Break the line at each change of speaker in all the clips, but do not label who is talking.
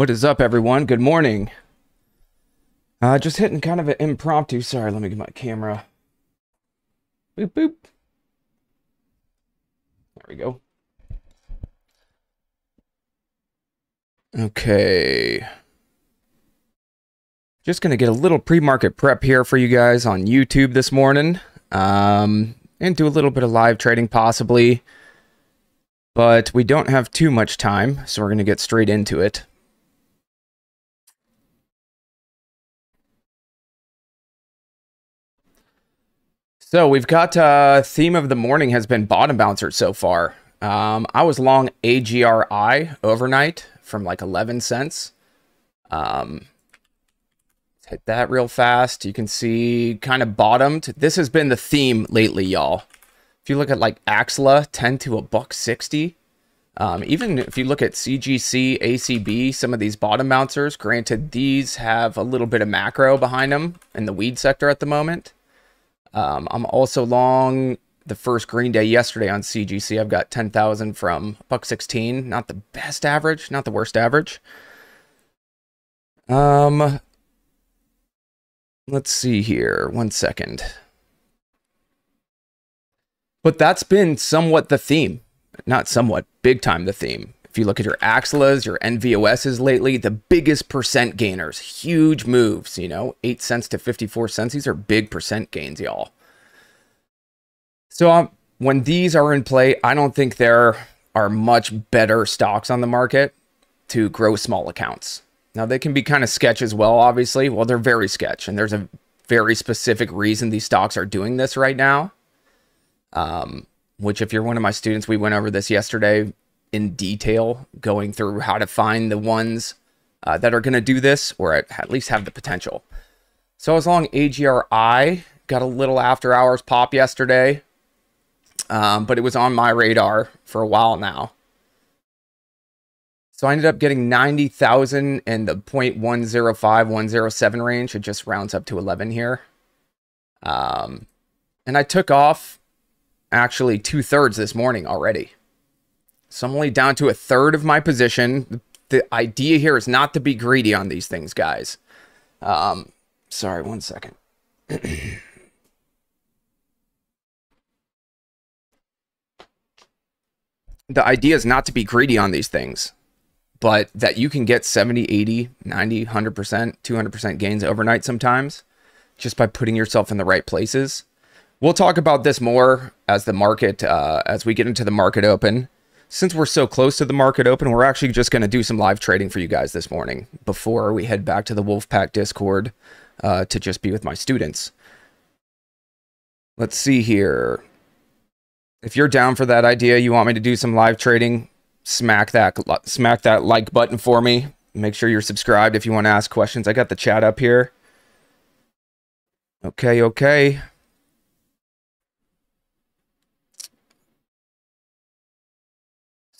What is up, everyone? Good morning. Uh, just hitting kind of an impromptu. Sorry, let me get my camera. Boop, boop. There we go. Okay. Just going to get a little pre-market prep here for you guys on YouTube this morning. Um, and do a little bit of live trading possibly. But we don't have too much time, so we're going to get straight into it. So we've got uh, theme of the morning has been bottom bouncer so far. Um, I was long AGRI overnight from like 11 cents. Um, hit that real fast. You can see kind of bottomed. This has been the theme lately, y'all. If you look at like Axla, 10 to a buck 60. Um, even if you look at CGC, ACB, some of these bottom bouncers, granted, these have a little bit of macro behind them in the weed sector at the moment. Um, I'm also long the first green day yesterday on CGC. I've got 10,000 from buck 16. Not the best average, not the worst average. Um, let's see here. One second. But that's been somewhat the theme. Not somewhat, big time the theme. If you look at your Axelas, your NVOSs lately, the biggest percent gainers, huge moves, you know, 8 cents to 54 cents. These are big percent gains, y'all. So um, when these are in play, I don't think there are much better stocks on the market to grow small accounts. Now, they can be kind of sketch as well, obviously. Well, they're very sketch, and there's a very specific reason these stocks are doing this right now. Um, which, if you're one of my students, we went over this yesterday in detail, going through how to find the ones uh, that are going to do this or at least have the potential. So as long AGRI got a little after hours pop yesterday, um, but it was on my radar for a while now. So I ended up getting 90,000 in the 0.105, 107 range. It just rounds up to 11 here. Um, and I took off actually two thirds this morning already. So I'm only down to a third of my position. The idea here is not to be greedy on these things, guys. Um, sorry, one second. the idea is not to be greedy on these things, but that you can get 70, 80, 90, 100%, 200% gains overnight sometimes just by putting yourself in the right places. We'll talk about this more as the market, uh, as we get into the market open since we're so close to the market open, we're actually just going to do some live trading for you guys this morning before we head back to the Wolfpack Discord uh, to just be with my students. Let's see here. If you're down for that idea, you want me to do some live trading, smack that smack that like button for me. Make sure you're subscribed if you want to ask questions. I got the chat up here. Okay, okay.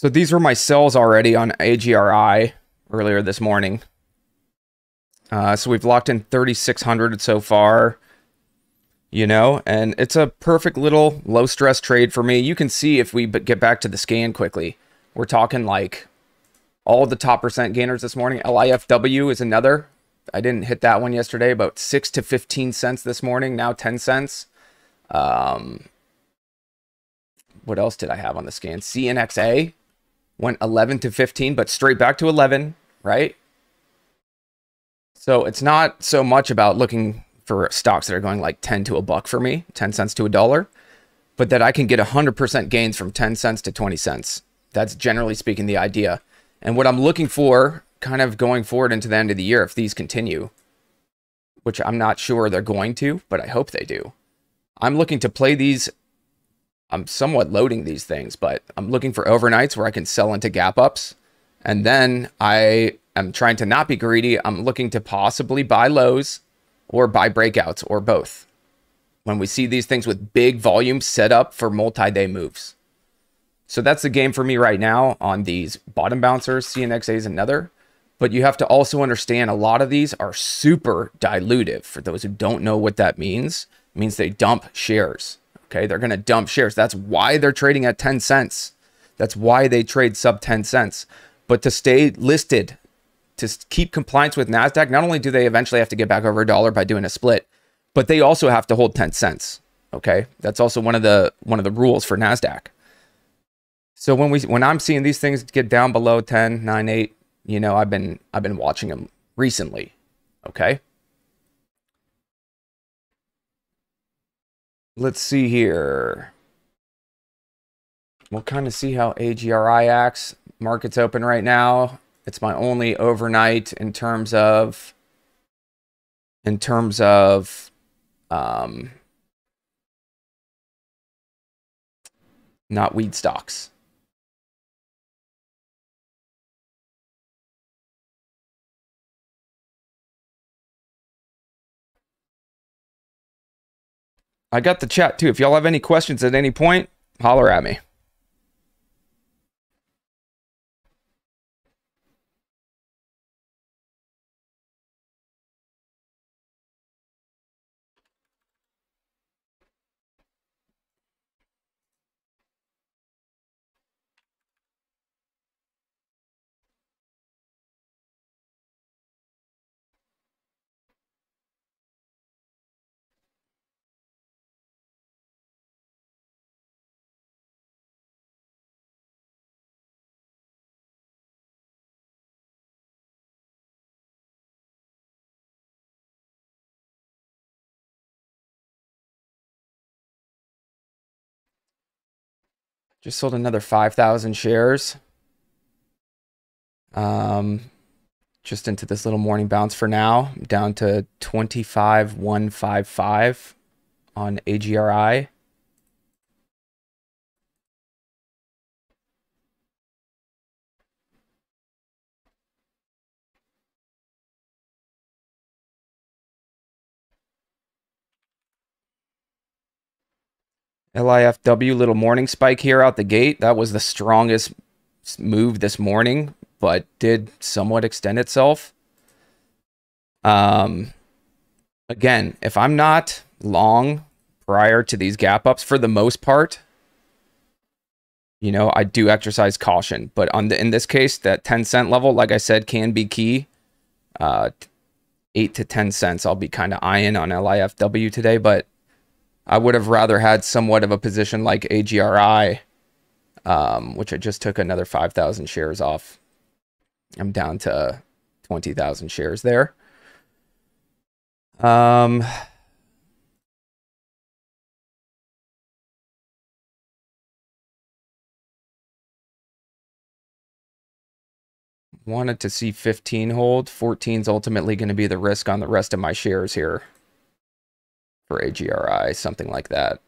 So these were my sells already on AGRI earlier this morning. Uh, so we've locked in 3,600 so far, you know, and it's a perfect little low stress trade for me. You can see if we get back to the scan quickly, we're talking like all the top percent gainers this morning. LIFW is another. I didn't hit that one yesterday, about 6 to 15 cents this morning, now 10 cents. Um, what else did I have on the scan? CNXA went 11 to 15, but straight back to 11, right? So it's not so much about looking for stocks that are going like 10 to a buck for me, 10 cents to a dollar, but that I can get 100% gains from 10 cents to 20 cents. That's generally speaking the idea. And what I'm looking for kind of going forward into the end of the year, if these continue, which I'm not sure they're going to, but I hope they do. I'm looking to play these I'm somewhat loading these things, but I'm looking for overnights where I can sell into gap ups. And then I am trying to not be greedy. I'm looking to possibly buy lows or buy breakouts or both. When we see these things with big volume set up for multi-day moves. So that's the game for me right now on these bottom bouncers. CNXA is another. But you have to also understand a lot of these are super dilutive. For those who don't know what that means, it means they dump shares. Okay, they're going to dump shares. That's why they're trading at 10 cents. That's why they trade sub 10 cents. But to stay listed, to keep compliance with Nasdaq, not only do they eventually have to get back over a dollar by doing a split, but they also have to hold 10 cents. Okay? That's also one of the one of the rules for Nasdaq. So when we when I'm seeing these things get down below 10, 9, 8, you know, I've been I've been watching them recently. Okay? Let's see here. We'll kind of see how AGRI acts. Market's open right now. It's my only overnight in terms of in terms of um not weed stocks. I got the chat too. If y'all have any questions at any point, holler at me. Just sold another 5,000 shares. Um, just into this little morning bounce for now, down to 25,155 on AGRI. LIFW little morning spike here out the gate. That was the strongest move this morning, but did somewhat extend itself. Um, again, if I'm not long prior to these gap ups for the most part, you know, I do exercise caution. But on the in this case, that 10 cent level, like I said, can be key. Uh, eight to 10 cents. I'll be kind of eyeing on LIFW today, but I would have rather had somewhat of a position like AGRI, um, which I just took another 5,000 shares off. I'm down to 20,000 shares there. Um, wanted to see 15 hold. 14 is ultimately going to be the risk on the rest of my shares here for AGRI, something like that.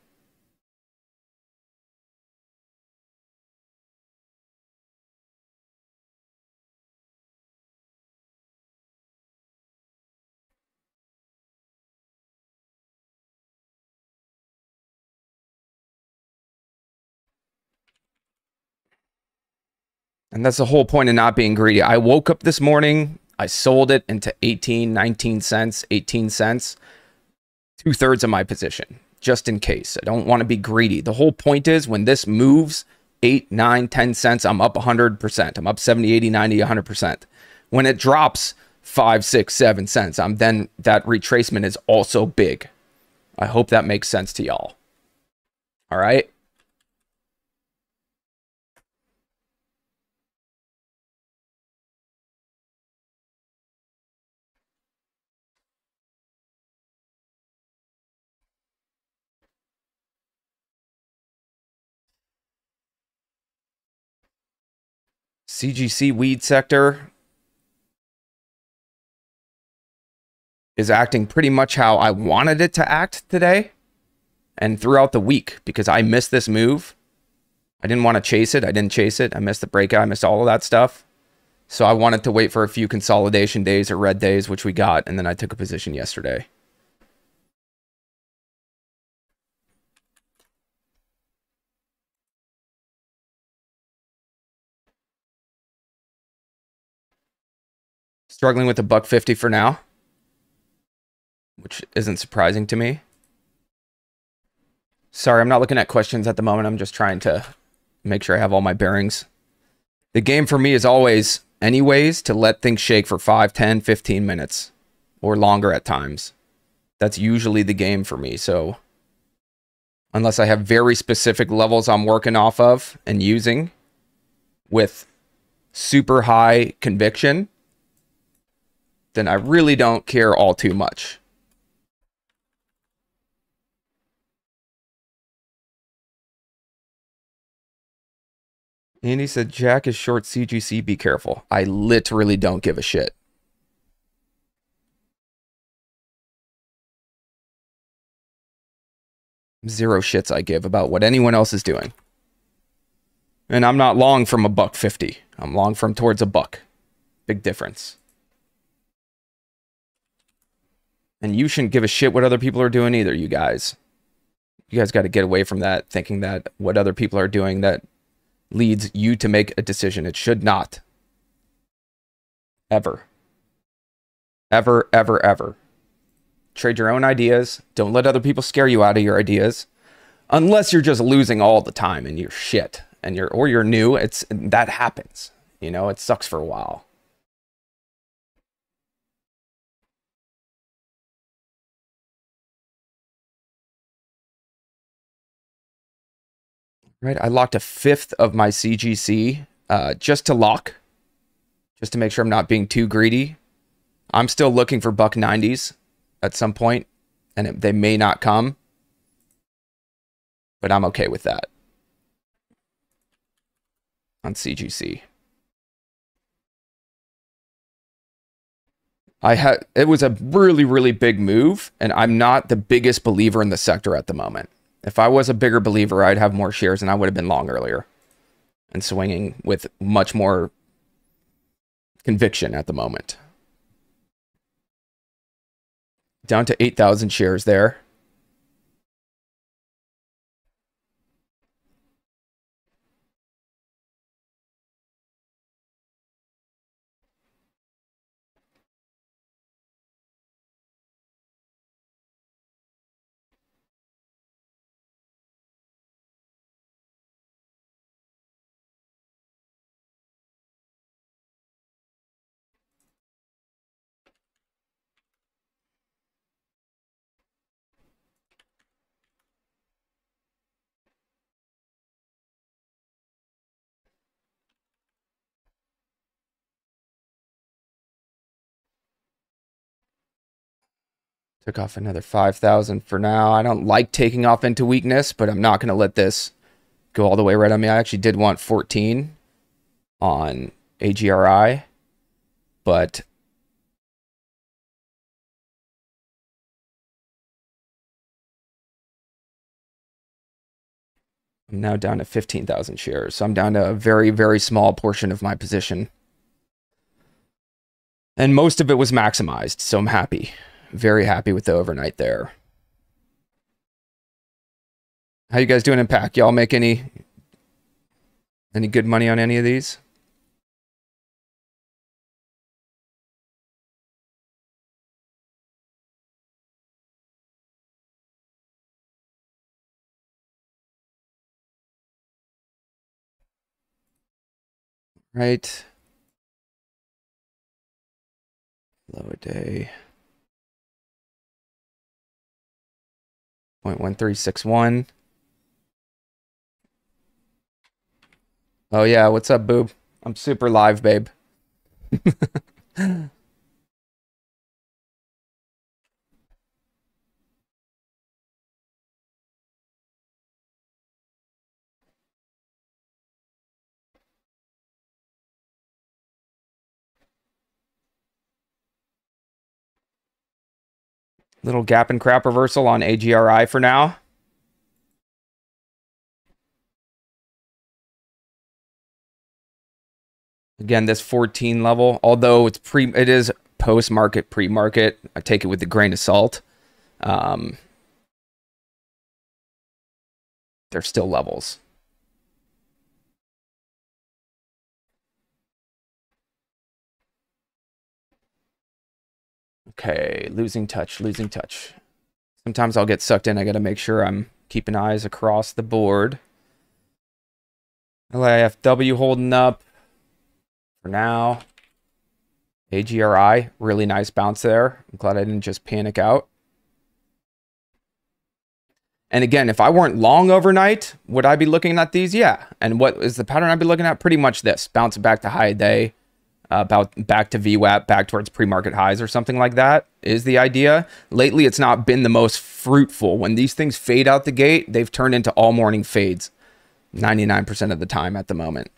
And that's the whole point of not being greedy. I woke up this morning, I sold it into 18, 19 cents, 18 cents two thirds of my position just in case. I don't want to be greedy. The whole point is when this moves eight, nine, 10 cents, I'm up 100%. I'm up 70, 80, 90, 100%. When it drops five, six, seven cents, I'm then that retracement is also big. I hope that makes sense to y'all. All right. CGC weed sector is acting pretty much how I wanted it to act today and throughout the week because I missed this move. I didn't want to chase it. I didn't chase it. I missed the breakout. I missed all of that stuff. So I wanted to wait for a few consolidation days or red days, which we got, and then I took a position yesterday. Struggling with a buck 50 for now, which isn't surprising to me. Sorry, I'm not looking at questions at the moment. I'm just trying to make sure I have all my bearings. The game for me is always anyways to let things shake for 5, 10, 15 minutes or longer at times. That's usually the game for me. So unless I have very specific levels I'm working off of and using with super high conviction, then I really don't care all too much. Andy said, Jack is short CGC, be careful. I literally don't give a shit. Zero shits I give about what anyone else is doing. And I'm not long from a buck 50. I'm long from towards a buck. Big difference. And you shouldn't give a shit what other people are doing either, you guys. You guys got to get away from that, thinking that what other people are doing that leads you to make a decision. It should not. Ever. Ever, ever, ever. Trade your own ideas. Don't let other people scare you out of your ideas. Unless you're just losing all the time and you're shit and you're or you're new, it's that happens. You know, it sucks for a while. Right? I locked a fifth of my CGC uh, just to lock, just to make sure I'm not being too greedy. I'm still looking for buck 90s at some point, and it, they may not come, but I'm okay with that on CGC. I had it was a really really big move and I'm not the biggest believer in the sector at the moment. If I was a bigger believer, I'd have more shares and I would have been long earlier and swinging with much more conviction at the moment. Down to 8,000 shares there. Took off another 5,000 for now. I don't like taking off into weakness, but I'm not going to let this go all the way right on me. I actually did want 14 on AGRI, but I'm now down to 15,000 shares. So I'm down to a very, very small portion of my position. And most of it was maximized, so I'm happy very happy with the overnight there. How you guys doing in pack? Y'all make any any good money on any of these? Right. Low a day. 0.1361. Oh yeah, what's up, boob? I'm super live, babe. Little gap and crap reversal on AGRI for now. Again, this 14 level, although it's pre, it is post-market, pre-market. I take it with a grain of salt. Um, they're still levels. Okay, losing touch, losing touch. Sometimes I'll get sucked in. I got to make sure I'm keeping eyes across the board. LIFW holding up for now. AGRI, really nice bounce there. I'm glad I didn't just panic out. And again, if I weren't long overnight, would I be looking at these? Yeah. And what is the pattern I'd be looking at? Pretty much this. Bounce back to high day, about back to VWAP, back towards pre-market highs or something like that is the idea. Lately, it's not been the most fruitful. When these things fade out the gate, they've turned into all morning fades 99% of the time at the moment.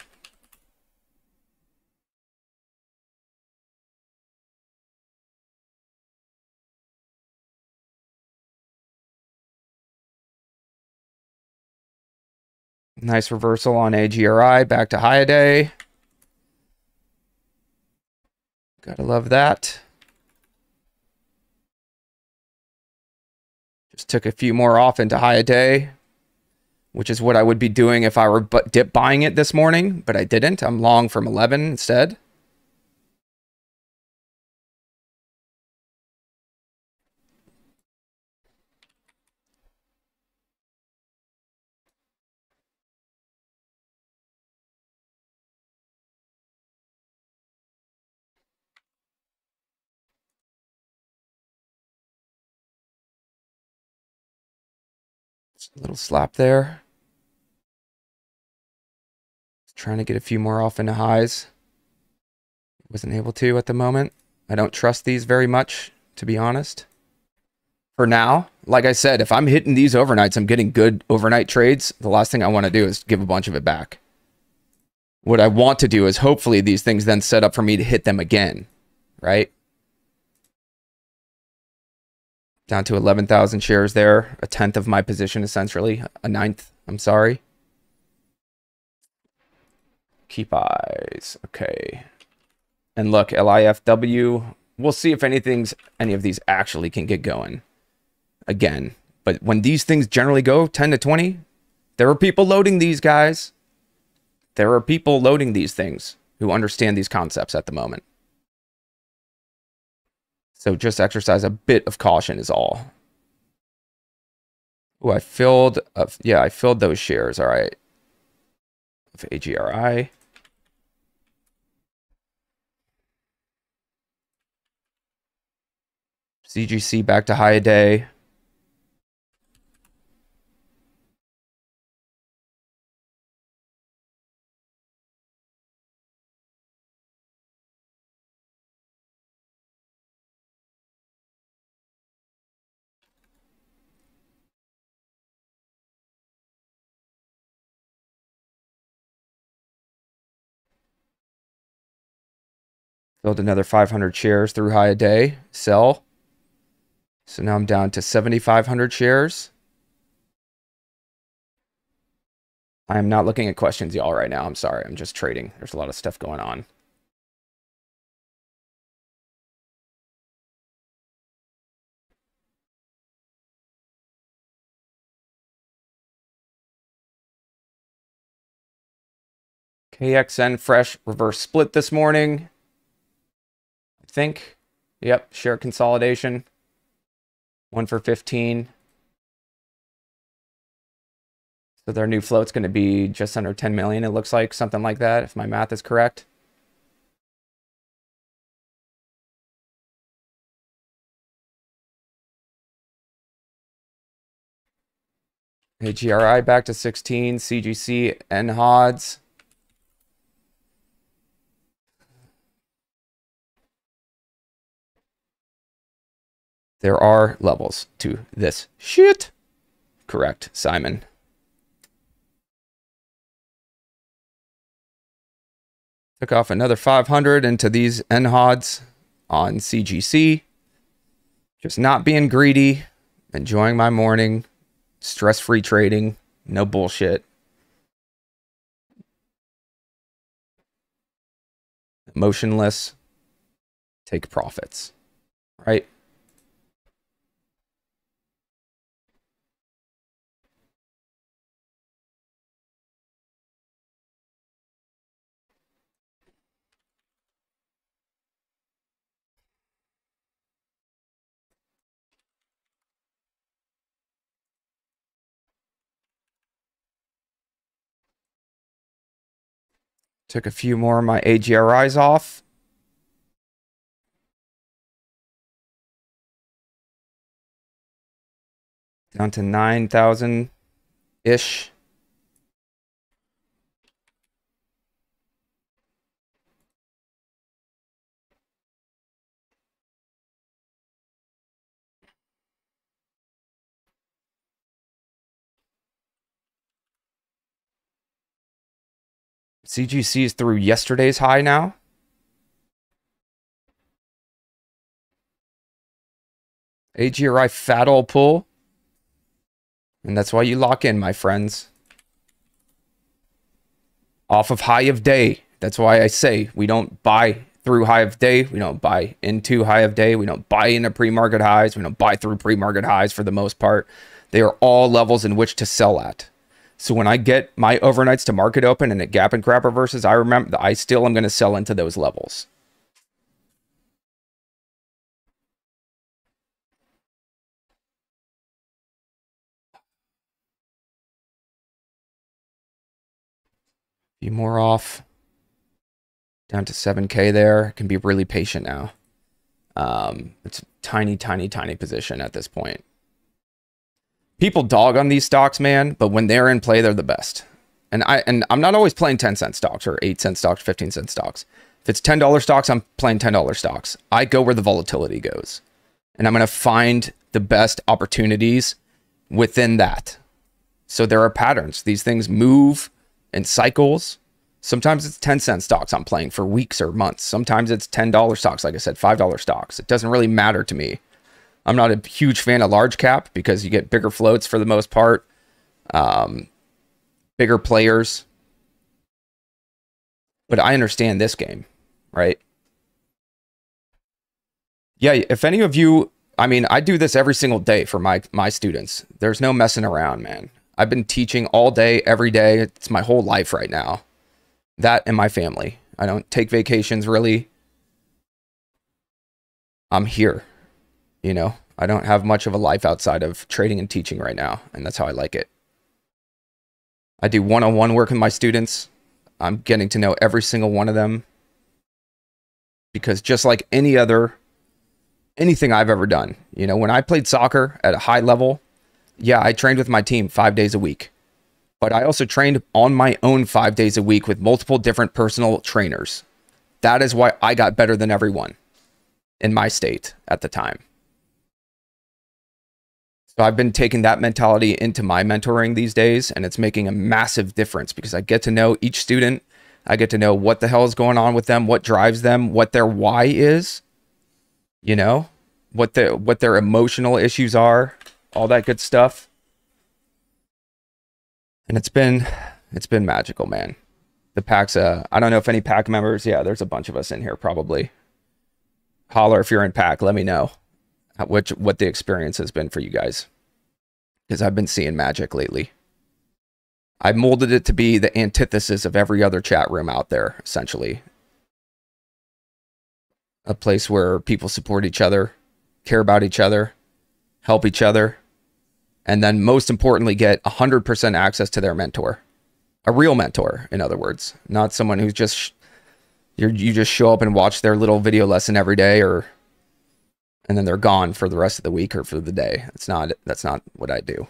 Nice reversal on AGRI, back to high day. Gotta love that. Just took a few more off into high day, which is what I would be doing if I were but dip buying it this morning, but I didn't. I'm long from 11 instead. A little slap there. Trying to get a few more off into highs. Wasn't able to at the moment. I don't trust these very much, to be honest. For now, like I said, if I'm hitting these overnights, I'm getting good overnight trades. The last thing I want to do is give a bunch of it back. What I want to do is hopefully these things then set up for me to hit them again, right? Down to 11,000 shares there, a tenth of my position essentially, a ninth, I'm sorry. Keep eyes, okay. And look, LIFW, we'll see if anything's, any of these actually can get going again. But when these things generally go 10 to 20, there are people loading these guys. There are people loading these things who understand these concepts at the moment. So just exercise a bit of caution is all. Oh, I filled, uh, yeah, I filled those shares. All right. Of AGRI. CGC back to high a day. Build another 500 shares through high a day. Sell. So now I'm down to 7,500 shares. I am not looking at questions, y'all, right now. I'm sorry. I'm just trading. There's a lot of stuff going on. KXN fresh reverse split this morning think. Yep, share consolidation. One for 15. So their new float's going to be just under 10 million, it looks like, something like that, if my math is correct. AGRI back to 16, CGC and There are levels to this shit. Correct, Simon. Took off another 500 into these NHODs on CGC. Just not being greedy, enjoying my morning, stress-free trading, no bullshit. Motionless, take profits, right? Took a few more of my AGRIs off. Down to 9,000-ish. CGC is through yesterday's high now. AGRI fat all pull. And that's why you lock in, my friends. Off of high of day. That's why I say we don't buy through high of day. We don't buy into high of day. We don't buy into pre-market highs. We don't buy through pre-market highs for the most part. They are all levels in which to sell at. So when I get my overnights to market open and at gap and crap reverses, I remember I still am going to sell into those levels. Be more off. Down to 7K there. Can be really patient now. Um, it's a tiny, tiny, tiny position at this point. People dog on these stocks, man, but when they're in play, they're the best. And I and I'm not always playing 10 cent stocks or 8 cent stocks, 15 cent stocks. If it's $10 stocks, I'm playing $10 stocks. I go where the volatility goes. And I'm going to find the best opportunities within that. So there are patterns. These things move in cycles. Sometimes it's 10 cent stocks I'm playing for weeks or months. Sometimes it's $10 stocks, like I said, $5 stocks. It doesn't really matter to me. I'm not a huge fan of large cap because you get bigger floats for the most part, um, bigger players. But I understand this game, right? Yeah, if any of you, I mean, I do this every single day for my my students. There's no messing around, man. I've been teaching all day, every day. It's my whole life right now. That and my family. I don't take vacations really. I'm here. You know, I don't have much of a life outside of trading and teaching right now, and that's how I like it. I do one on one work with my students. I'm getting to know every single one of them because just like any other anything I've ever done, you know, when I played soccer at a high level, yeah, I trained with my team five days a week. But I also trained on my own five days a week with multiple different personal trainers. That is why I got better than everyone in my state at the time. So I've been taking that mentality into my mentoring these days, and it's making a massive difference because I get to know each student. I get to know what the hell is going on with them, what drives them, what their why is, you know, what the what their emotional issues are, all that good stuff. And it's been it's been magical, man. The packs uh I don't know if any pack members, yeah, there's a bunch of us in here probably. Holler if you're in pack, let me know which what the experience has been for you guys. Because I've been seeing magic lately. I molded it to be the antithesis of every other chat room out there, essentially. A place where people support each other, care about each other, help each other, and then most importantly, get 100% access to their mentor. A real mentor, in other words, not someone who's just you you just show up and watch their little video lesson every day or and then they're gone for the rest of the week or for the day. That's not that's not what I do.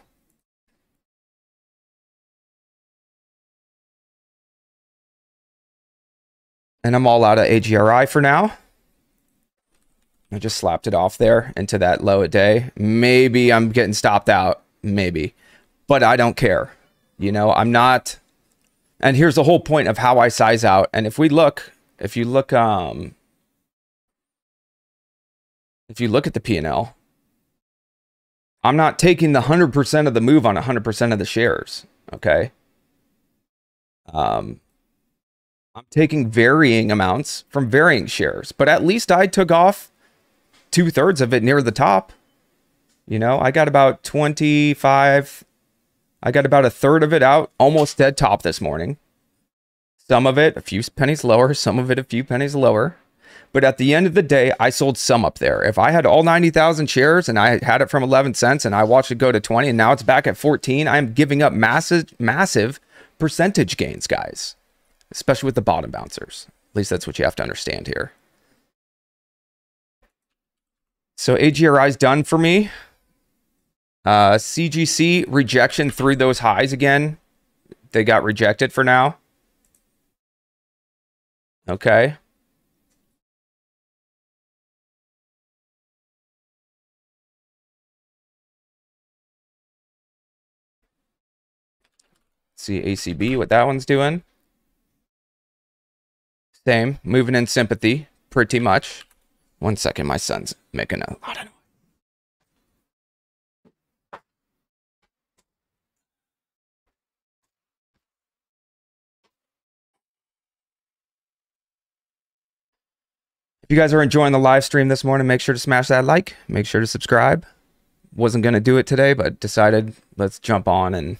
And I'm all out of AGRI for now. I just slapped it off there into that low a day. Maybe I'm getting stopped out. Maybe. But I don't care. You know, I'm not. And here's the whole point of how I size out. And if we look, if you look, um, if you look at the P&L, I'm not taking the 100% of the move on 100% of the shares, okay? Um, I'm taking varying amounts from varying shares, but at least I took off two thirds of it near the top. You know, I got about 25, I got about a third of it out, almost dead top this morning. Some of it a few pennies lower, some of it a few pennies lower. But at the end of the day, I sold some up there. If I had all 90,000 shares and I had it from 11 cents and I watched it go to 20 and now it's back at 14, I'm giving up massive, massive percentage gains, guys, especially with the bottom bouncers. At least that's what you have to understand here. So AGRI is done for me. Uh, CGC rejection through those highs again. They got rejected for now. Okay. See ACB, what that one's doing. Same, moving in sympathy, pretty much. One second, my son's making a lot of noise. If you guys are enjoying the live stream this morning, make sure to smash that like. Make sure to subscribe. Wasn't going to do it today, but decided let's jump on and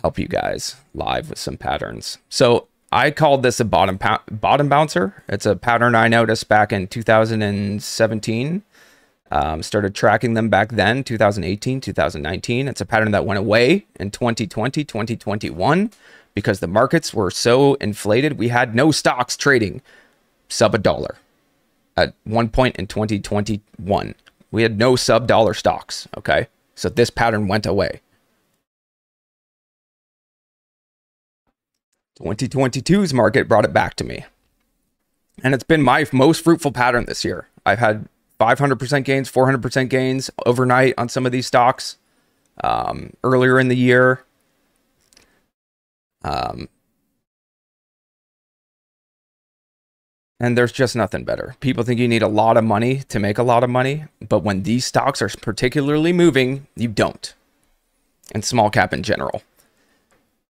help you guys live with some patterns. So I called this a bottom bottom bouncer. It's a pattern I noticed back in 2017. Um, started tracking them back then, 2018, 2019. It's a pattern that went away in 2020, 2021 because the markets were so inflated. We had no stocks trading sub a dollar at one point in 2021. We had no sub dollar stocks. Okay. So this pattern went away. 2022's market brought it back to me. And it's been my most fruitful pattern this year. I've had 500% gains, 400% gains overnight on some of these stocks um, earlier in the year. Um, and there's just nothing better. People think you need a lot of money to make a lot of money, but when these stocks are particularly moving, you don't. And small cap in general.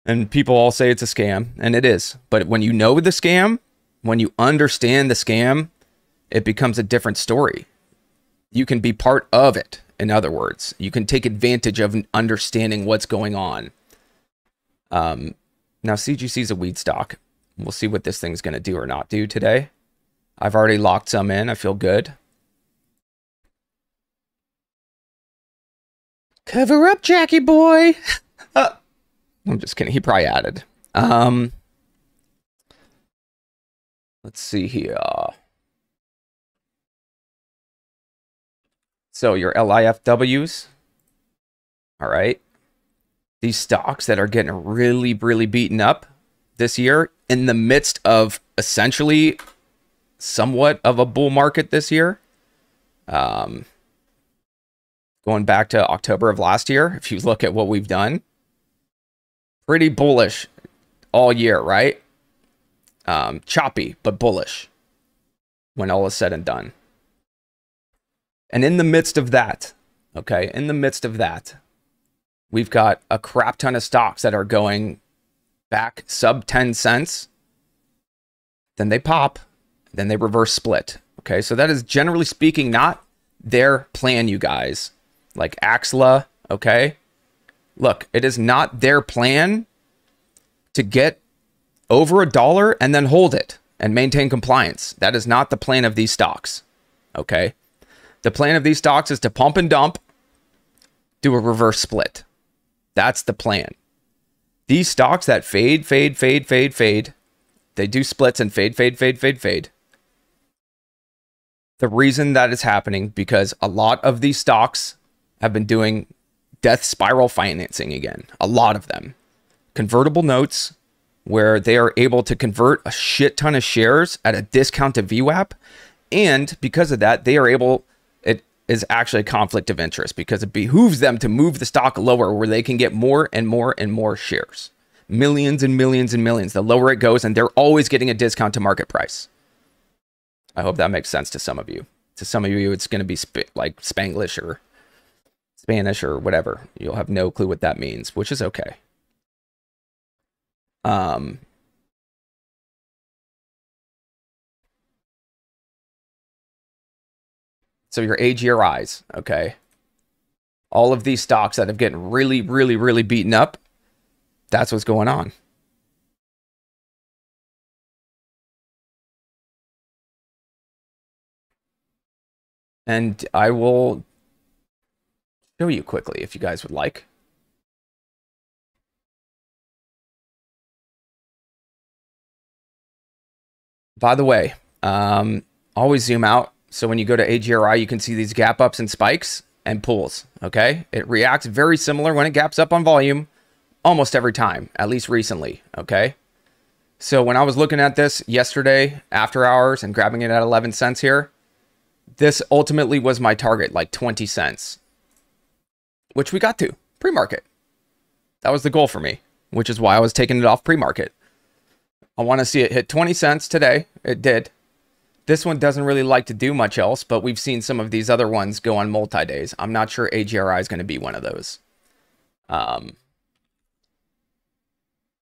And people all say it's a scam, and it is. But when you know the scam, when you understand the scam, it becomes a different story. You can be part of it, in other words. You can take advantage of understanding what's going on. Um, now, CGC is a weed stock. We'll see what this thing's going to do or not do today. I've already locked some in. I feel good. Cover up, Jackie boy. I'm just kidding. He probably added. Um, let's see here. So your LIFWs. All right these stocks that are getting really, really beaten up this year in the midst of essentially somewhat of a bull market this year. Um, going back to October of last year, if you look at what we've done, pretty bullish all year, right? Um, choppy, but bullish when all is said and done. And in the midst of that, okay, in the midst of that, we've got a crap ton of stocks that are going back sub 10 cents. Then they pop, then they reverse split. Okay, so that is generally speaking not their plan, you guys. Like Axla, okay? Look, it is not their plan to get over a dollar and then hold it and maintain compliance. That is not the plan of these stocks. Okay? The plan of these stocks is to pump and dump, do a reverse split. That's the plan. These stocks that fade, fade, fade, fade, fade, they do splits and fade, fade, fade, fade, fade. The reason that is happening because a lot of these stocks have been doing death spiral financing again. A lot of them. Convertible notes where they are able to convert a shit ton of shares at a discount to VWAP. And because of that, they are able it is actually a conflict of interest because it behooves them to move the stock lower where they can get more and more and more shares. Millions and millions and millions. The lower it goes, and they're always getting a discount to market price. I hope that makes sense to some of you. To some of you, it's going to be like Spanglish or Spanish or whatever. You'll have no clue what that means, which is okay. Um, So your AGRIs, okay? All of these stocks that have getting really, really, really beaten up, that's what's going on. And I will show you quickly if you guys would like. By the way, um, always zoom out So when you go to AGRI, you can see these gap ups and spikes and pulls. Okay. It reacts very similar when it gaps up on volume almost every time, at least recently. Okay. So when I was looking at this yesterday after hours and grabbing it at 11 cents here, this ultimately was my target, like 20 cents, which we got to pre market. That was the goal for me, which is why I was taking it off pre market. I want to see it hit 20 cents today. It did. This one doesn't really like to do much else, but we've seen some of these other ones go on multi days. I'm not sure AGRI is going to be one of those. Um,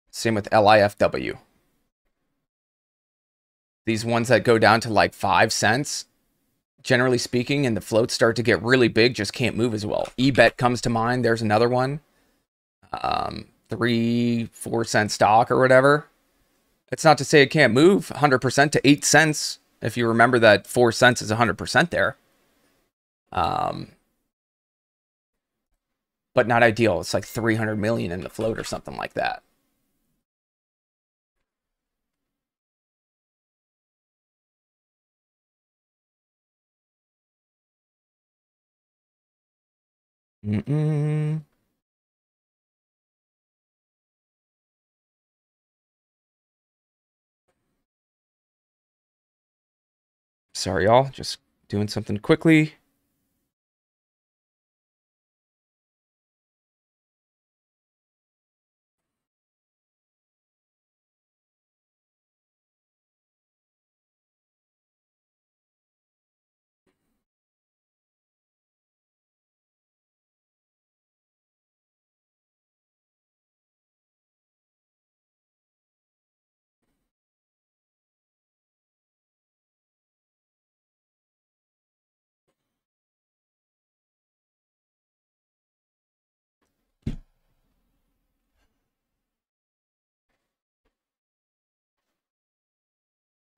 same with LIFW. These ones that go down to like five cents, generally speaking, and the floats start to get really big, just can't move as well. eBet comes to mind. There's another one. Um, three, four cent stock or whatever. It's not to say it can't move 100% to eight cents. If you remember that four cents is 100% there. Um, but not ideal. It's like 300 million in the float or something like that. Mm-mm. Sorry, y'all. Just doing something quickly.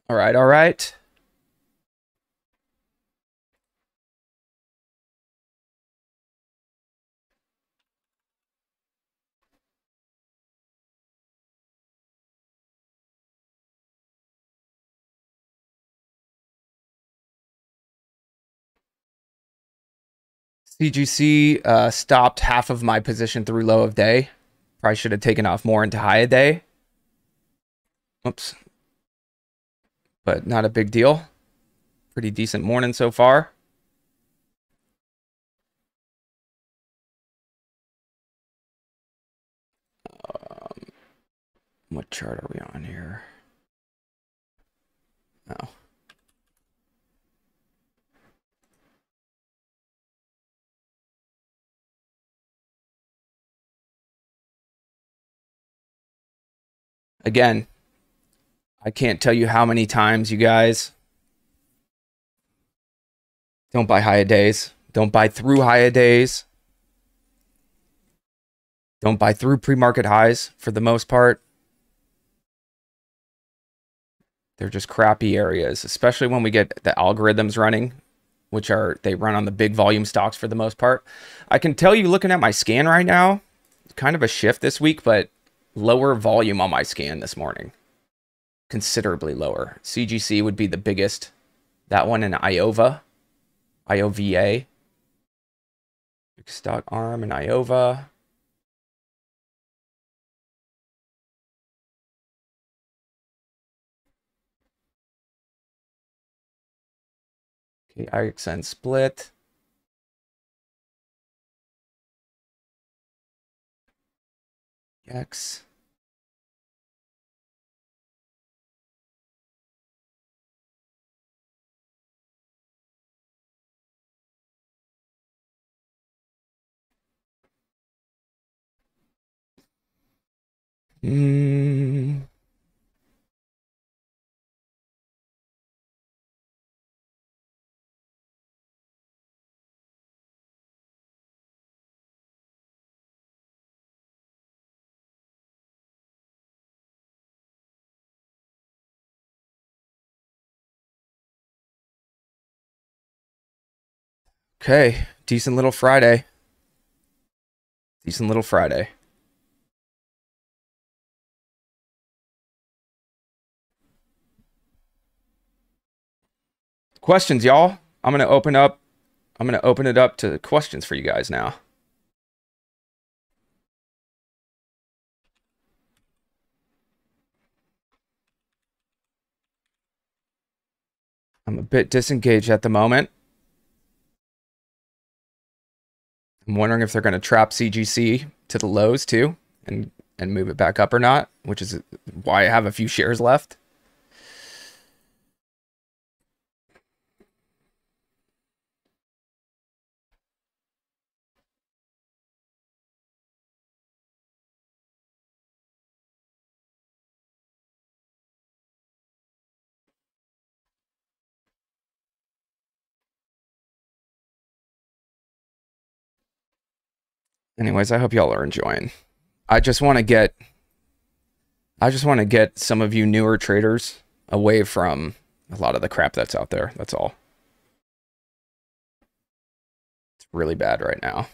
All right, all right. CGC uh, stopped half of my position through low of day. Probably should have taken off more into high of day. Oops but not a big deal. Pretty decent morning so far. Um, what chart are we on here? Oh. Again, I can't tell you how many times you guys don't buy high days. Don't buy through high days. Don't buy through pre-market highs for the most part. They're just crappy areas, especially when we get the algorithms running, which are they run on the big volume stocks for the most part. I can tell you looking at my scan right now, kind of a shift this week, but lower volume on my scan this morning considerably lower. CGC would be the biggest. That one in Iova, IOVA. Stock arm and Iova. Okay, IXN split. X. Mm. Okay, decent little Friday. Decent little Friday. Questions, y'all? I'm gonna open up. I'm gonna open it up to questions for you guys now. I'm a bit disengaged at the moment. I'm wondering if they're going to trap CGC to the lows too and and move it back up or not, which is why I have a few shares left. Anyways, I hope y'all are enjoying. I just want to get I just want to get some of you newer traders away from a lot of the crap that's out there. That's all. It's really bad right now.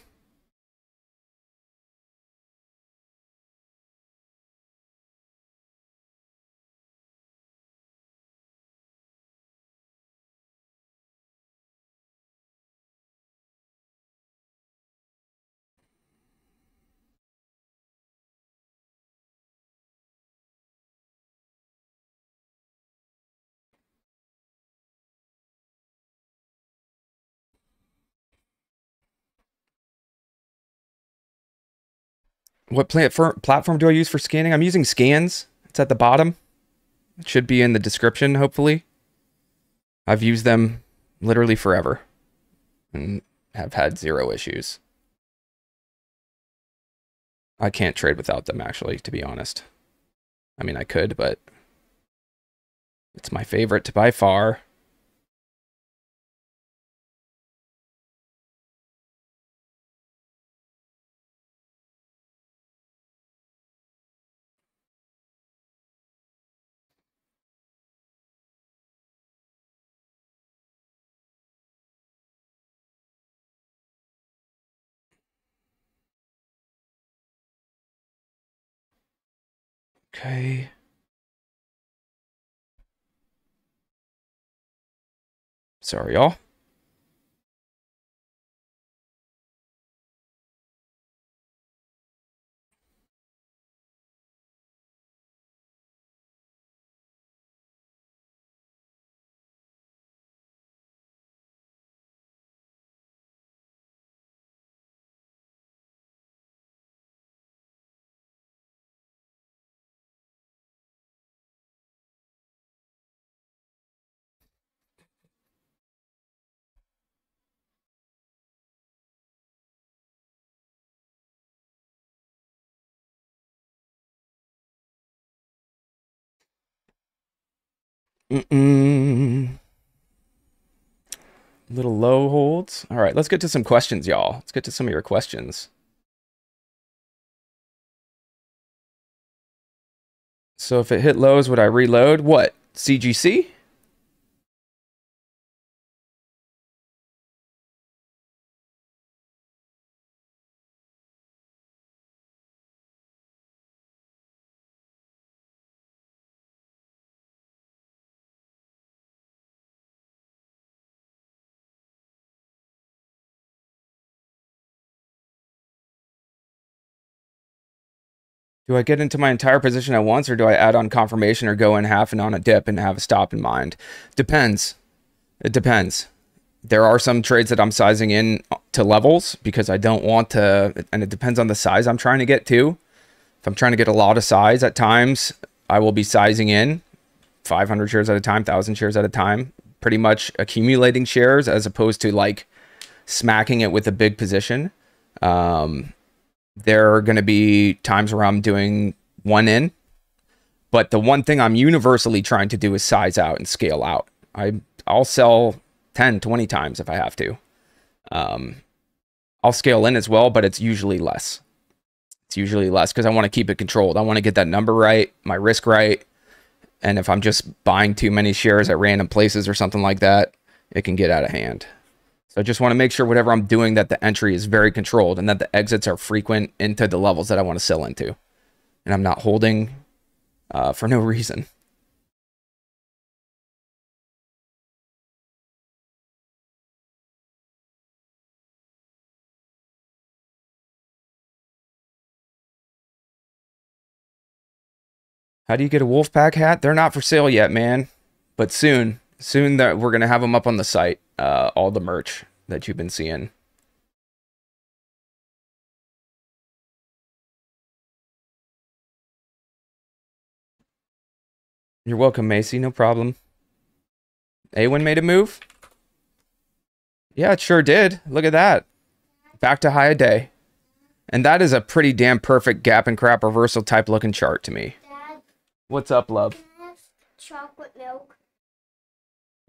What platform do I use for scanning? I'm using Scanz. It's at the bottom. It should be in the description, hopefully. I've used them literally forever and have had zero issues. I can't trade without them, actually, to be honest. I mean, I could, but it's my favorite by far. Okay. Sorry, y'all. Mm-mm. Little low holds. All right, let's get to some questions, y'all. Let's get to some of your questions. So if it hit lows, would I reload? What? CGC? Do I get into my entire position at once or do I add on confirmation or go in half and on a dip and have a stop in mind? Depends. It depends. There are some trades that I'm sizing in to levels because I don't want to, and it depends on the size I'm trying to get to. If I'm trying to get a lot of size at times, I will be sizing in 500 shares at a time, 1,000 shares at a time, pretty much accumulating shares as opposed to like smacking it with a big position. Um, there are going to be times where I'm doing one in, but the one thing I'm universally trying to do is size out and scale out. I I'll sell 10, 20 times if I have to. Um, I'll scale in as well, but it's usually less. It's usually less because I want to keep it controlled. I want to get that number right, my risk right. And if I'm just buying too many shares at random places or something like that, it can get out of hand. So I just want to make sure whatever I'm doing that the entry is very controlled and that the exits are frequent into the levels that I want to sell into. And I'm not holding uh, for no reason. How do you get a Wolfpack hat? They're not for sale yet, man, but soon soon that we're gonna have them up on the site. Uh, all the merch that you've been seeing. You're welcome, Macy. No problem. AWIN made a move. Yeah, it sure did. Look at that. Back to high a day. And that is a pretty damn perfect gap and crap reversal type looking chart to me.
Dad,
What's up, love?
can I have chocolate milk?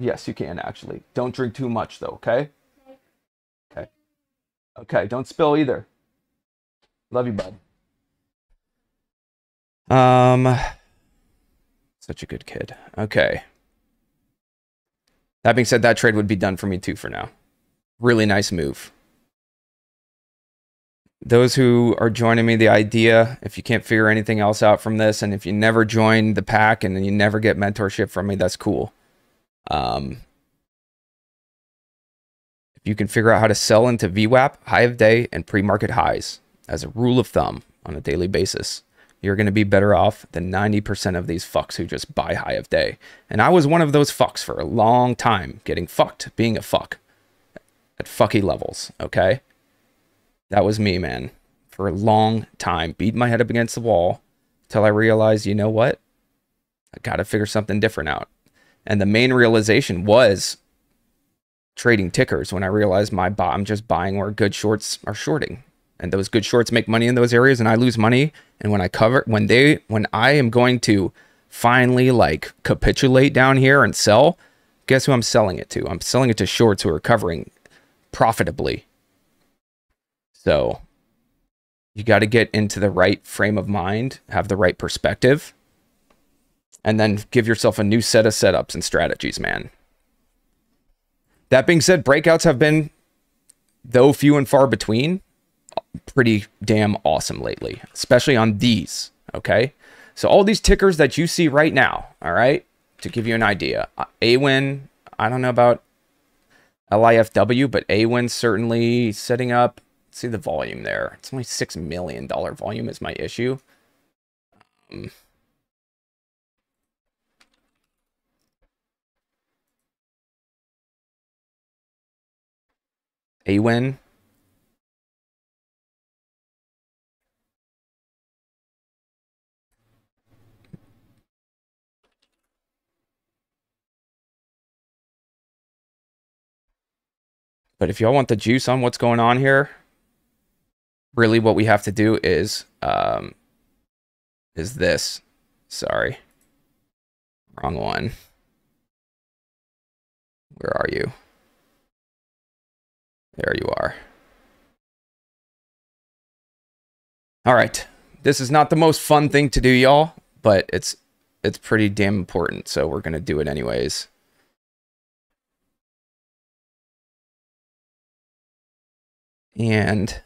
Yes, you can actually. Don't drink too much though, okay? Okay. Okay, don't spill either. Love you, bud. Um such a good kid. Okay. That being said, that trade would be done for me too for now. Really nice move. Those who are joining me, the idea, if you can't figure anything else out from this, and if you never join the pack and you never get mentorship from me, that's cool. Um, if you can figure out how to sell into VWAP, high of day, and pre market highs as a rule of thumb on a daily basis, you're going to be better off than 90% of these fucks who just buy high of day. And I was one of those fucks for a long time, getting fucked, being a fuck at fucky levels, okay? That was me, man. For a long time, beat my head up against the wall till I realized, you know what? I got to figure something different out. And the main realization was trading tickers when I realized my buy, I'm just buying where good shorts are shorting. And those good shorts make money in those areas and I lose money. And when I cover when they when I am going to finally like capitulate down here and sell, guess who I'm selling it to? I'm selling it to shorts who are covering profitably. So you got to get into the right frame of mind, have the right perspective, and then give yourself a new set of setups and strategies, man. That being said, breakouts have been, though few and far between, pretty damn awesome lately, especially on these. Okay. So, all these tickers that you see right now, all right, to give you an idea, uh, AWIN, I don't know about LIFW, but AWIN certainly setting up. See the volume there. It's only $6 million volume is my issue. Um, AWIN. But if y'all want the juice on what's going on here, really what we have to do is um is this. Sorry. Wrong one. Where are you? There you are. All right. This is not the most fun thing to do, y'all, but it's it's pretty damn important, so we're going to do it anyways. And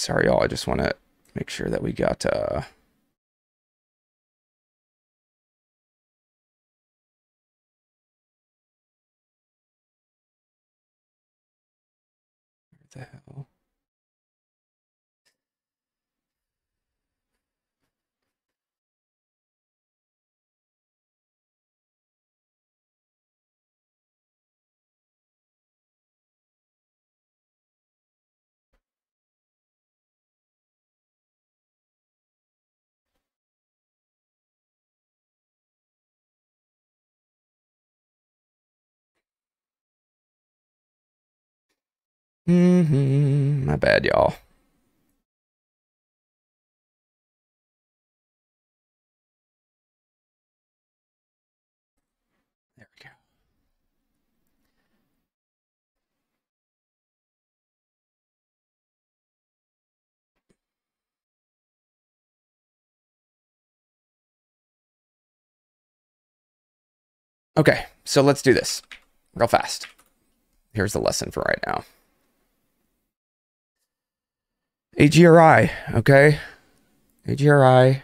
sorry, y'all. I just want to make sure that we got uh Where the hell? Mm-hmm. My bad, y'all. There we go. Okay, so let's do this real fast. Here's the lesson for right now. AGRI, okay? AGRI,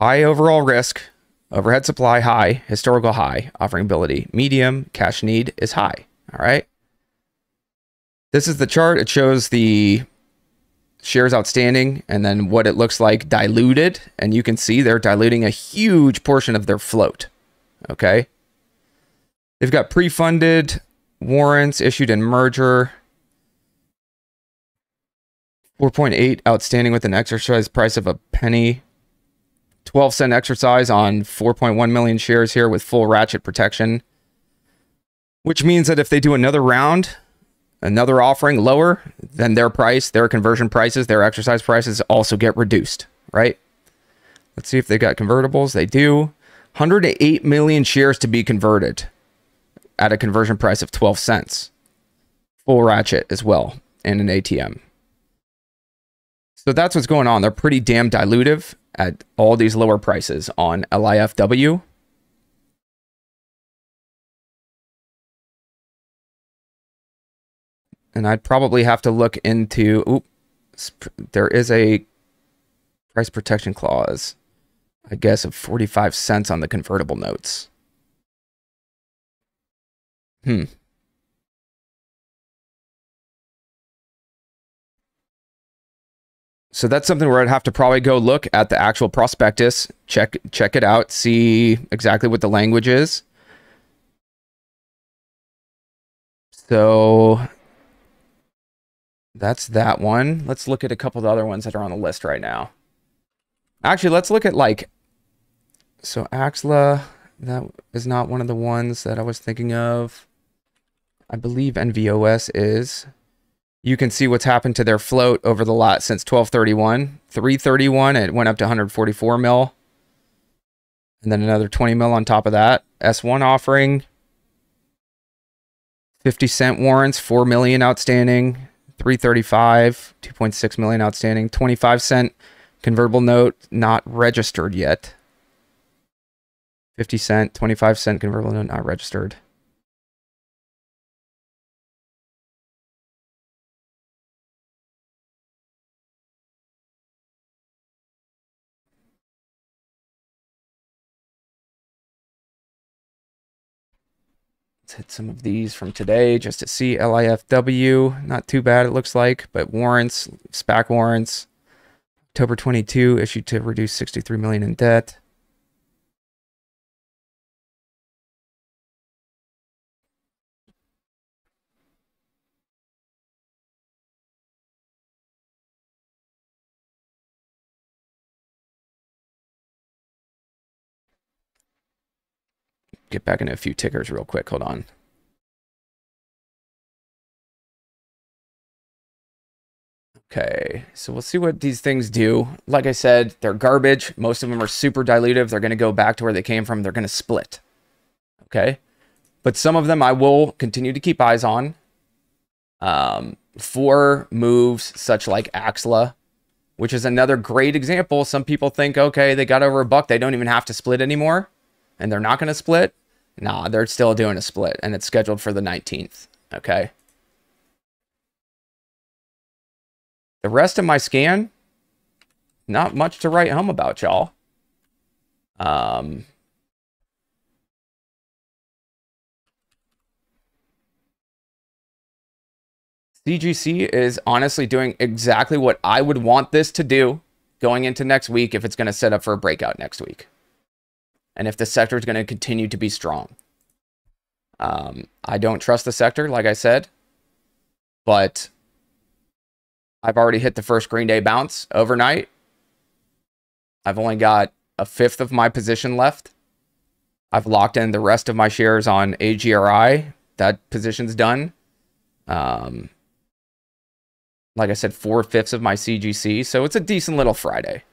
high overall risk, overhead supply high, historical high, offering ability medium, cash need is high, all right? This is the chart. It shows the shares outstanding and then what it looks like diluted. And you can see they're diluting a huge portion of their float. Okay. They've got pre funded warrants issued in merger. 4.8 outstanding with an exercise price of a penny. 12 cent exercise on 4.1 million shares here with full ratchet protection. Which means that if they do another round, another offering lower than their price, their conversion prices, their exercise prices also get reduced, right? Let's see if they got convertibles. They do. 108 million shares to be converted at a conversion price of 12 cents. Full ratchet as well and an ATM. So that's what's going on. They're pretty damn dilutive at all these lower prices on LIFW. and I'd probably have to look into. Oops, there is a price protection clause, I guess, of 45 cents on the convertible notes. Hmm. So that's something where I'd have to probably go look at the actual prospectus, check check it out, see exactly what the language is. So that's that one. Let's look at a couple of the other ones that are on the list right now. Actually, let's look at like, so Axla, that is not one of the ones that I was thinking of. I believe NVOS is. You can see what's happened to their float over the lot since 1231. 331, it went up to 144 mil. And then another 20 mil on top of that. S1 offering, 50 cent warrants, 4 million outstanding. 335, 2.6 million outstanding, 25 cent convertible note not registered yet. 50 cent, 25 cent convertible note not registered. Let's hit some of these from today just to see LIFW. Not too bad, it looks like, but warrants, SPAC warrants. October 22 issued to reduce 63 million in debt. Get back into a few tickers real quick. Hold on. Okay, so we'll see what these things do. Like I said, they're garbage. Most of them are super dilutive. They're going to go back to where they came from. They're going to split. Okay, but some of them I will continue to keep eyes on. Um, for moves such like Axla, which is another great example. Some people think, okay, they got over a buck. They don't even have to split anymore and they're not going to split, nah, they're still doing a split and it's scheduled for the 19th. Okay. The rest of my scan, not much to write home about, y'all. Um, CGC is honestly doing exactly what I would want this to do going into next week if it's going to set up for a breakout next week and if the sector is going to continue to be strong. Um, I don't trust the sector, like I said, but I've already hit the first Green Day bounce overnight. I've only got a fifth of my position left. I've locked in the rest of my shares on AGRI. That position's done. Um, like I said, four fifths of my CGC. So it's a decent little Friday.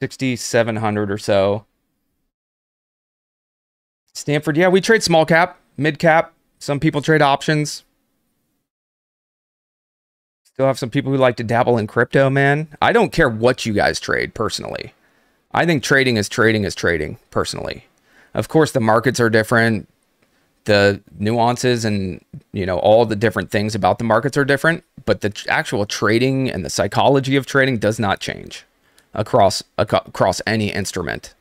6,700 or so. Stanford, yeah, we trade small cap, mid cap. Some people trade options. Still have some people who like to dabble in crypto, man. I don't care what you guys trade personally. I think trading is trading is trading personally. Of course, the markets are different. The nuances and you know all the different things about the markets are different, but the actual trading and the psychology of trading does not change across across any instrument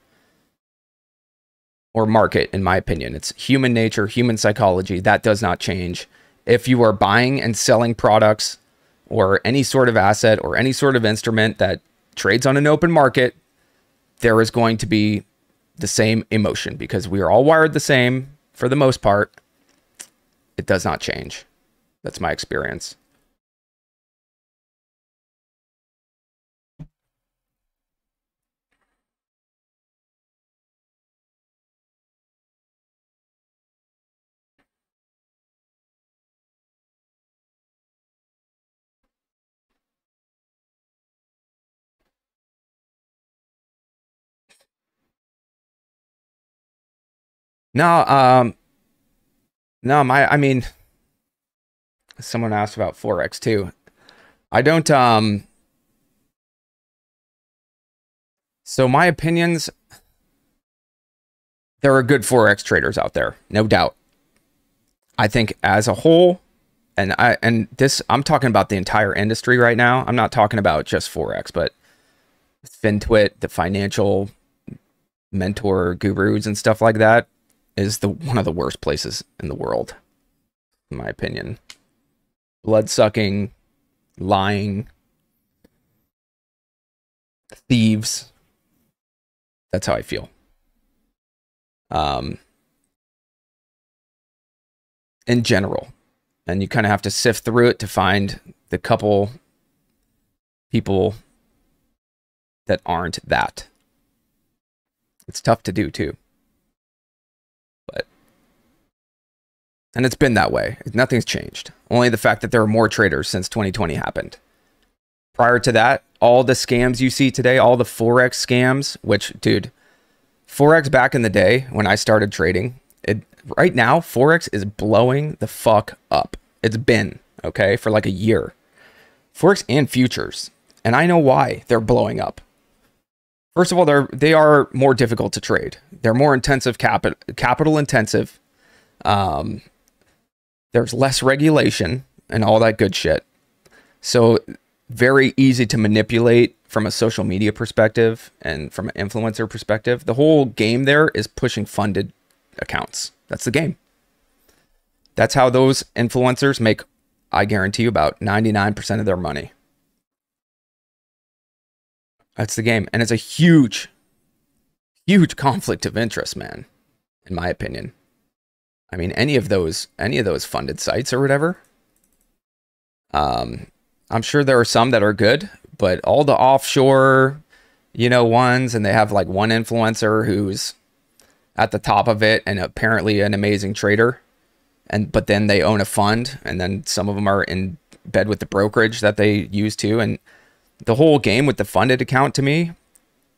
or market in my opinion. It's human nature, human psychology that does not change. If you are buying and selling products or any sort of asset or any sort of instrument that trades on an open market, there is going to be the same emotion because we are all wired the same for the most part. It does not change. That's my experience. No, um, no, my, I mean, someone asked about Forex too. I don't, um, so my opinions, there are good Forex traders out there, no doubt. I think as a whole, and I, and this, I'm talking about the entire industry right now. I'm not talking about just Forex, but FinTwit, the financial mentor gurus and stuff like that is the one of the worst places in the world, in my opinion. Blood sucking, lying, thieves. That's how I feel. Um, in general, and you kind of have to sift through it to find the couple people that aren't that. It's tough to do too. And it's been that way. Nothing's changed. Only the fact that there are more traders since 2020 happened. Prior to that, all the scams you see today, all the Forex scams, which, dude, Forex back in the day when I started trading, it right now, Forex is blowing the fuck up. It's been, okay, for like a year. Forex and futures. And I know why they're blowing up. First of all, they're they are more difficult to trade. They're more intensive capital capital intensive. Um, there's less regulation and all that good shit. So very easy to manipulate from a social media perspective and from an influencer perspective. The whole game there is pushing funded accounts. That's the game. That's how those influencers make, I guarantee you, about 99% of their money. That's the game. And it's a huge, huge conflict of interest, man, in my opinion. I mean, any of those, any of those funded sites or whatever. Um, I'm sure there are some that are good, but all the offshore, you know, ones, and they have like one influencer who's at the top of it and apparently an amazing trader, and but then they own a fund, and then some of them are in bed with the brokerage that they use too, and the whole game with the funded account to me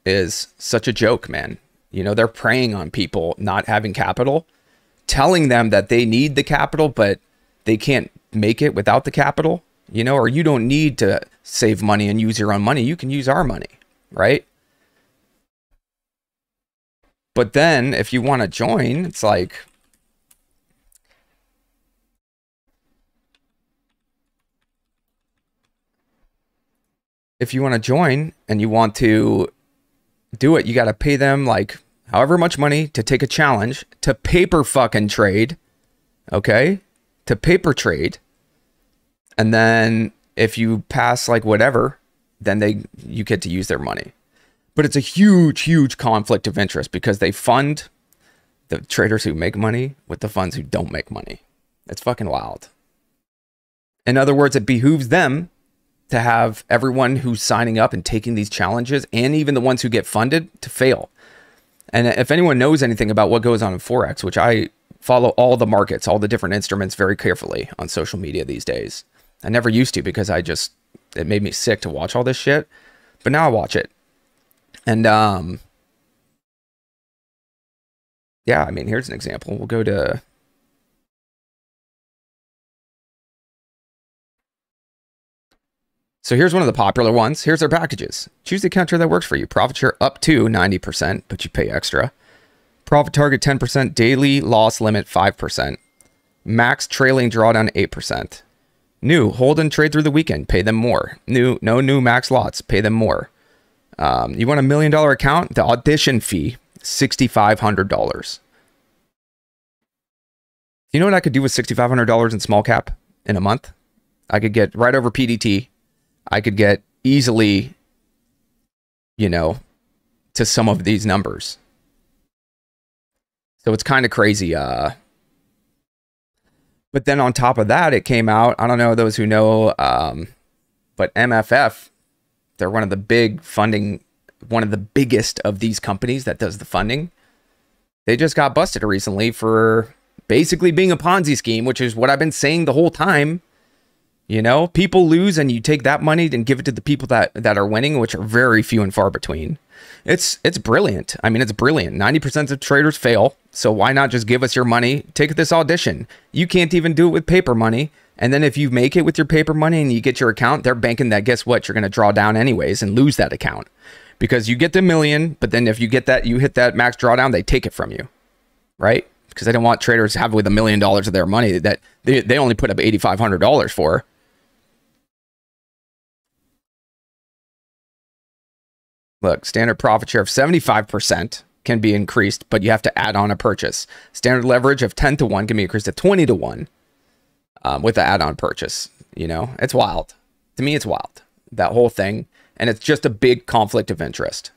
is such a joke, man. You know, they're preying on people not having capital telling them that they need the capital, but they can't make it without the capital, you know, or you don't need to save money and use your own money. You can use our money, right? But then if you want to join, it's like, if you want to join and you want to do it, you got to pay them like however much money to take a challenge to paper fucking trade, okay? To paper trade. And then if you pass like whatever, then they you get to use their money. But it's a huge huge conflict of interest because they fund the traders who make money with the funds who don't make money. It's fucking wild. In other words, it behooves them to have everyone who's signing up and taking these challenges and even the ones who get funded to fail and if anyone knows anything about what goes on in Forex, which I follow all the markets, all the different instruments very carefully on social media these days. I never used to because I just, it made me sick to watch all this shit. But now I watch it. And, um, yeah, I mean, here's an example. We'll go to So here's one of the popular ones. Here's their packages. Choose the counter that works for you. Profit share up to 90%, but you pay extra. Profit target 10%, daily loss limit 5%. Max trailing drawdown 8%. New, hold and trade through the weekend, pay them more. New, no new max lots, pay them more. Um, you want a million dollar account? The audition fee, $6,500. You know what I could do with $6,500 in small cap in a month? I could get right over PDT. I could get easily, you know, to some of these numbers. So it's kind of crazy. Uh, but then on top of that, it came out. I don't know those who know, um, but MFF, they're one of the big funding, one of the biggest of these companies that does the funding. They just got busted recently for basically being a Ponzi scheme, which is what I've been saying the whole time. You know, people lose and you take that money and give it to the people that that are winning, which are very few and far between. It's it's brilliant. I mean, it's brilliant. 90% of traders fail, so why not just give us your money? Take this audition. You can't even do it with paper money. And then if you make it with your paper money and you get your account, they're banking that guess what? You're going to draw down anyways and lose that account. Because you get the million, but then if you get that you hit that max drawdown, they take it from you. Right? Because they don't want traders to have with a million dollars of their money that they, they only put up $8,500 for. Look, standard profit share of 75% can be increased, but you have to add on a purchase. Standard leverage of 10 to 1 can be increased to 20 to 1 um, with the add on purchase. You know, it's wild. To me, it's wild, that whole thing. And it's just a big conflict of interest.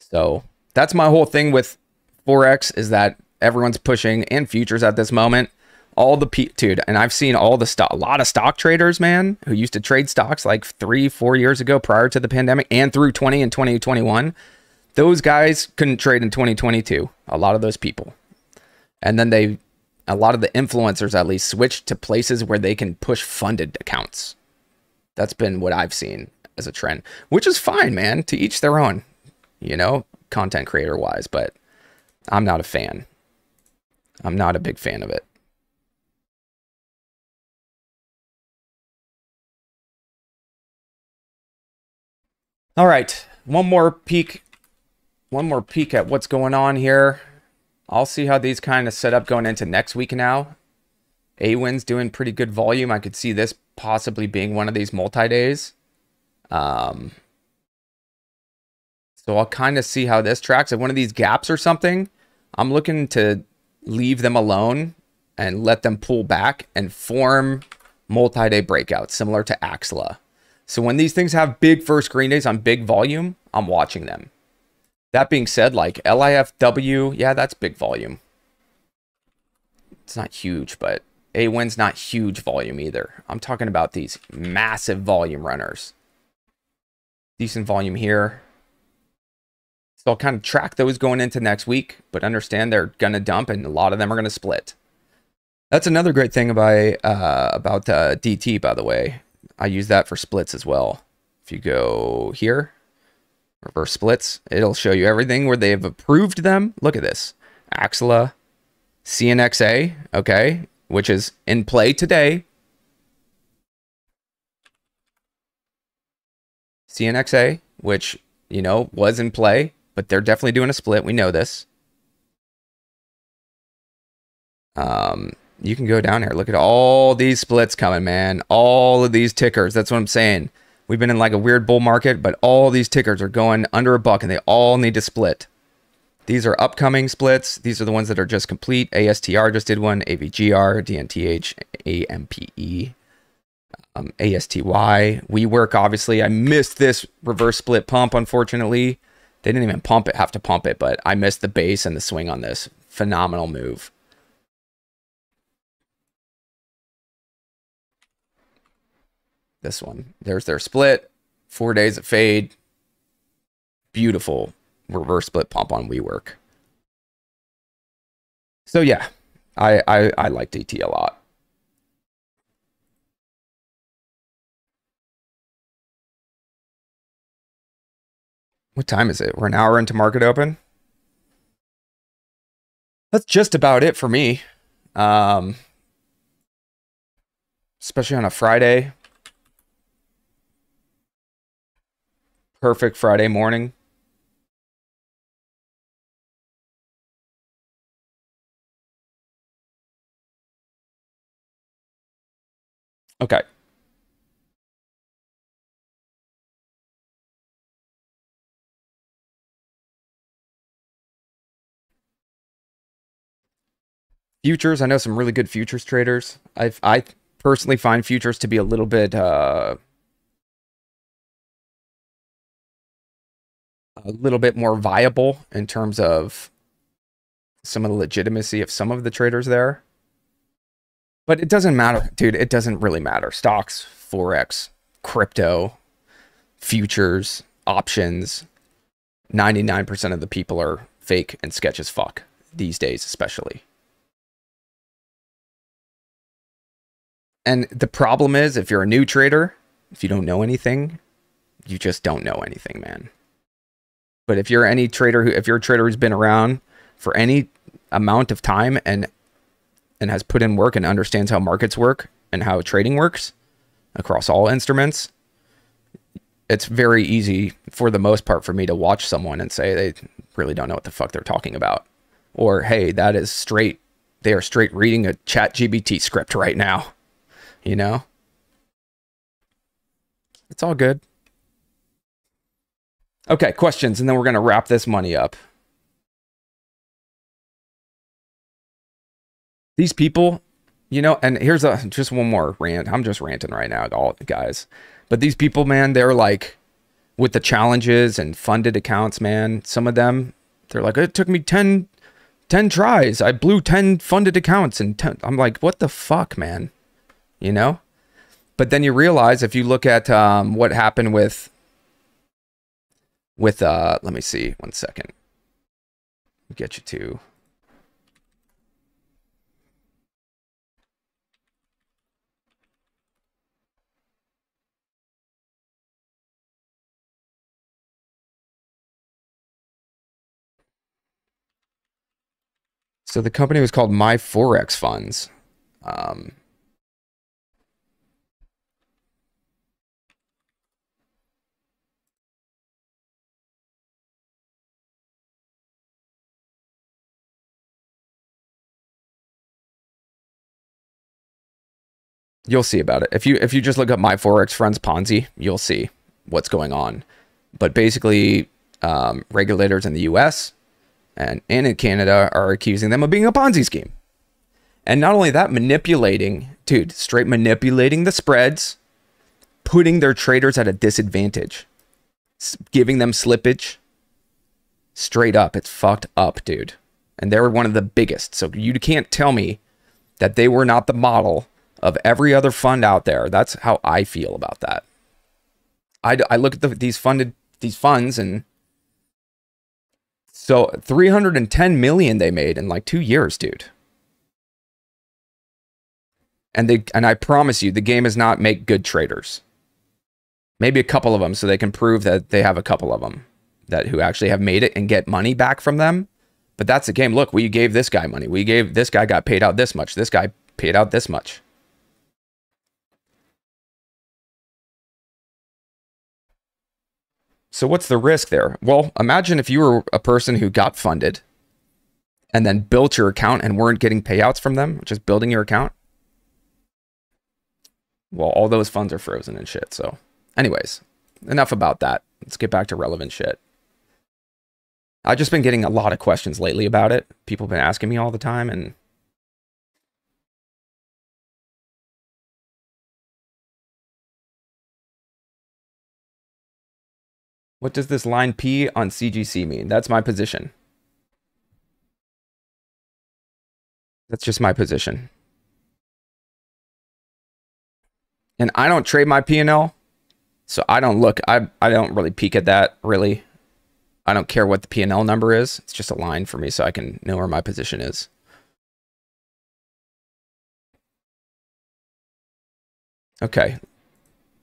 So that's my whole thing with Forex is that everyone's pushing and futures at this moment all the pe- dude, and I've seen all the stock, a lot of stock traders, man, who used to trade stocks like three, four years ago prior to the pandemic and through 20 and 2021. Those guys couldn't trade in 2022. A lot of those people. And then they, a lot of the influencers at least switched to places where they can push funded accounts. That's been what I've seen as a trend, which is fine, man. To each their own, you know, content creator wise, but I'm not a fan. I'm not a big fan of it. All right, one more peek, one more peek at what's going on here. I'll see how these kind of set up going into next week now. AWIN's doing pretty good volume. I could see this possibly being one of these multi-days. Um, so I'll kind of see how this tracks. If one of these gaps or something, I'm looking to leave them alone and let them pull back and form multi-day breakouts similar to Axela. So when these things have big first green days on big volume, I'm watching them. That being said, like LIFW, yeah, that's big volume. It's not huge, but AWIN's not huge volume either. I'm talking about these massive volume runners. Decent volume here. So I'll kind of track those going into next week, but understand they're going to dump and a lot of them are going to split. That's another great thing about, uh, about uh, DT, by the way. I use that for splits as well. If you go here, reverse splits, it'll show you everything where they've approved them. Look at this. Axela, CNXA, okay, which is in play today. CNXA, which, you know, was in play, but they're definitely doing a split. We know this. Um, you can go down here. Look at all these splits coming, man. All of these tickers. That's what I'm saying. We've been in like a weird bull market, but all these tickers are going under a buck and they all need to split. These are upcoming splits. These are the ones that are just complete. ASTR just did one, AVGR, DNTH, AMPE, um, ASTY. WeWork, obviously. I missed this reverse split pump, unfortunately. They didn't even pump it, have to pump it, but I missed the base and the swing on this. Phenomenal move. This one. There's their split. Four days of fade. Beautiful reverse split pump on WeWork. So yeah, I, I, I like DT a lot. What time is it? We're an hour into market open. That's just about it for me. Um, especially on a Friday. perfect Friday morning. Okay. Futures, I know some really good futures traders. I've I personally find futures to be a little bit uh a little bit more viable in terms of some of the legitimacy of some of the traders there. But it doesn't matter, dude. It doesn't really matter. Stocks, Forex, crypto, futures, options. 99% of the people are fake and sketch as fuck these days, especially. And the problem is, if you're a new trader, if you don't know anything, you just don't know anything, man. But if you're any trader who, if you're a trader who's been around for any amount of time and and has put in work and understands how markets work and how trading works across all instruments, it's very easy for the most part for me to watch someone and say they really don't know what the fuck they're talking about. Or hey, that is straight they are straight reading a ChatGPT script right now. You know? It's all good. Okay, questions, and then we're gonna wrap this money up. These people, you know, and here's a just one more rant. I'm just ranting right now, all guys. But these people, man, they're like with the challenges and funded accounts, man. Some of them, they're like, it took me 10, 10 tries. I blew 10 funded accounts and 10. I'm like, what the fuck, man? You know? But then you realize if you look at um, what happened with, with, uh, let me see, one second. Get you to So the company was called My Forex Funds. Um, you'll see about it. If you if you just look up My Forex Funds Ponzi, you'll see what's going on. But basically, um, regulators in the U.S and, and in Canada are accusing them of being a Ponzi scheme. And not only that, manipulating, dude, straight manipulating the spreads, putting their traders at a disadvantage, giving them slippage. Straight up, it's fucked up, dude. And they were one of the biggest. So you can't tell me that they were not the model of every other fund out there. That's how I feel about that. I, I look at the, these funded these funds and so 310 million they made in like two years, dude. And they and I promise you, the game is not make good traders. Maybe a couple of them, so they can prove that they have a couple of them that who actually have made it and get money back from them. But that's the game. Look, we gave this guy money. We gave this guy got paid out this much. This guy paid out this much. So what's the risk there? Well, imagine if you were a person who got funded and then built your account and weren't getting payouts from them, just building your account. Well, all those funds are frozen and shit. So, anyways, enough about that. Let's get back to relevant shit. I've just been getting a lot of questions lately about it. People have been asking me all the time and What does this line P on CGC mean? That's my position. That's just my position. And I don't trade my P&L, so I don't look, I, I don't really peek at that, really. I don't care what the P&L number is. It's just a line for me so I can know where my position is. Okay.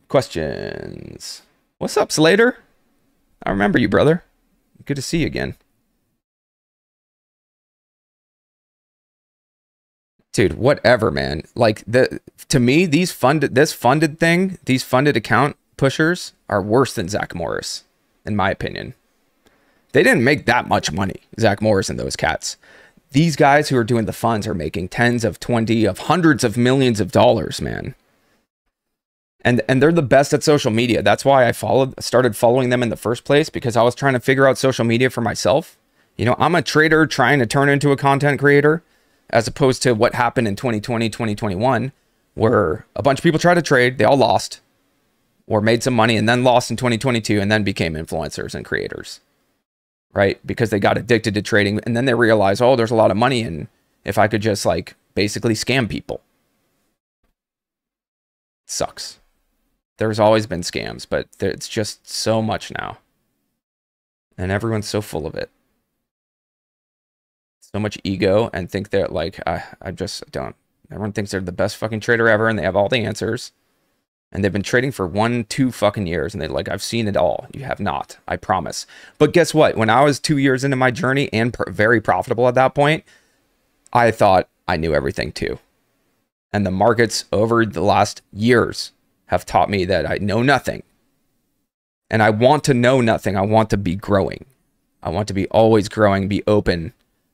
Questions. What's up, Slater? I remember you, brother. Good to see you again. Dude, whatever, man. Like the to me, these funded this funded thing, these funded account pushers are worse than Zach Morris, in my opinion. They didn't make that much money, Zach Morris and those cats. These guys who are doing the funds are making tens of 20 of hundreds of millions of dollars, man. And and they're the best at social media. That's why I followed started following them in the first place because I was trying to figure out social media for myself. You know, I'm a trader trying to turn into a content creator as opposed to what happened in 2020, 2021 where a bunch of people tried to trade, they all lost or made some money and then lost in 2022 and then became influencers and creators. Right? Because they got addicted to trading and then they realized, "Oh, there's a lot of money in if I could just like basically scam people." sucks. There's always been scams, but it's just so much now. And everyone's so full of it. So much ego and think they're like, I, I just don't. Everyone thinks they're the best fucking trader ever and they have all the answers. And they've been trading for one, two fucking years. And they're like, I've seen it all. You have not, I promise. But guess what? When I was two years into my journey and pr very profitable at that point, I thought I knew everything too. And the markets over the last years have taught me that I know nothing. And I want to know nothing. I want to be growing. I want to be always growing, be open,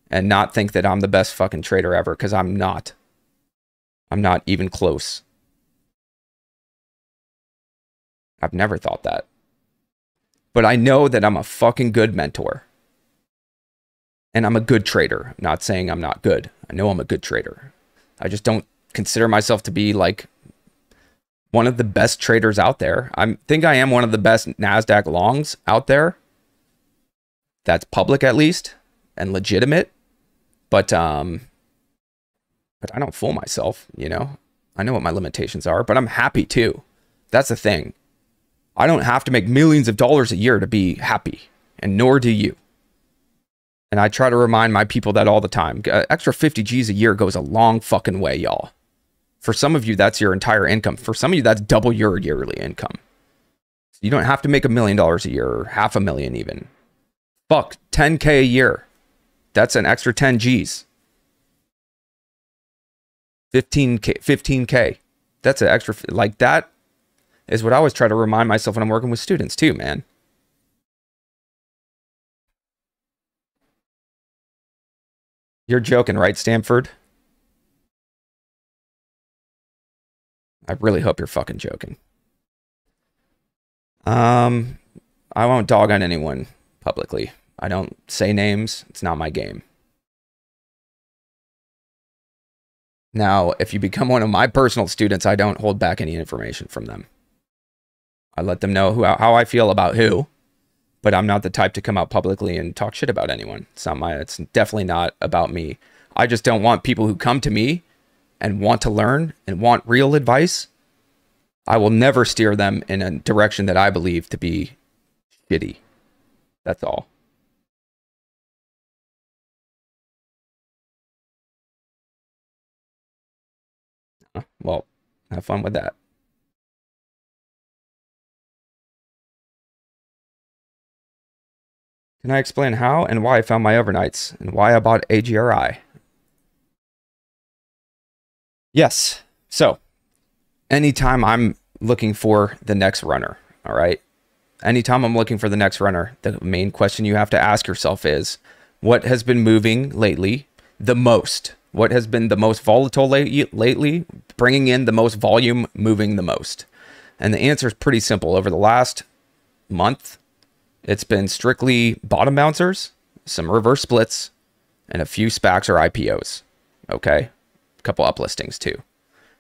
and not think that I'm the best fucking trader ever because I'm not. I'm not even close. I've never thought that. But I know that I'm a fucking good mentor. And I'm a good trader. I'm not saying I'm not good. I know I'm a good trader. I just don't consider myself to be like one of the best traders out there. I think I am one of the best NASDAQ longs out there. That's public at least and legitimate. But um but I don't fool myself, you know. I know what my limitations are, but I'm happy too. That's the thing. I don't have to make millions of dollars a year to be happy, and nor do you. And I try to remind my people that all the time. Uh, extra 50 G's a year goes a long fucking way, y'all. For some of you, that's your entire income. For some of you, that's double your yearly income. You don't have to make a million dollars a year or half a million even. Fuck, 10K a year. That's an extra 10 G's. 15K, 15K. That's an extra, like that is what I always try to remind myself when I'm working with students too, man. You're joking, right, Stanford? I really hope you're fucking joking. Um, I won't dog on anyone publicly. I don't say names. It's not my game. Now, if you become one of my personal students, I don't hold back any information from them. I let them know who, how I feel about who, but I'm not the type to come out publicly and talk shit about anyone. It's not my, it's definitely not about me. I just don't want people who come to me and want to learn and want real advice, I will never steer them in a direction that I believe to be shitty. That's all. Well, have fun with that. Can I explain how and why I found my overnights and why I bought AGRI? Yes. So, anytime I'm looking for the next runner, all right? Anytime I'm looking for the next runner, the main question you have to ask yourself is what has been moving lately the most? What has been the most volatile lately, bringing in the most volume, moving the most? And the answer is pretty simple. Over the last month, it's been strictly bottom bouncers, some reverse splits, and a few SPACs or IPOs. Okay couple uplistings too.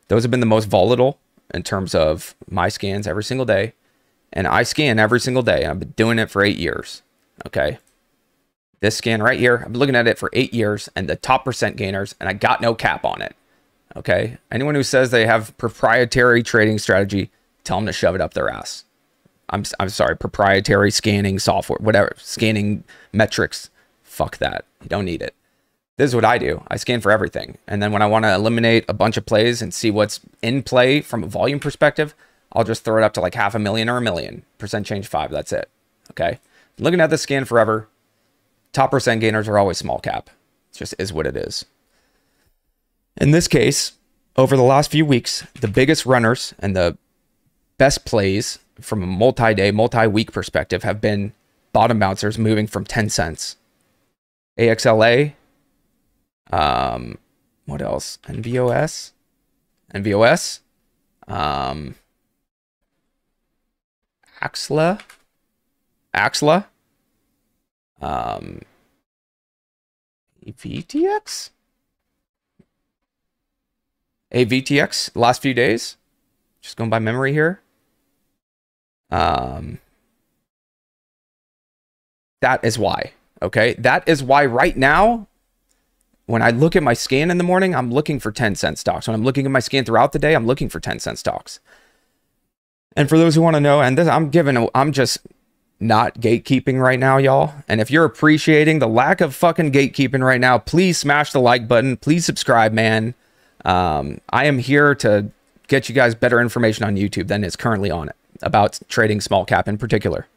Those have been the most volatile in terms of my scans every single day. And I scan every single day. I've been doing it for eight years. Okay. This scan right here, I've been looking at it for eight years and the top percent gainers, and I got no cap on it. Okay. Anyone who says they have proprietary trading strategy, tell them to shove it up their ass. I'm, I'm sorry, proprietary scanning software, whatever, scanning metrics. Fuck that. You don't need it this is what I do. I scan for everything. And then when I want to eliminate a bunch of plays and see what's in play from a volume perspective, I'll just throw it up to like half a million or a million. Percent change five. That's it. Okay. Looking at this scan forever. Top percent gainers are always small cap. It just is what it is. In this case, over the last few weeks, the biggest runners and the best plays from a multi day, multi week perspective have been bottom bouncers moving from 10 cents. AXLA um, what else? NVOS, NVOS, um, Axla. Axla. Um, VTX? AVTX last few days. Just going by memory here. Um, that is why. Okay. That is why right now, when I look at my scan in the morning, I'm looking for 10 cent stocks. When I'm looking at my scan throughout the day, I'm looking for 10 cent stocks. And for those who want to know, and this, I'm giving, I'm just not gatekeeping right now, y'all. And if you're appreciating the lack of fucking gatekeeping right now, please smash the like button. Please subscribe, man. Um, I am here to get you guys better information on YouTube than is currently on it about trading small cap in particular.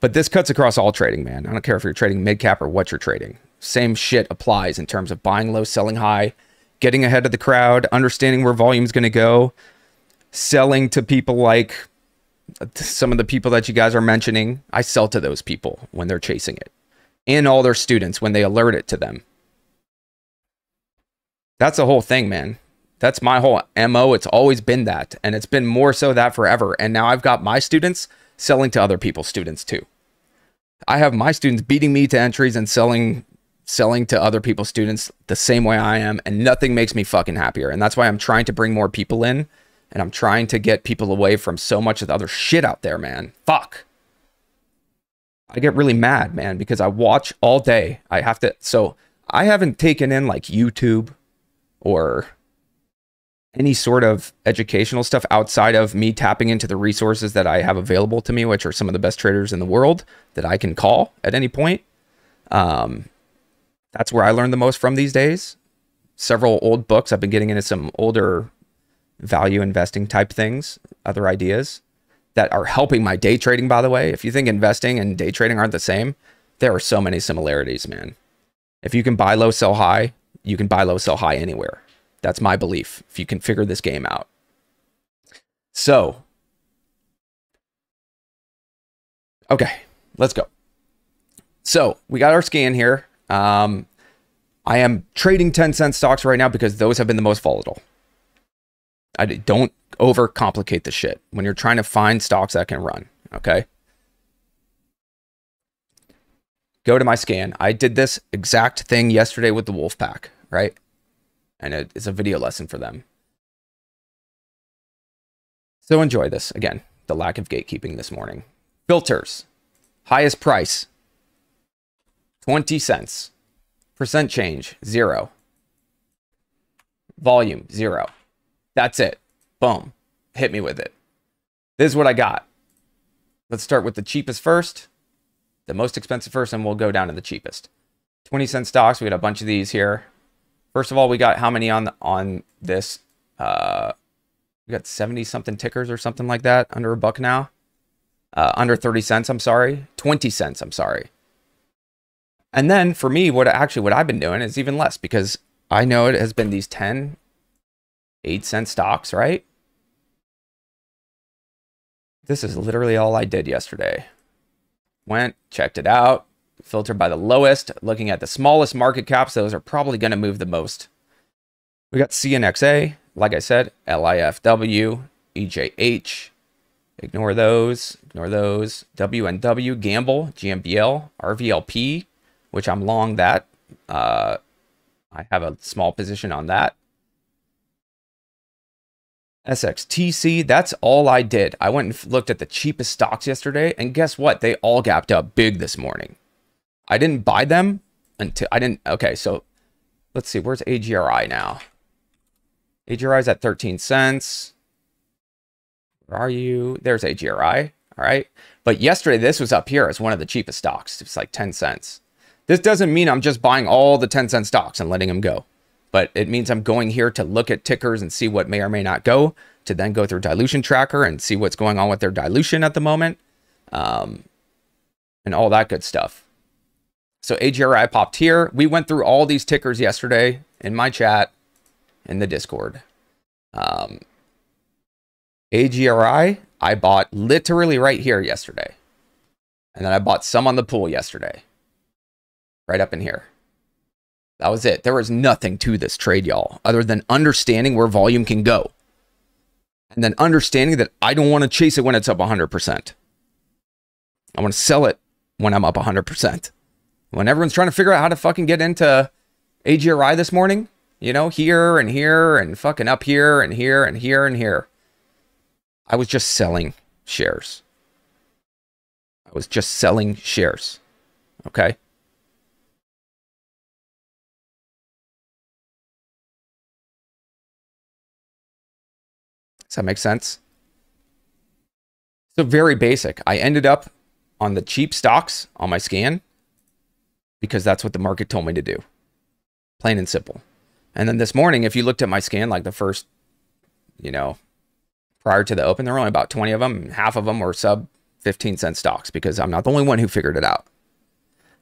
But this cuts across all trading, man. I don't care if you're trading mid cap or what you're trading. Same shit applies in terms of buying low, selling high, getting ahead of the crowd, understanding where volume's going to go, selling to people like uh, some of the people that you guys are mentioning. I sell to those people when they're chasing it and all their students when they alert it to them. That's the whole thing, man. That's my whole MO. It's always been that. And it's been more so that forever. And now I've got my students selling to other people's students too. I have my students beating me to entries and selling selling to other people's students the same way I am and nothing makes me fucking happier. And that's why I'm trying to bring more people in and I'm trying to get people away from so much of the other shit out there, man. Fuck. I get really mad, man, because I watch all day. I have to so I haven't taken in like YouTube or any sort of educational stuff outside of me tapping into the resources that I have available to me, which are some of the best traders in the world that I can call at any point. Um, that's where I learned the most from these days. Several old books. I've been getting into some older value investing type things, other ideas that are helping my day trading, by the way. If you think investing and day trading aren't the same, there are so many similarities, man. If you can buy low, sell high, you can buy low, sell high anywhere. That's my belief. If you can figure this game out. So, okay, let's go. So we got our scan here. Um, I am trading 10 cent stocks right now because those have been the most volatile. I don't overcomplicate the shit when you're trying to find stocks that can run. Okay. Go to my scan. I did this exact thing yesterday with the Wolfpack, right? and it's a video lesson for them. So enjoy this. Again, the lack of gatekeeping this morning. Filters. Highest price. 20 cents. Percent change. Zero. Volume. Zero. That's it. Boom. Hit me with it. This is what I got. Let's start with the cheapest first. The most expensive first, and we'll go down to the cheapest. 20 cent stocks. We got a bunch of these here. First of all, we got how many on on this? Uh, we got 70 something tickers or something like that under a buck now. Uh, under 30 cents, I'm sorry. 20 cents, I'm sorry. And then for me, what actually what I've been doing is even less because I know it has been these 10, 8 cent stocks, right? This is literally all I did yesterday. Went, checked it out, filtered by the lowest, looking at the smallest market caps, those are probably going to move the most. We got CNXA, like I said, LIFW, EJH, ignore those, ignore those, WNW, Gamble, GMBL, RVLP, which I'm long that. Uh, I have a small position on that. SXTC, that's all I did. I went and looked at the cheapest stocks yesterday, and guess what? They all gapped up big this morning. I didn't buy them until I didn't. Okay, so let's see. Where's AGRI now? AGRI is at 13 cents. Where are you? There's AGRI. All right. But yesterday, this was up here as one of the cheapest stocks. It's like 10 cents. This doesn't mean I'm just buying all the 10 cent stocks and letting them go. But it means I'm going here to look at tickers and see what may or may not go, to then go through dilution tracker and see what's going on with their dilution at the moment, um, and all that good stuff. So AGRI popped here. We went through all these tickers yesterday in my chat in the Discord. Um, AGRI, I bought literally right here yesterday. And then I bought some on the pool yesterday. Right up in here. That was it. There was nothing to this trade, y'all, other than understanding where volume can go. And then understanding that I don't want to chase it when it's up 100%. I want to sell it when I'm up 100%. When everyone's trying to figure out how to fucking get into AGRI this morning, you know, here and here and fucking up here and here and here and here. I was just selling shares. I was just selling shares. Okay. Does that make sense? So very basic. I ended up on the cheap stocks on my scan because that's what the market told me to do. Plain and simple. And then this morning, if you looked at my scan, like the first, you know, prior to the open, there were only about 20 of them. Half of them were sub 15 cent stocks because I'm not the only one who figured it out.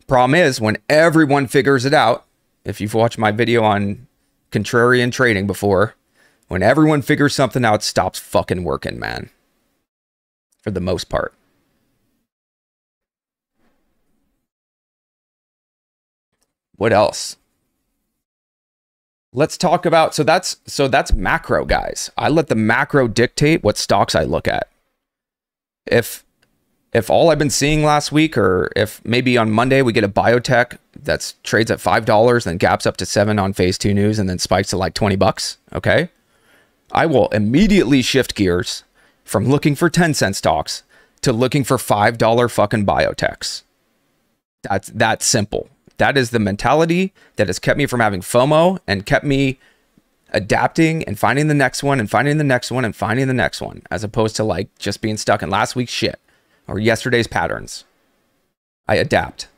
Problem is, when everyone figures it out, if you've watched my video on contrarian trading before, when everyone figures something out, stops fucking working, man. For the most part. What else? Let's talk about so that's so that's macro guys. I let the macro dictate what stocks I look at. If if all I've been seeing last week, or if maybe on Monday we get a biotech that's trades at five dollars, then gaps up to seven on phase two news, and then spikes to like 20 bucks, okay? I will immediately shift gears from looking for 10 cent stocks to looking for five dollar fucking biotechs. That's that simple. That is the mentality that has kept me from having FOMO and kept me adapting and finding the next one and finding the next one and finding the next one, as opposed to like just being stuck in last week's shit or yesterday's patterns. I adapt.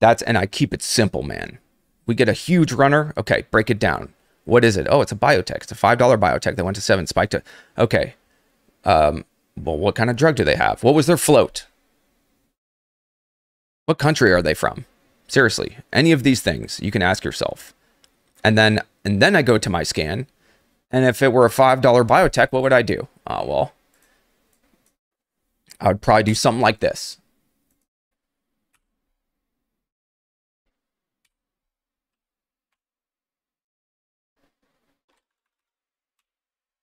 That's and I keep it simple, man. We get a huge runner. Okay, break it down. What is it? Oh, it's a biotech. It's a five dollar biotech that went to seven, spiked to. Okay. Um, well, what kind of drug do they have? What was their float? What country are they from? Seriously, any of these things you can ask yourself. And then and then I go to my scan. And if it were a $5 biotech, what would I do? Oh, well, I would probably do something like this.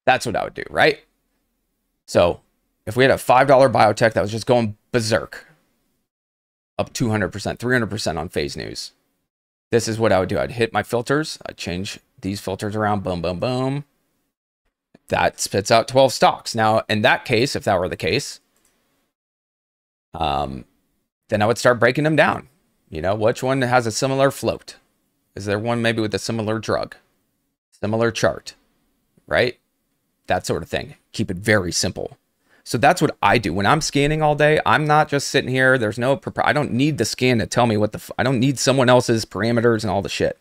That's what I would do, right? So if we had a $5 biotech that was just going berserk, up 200%, 300% on phase news. This is what I would do. I'd hit my filters. I'd change these filters around. Boom, boom, boom. That spits out 12 stocks. Now, in that case, if that were the case, um, then I would start breaking them down. You know, which one has a similar float? Is there one maybe with a similar drug, similar chart, right? That sort of thing. Keep it very simple. So that's what I do when I'm scanning all day. I'm not just sitting here. There's no, I don't need the scan to tell me what the, I don't need someone else's parameters and all the shit.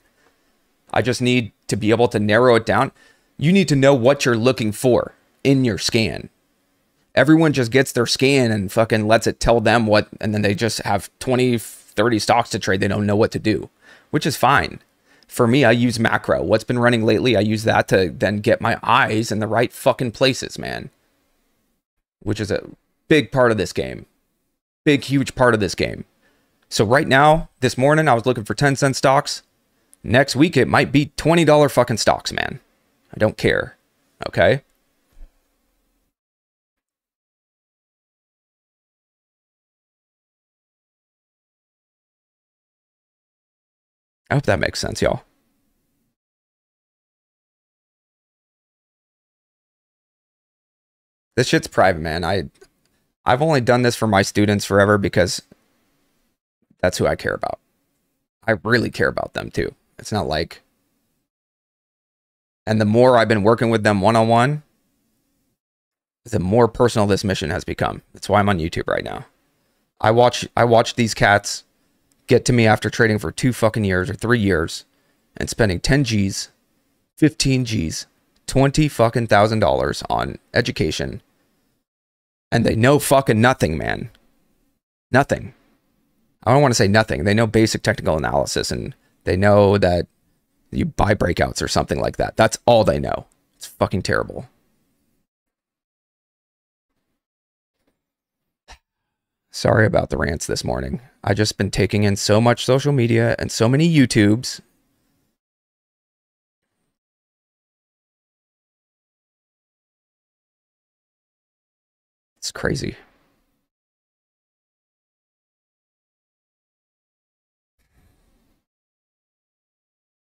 I just need to be able to narrow it down. You need to know what you're looking for in your scan. Everyone just gets their scan and fucking lets it tell them what, and then they just have 20, 30 stocks to trade. They don't know what to do, which is fine. For me, I use macro. What's been running lately, I use that to then get my eyes in the right fucking places, man which is a big part of this game. Big, huge part of this game. So right now, this morning, I was looking for 10 cent stocks. Next week, it might be $20 fucking stocks, man. I don't care. Okay. I hope that makes sense, y'all. This shit's private, man. I I've only done this for my students forever because that's who I care about. I really care about them too. It's not like and the more I've been working with them one on one, the more personal this mission has become. That's why I'm on YouTube right now. I watch I watch these cats get to me after trading for two fucking years or three years and spending 10 G's, 15 G's 20 fucking thousand dollars on education and they know fucking nothing, man. Nothing. I don't want to say nothing. They know basic technical analysis and they know that you buy breakouts or something like that. That's all they know. It's fucking terrible. Sorry about the rants this morning. I just been taking in so much social media and so many YouTubes. It's crazy.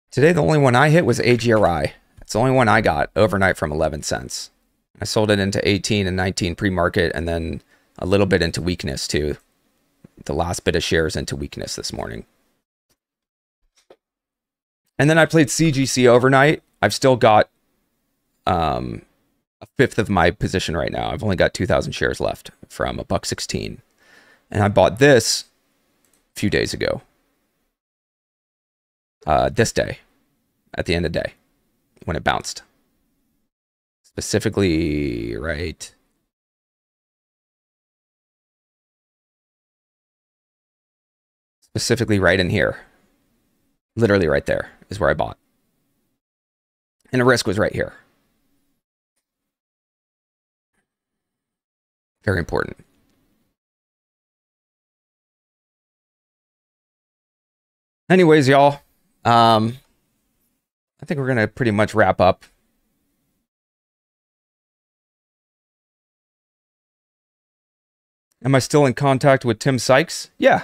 Today, the only one I hit was AGRI. It's the only one I got overnight from 11 cents. I sold it into 18 and 19 pre-market and then a little bit into weakness too. The last bit of shares into weakness this morning. And then I played CGC overnight. I've still got um, a fifth of my position right now. I've only got 2,000 shares left from a buck 16. And I bought this a few days ago. Uh, this day, at the end of the day, when it bounced. Specifically, right. Specifically, right in here. Literally, right there is where I bought. And the risk was right here. Very important. Anyways, y'all, um, I think we're gonna pretty much wrap up. Am I still in contact with Tim Sykes? Yeah,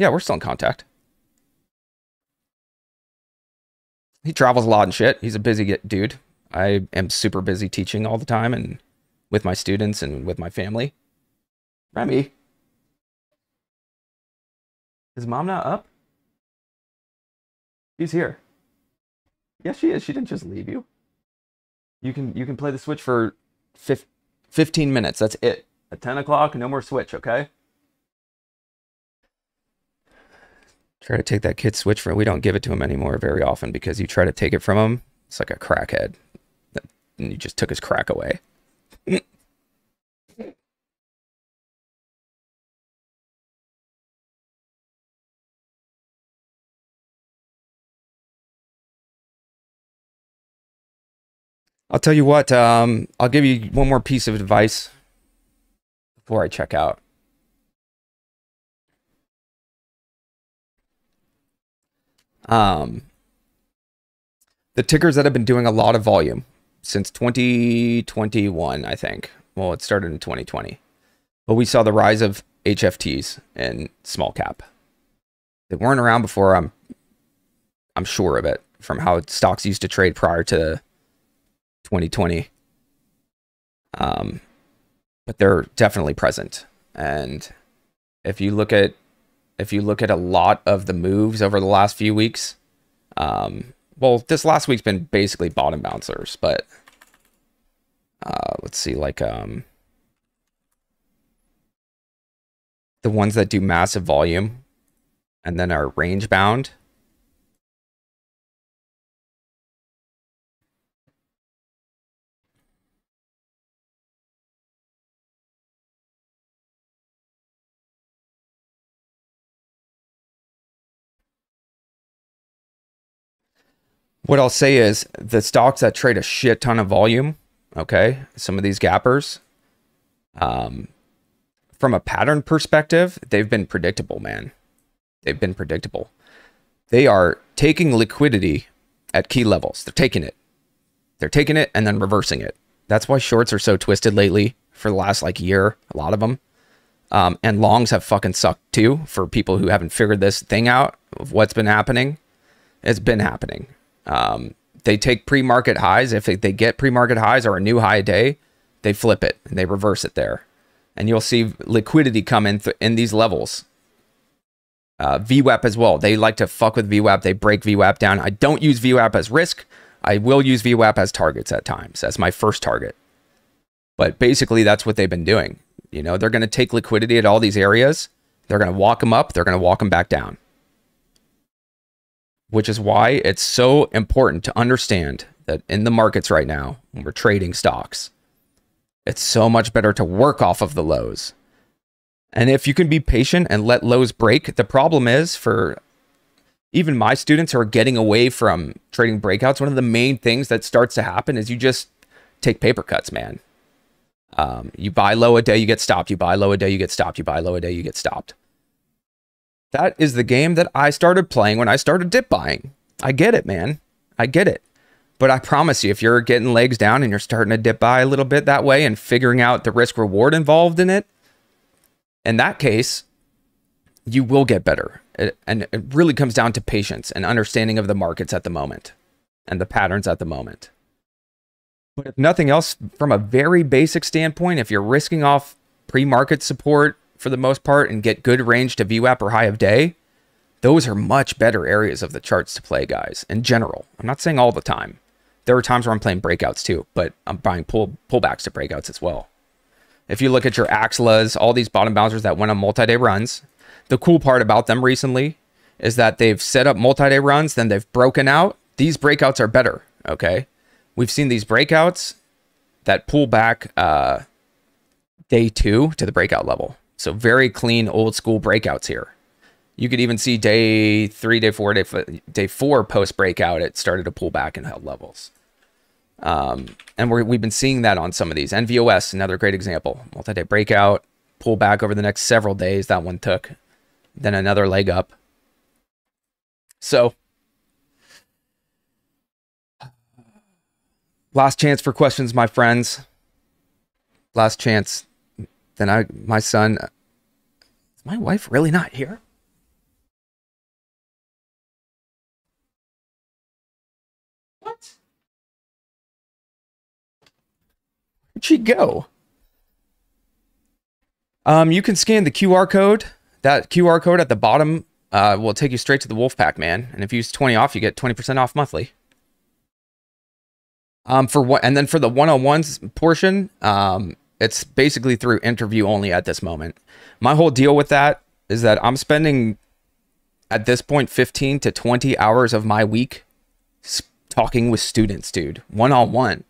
yeah, we're still in contact. He travels a lot and shit. He's a busy dude. I am super busy teaching all the time and with my students and with my family. Remy. Is mom not up? She's here. Yes, she is. She didn't just leave you. You can you can play the Switch for 15 minutes. That's it. At 10 o'clock, no more Switch, okay? Try to take that kid Switch from. We don't give it to him anymore very often because you try to take it from him. It's like a crackhead. And you just took his crack away. I'll tell you what, um, I'll give you one more piece of advice before I check out. Um, the tickers that have been doing a lot of volume since 2021, I think. Well, it started in 2020. But we saw the rise of HFTs and small cap. They weren't around before, I'm I'm sure of it, from how stocks used to trade prior to 2020. Um, but they're definitely present. And if you look at if you look at a lot of the moves over the last few weeks, um, well, this last week's been basically bottom bouncers, but uh, let's see, like um, the ones that do massive volume and then are range bound What I'll say is the stocks that trade a shit ton of volume, okay, some of these gappers, um, from a pattern perspective, they've been predictable, man. They've been predictable. They are taking liquidity at key levels. They're taking it. They're taking it and then reversing it. That's why shorts are so twisted lately for the last like year, a lot of them. Um, and longs have fucking sucked too for people who haven't figured this thing out of what's been happening. It's been happening. Um, they take pre-market highs. If they, get pre-market highs or a new high day, they flip it and they reverse it there. And you'll see liquidity come in th in these levels. Uh, VWAP as well. They like to fuck with VWAP. They break VWAP down. I don't use VWAP as risk. I will use VWAP as targets at times. That's my first target. But basically, that's what they've been doing. You know, they're going to take liquidity at all these areas. They're going to walk them up. They're going to walk them back down which is why it's so important to understand that in the markets right now, when we're trading stocks, it's so much better to work off of the lows. And if you can be patient and let lows break, the problem is for even my students who are getting away from trading breakouts, one of the main things that starts to happen is you just take paper cuts, man. Um, you buy low a day, you get stopped. You buy low a day, you get stopped. You buy low a day, you get stopped. That is the game that I started playing when I started dip buying. I get it, man. I get it. But I promise you, if you're getting legs down and you're starting to dip buy a little bit that way and figuring out the risk reward involved in it, in that case, you will get better. It, and it really comes down to patience and understanding of the markets at the moment and the patterns at the moment. But if nothing else, from a very basic standpoint, if you're risking off pre market support for the most part and get good range to VWAP or high of day, those are much better areas of the charts to play, guys, in general. I'm not saying all the time. There are times where I'm playing breakouts too, but I'm buying pull pullbacks to breakouts as well. If you look at your Axelas, all these bottom bouncers that went on multi-day runs, the cool part about them recently is that they've set up multi-day runs, then they've broken out. These breakouts are better, okay? We've seen these breakouts that pull back uh, day two to the breakout level. So very clean, old school breakouts here. You could even see day three, day four, day, day four post breakout, it started to pull back and held levels. Um, and we have been seeing that on some of these. NVOS, another great example. Multi-day breakout, pull back over the next several days. That one took. Then another leg up. So, last chance for questions, my friends. Last chance. Then I, my son, is my wife really not here? What? Where'd she go? Um, you can scan the QR code. That QR code at the bottom uh, will take you straight to the Wolfpack, man. And if you use 20 off, you get 20% off monthly. Um, for what, and then for the one-on-ones portion, um, it's basically through interview only at this moment. My whole deal with that is that I'm spending at this point 15 to 20 hours of my week talking with students, dude, one on one.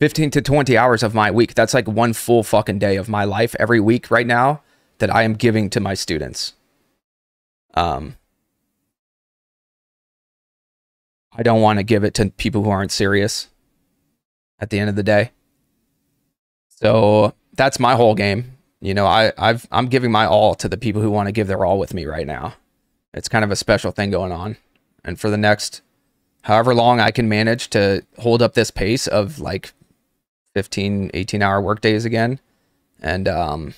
15 to 20 hours of my week. That's like one full fucking day of my life every week right now that I am giving to my students. Um, I don't want to give it to people who aren't serious at the end of the day. So that's my whole game. You know, I, I've I'm giving my all to the people who want to give their all with me right now. It's kind of a special thing going on. And for the next however long I can manage to hold up this pace of like 15, 18 hour work days again. And um,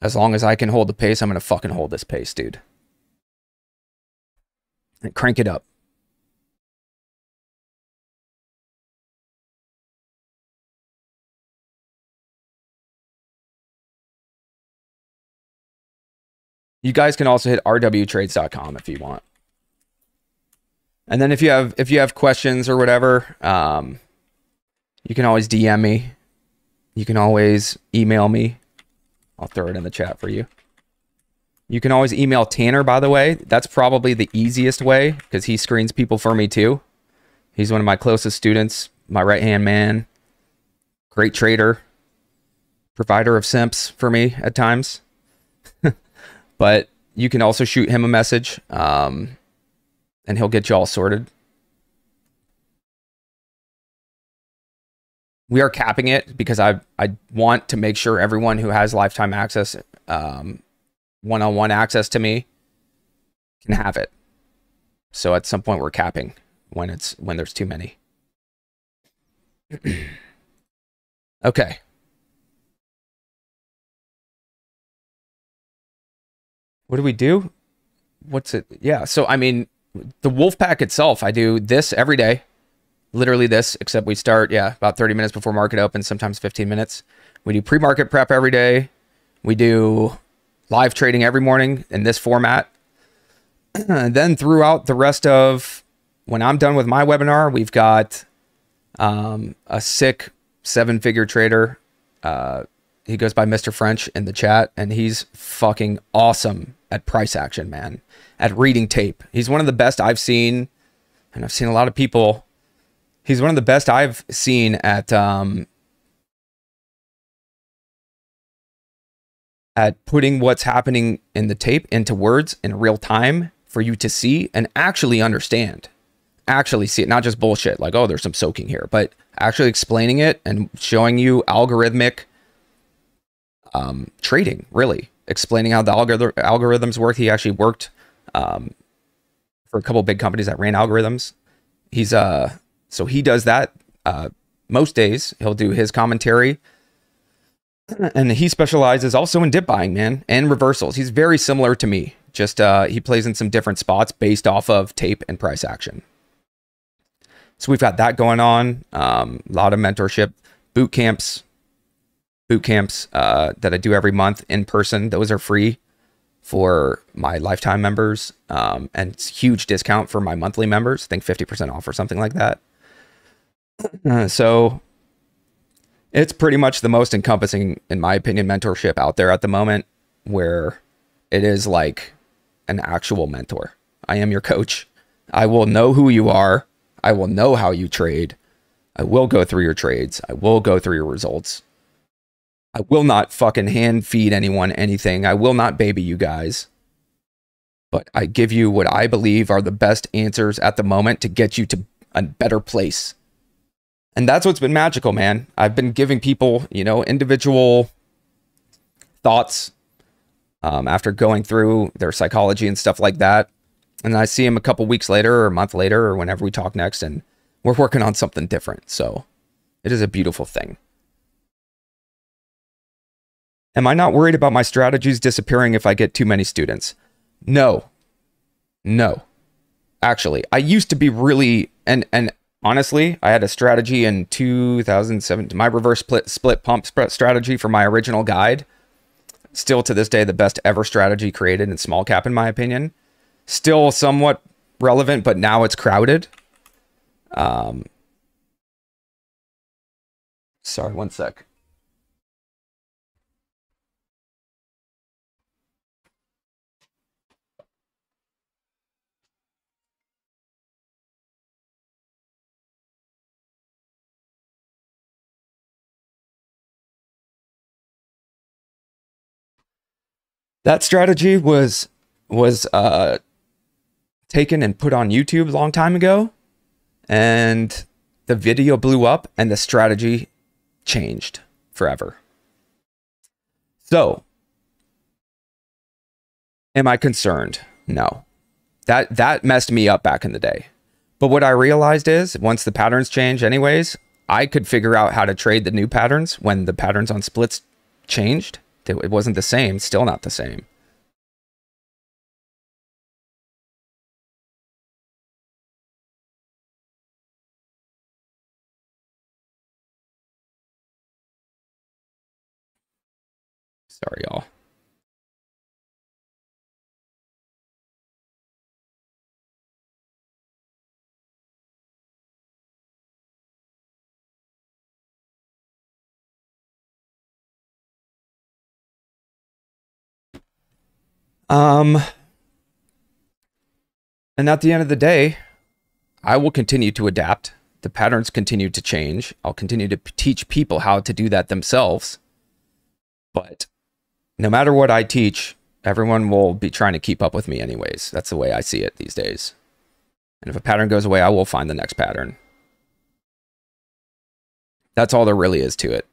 as long as I can hold the pace, I'm going to fucking hold this pace, dude. And crank it up. You guys can also hit rwtrades.com if you want. And then if you have if you have questions or whatever, um, you can always DM me. You can always email me. I'll throw it in the chat for you. You can always email Tanner, by the way. That's probably the easiest way because he screens people for me too. He's one of my closest students, my right hand man, great trader, provider of simps for me at times. But you can also shoot him a message um, and he'll get you all sorted. we are capping it because I I want to make sure everyone who has lifetime access, um, one-on-one access to me, can have it. So at some point we're capping when it's when there's too many. okay. What do we do? What's it? Yeah. So I mean, the wolf pack itself, I do this every day literally this, except we start, yeah, about 30 minutes before market open, sometimes 15 minutes. We do pre-market prep every day. We do live trading every morning in this format. and then throughout the rest of when I'm done with my webinar, we've got um, a sick seven-figure trader. Uh, he goes by Mr. French in the chat, and he's fucking awesome at price action, man. At reading tape, he's one of the best I've seen, and I've seen a lot of people He's one of the best I've seen at um, at putting what's happening in the tape into words in real time for you to see and actually understand. Actually see it, not just bullshit like, oh, there's some soaking here, but actually explaining it and showing you algorithmic um, trading, really explaining how the algor- algorithms work. He actually worked um, for a couple big companies that ran algorithms. He's uh so he does that uh, most days. He'll do his commentary. And he specializes also in dip buying, man, and reversals. He's very similar to me. Just uh, he plays in some different spots based off of tape and price action. So we've got that going on. Um, a lot of mentorship, boot camps, boot camps uh, that I do every month in person. Those are free for my lifetime members, um, and it's huge discount for my monthly members. I think fifty percent off or something like that. Uh, so it's pretty much the most encompassing, in my opinion, mentorship out there at the moment, where it is like an actual mentor. I am your coach. I will know who you are. I will know how you trade. I will go through your trades. I will go through your results. I will not fucking hand feed anyone anything. I will not baby you guys. But I give you what I believe are the best answers at the moment to get you to a better place. And that's what's been magical, man. I've been giving people, you know, individual thoughts um, after going through their psychology and stuff like that. And I see them a couple weeks later or a month later or whenever we talk next, and we're working on something different. So it is a beautiful thing. Am I not worried about my strategies disappearing if I get too many students? No. No. Actually, I used to be really and and honestly, I had a strategy in 2007, my reverse split split pump strategy for my original guide. Still to this day the best ever strategy created in small cap in my opinion. Still somewhat relevant, but now it's crowded. Um Sorry, one sec. That strategy was was uh, taken and put on YouTube a long time ago, and the video blew up, and the strategy changed forever. So, am I concerned? No. That that messed me up back in the day. But what I realized is once the patterns change anyways, I could figure out how to trade the new patterns when the patterns on splits changed it wasn't the same, still not the same. Sorry, y'all. Um, and at the end of the day, I will continue to adapt. The patterns continue to change. I'll continue to teach people how to do that themselves. But no matter what I teach, everyone will be trying to keep up with me anyways. That's the way I see it these days. And if a pattern goes away, I will find the next pattern. That's all there really is to it.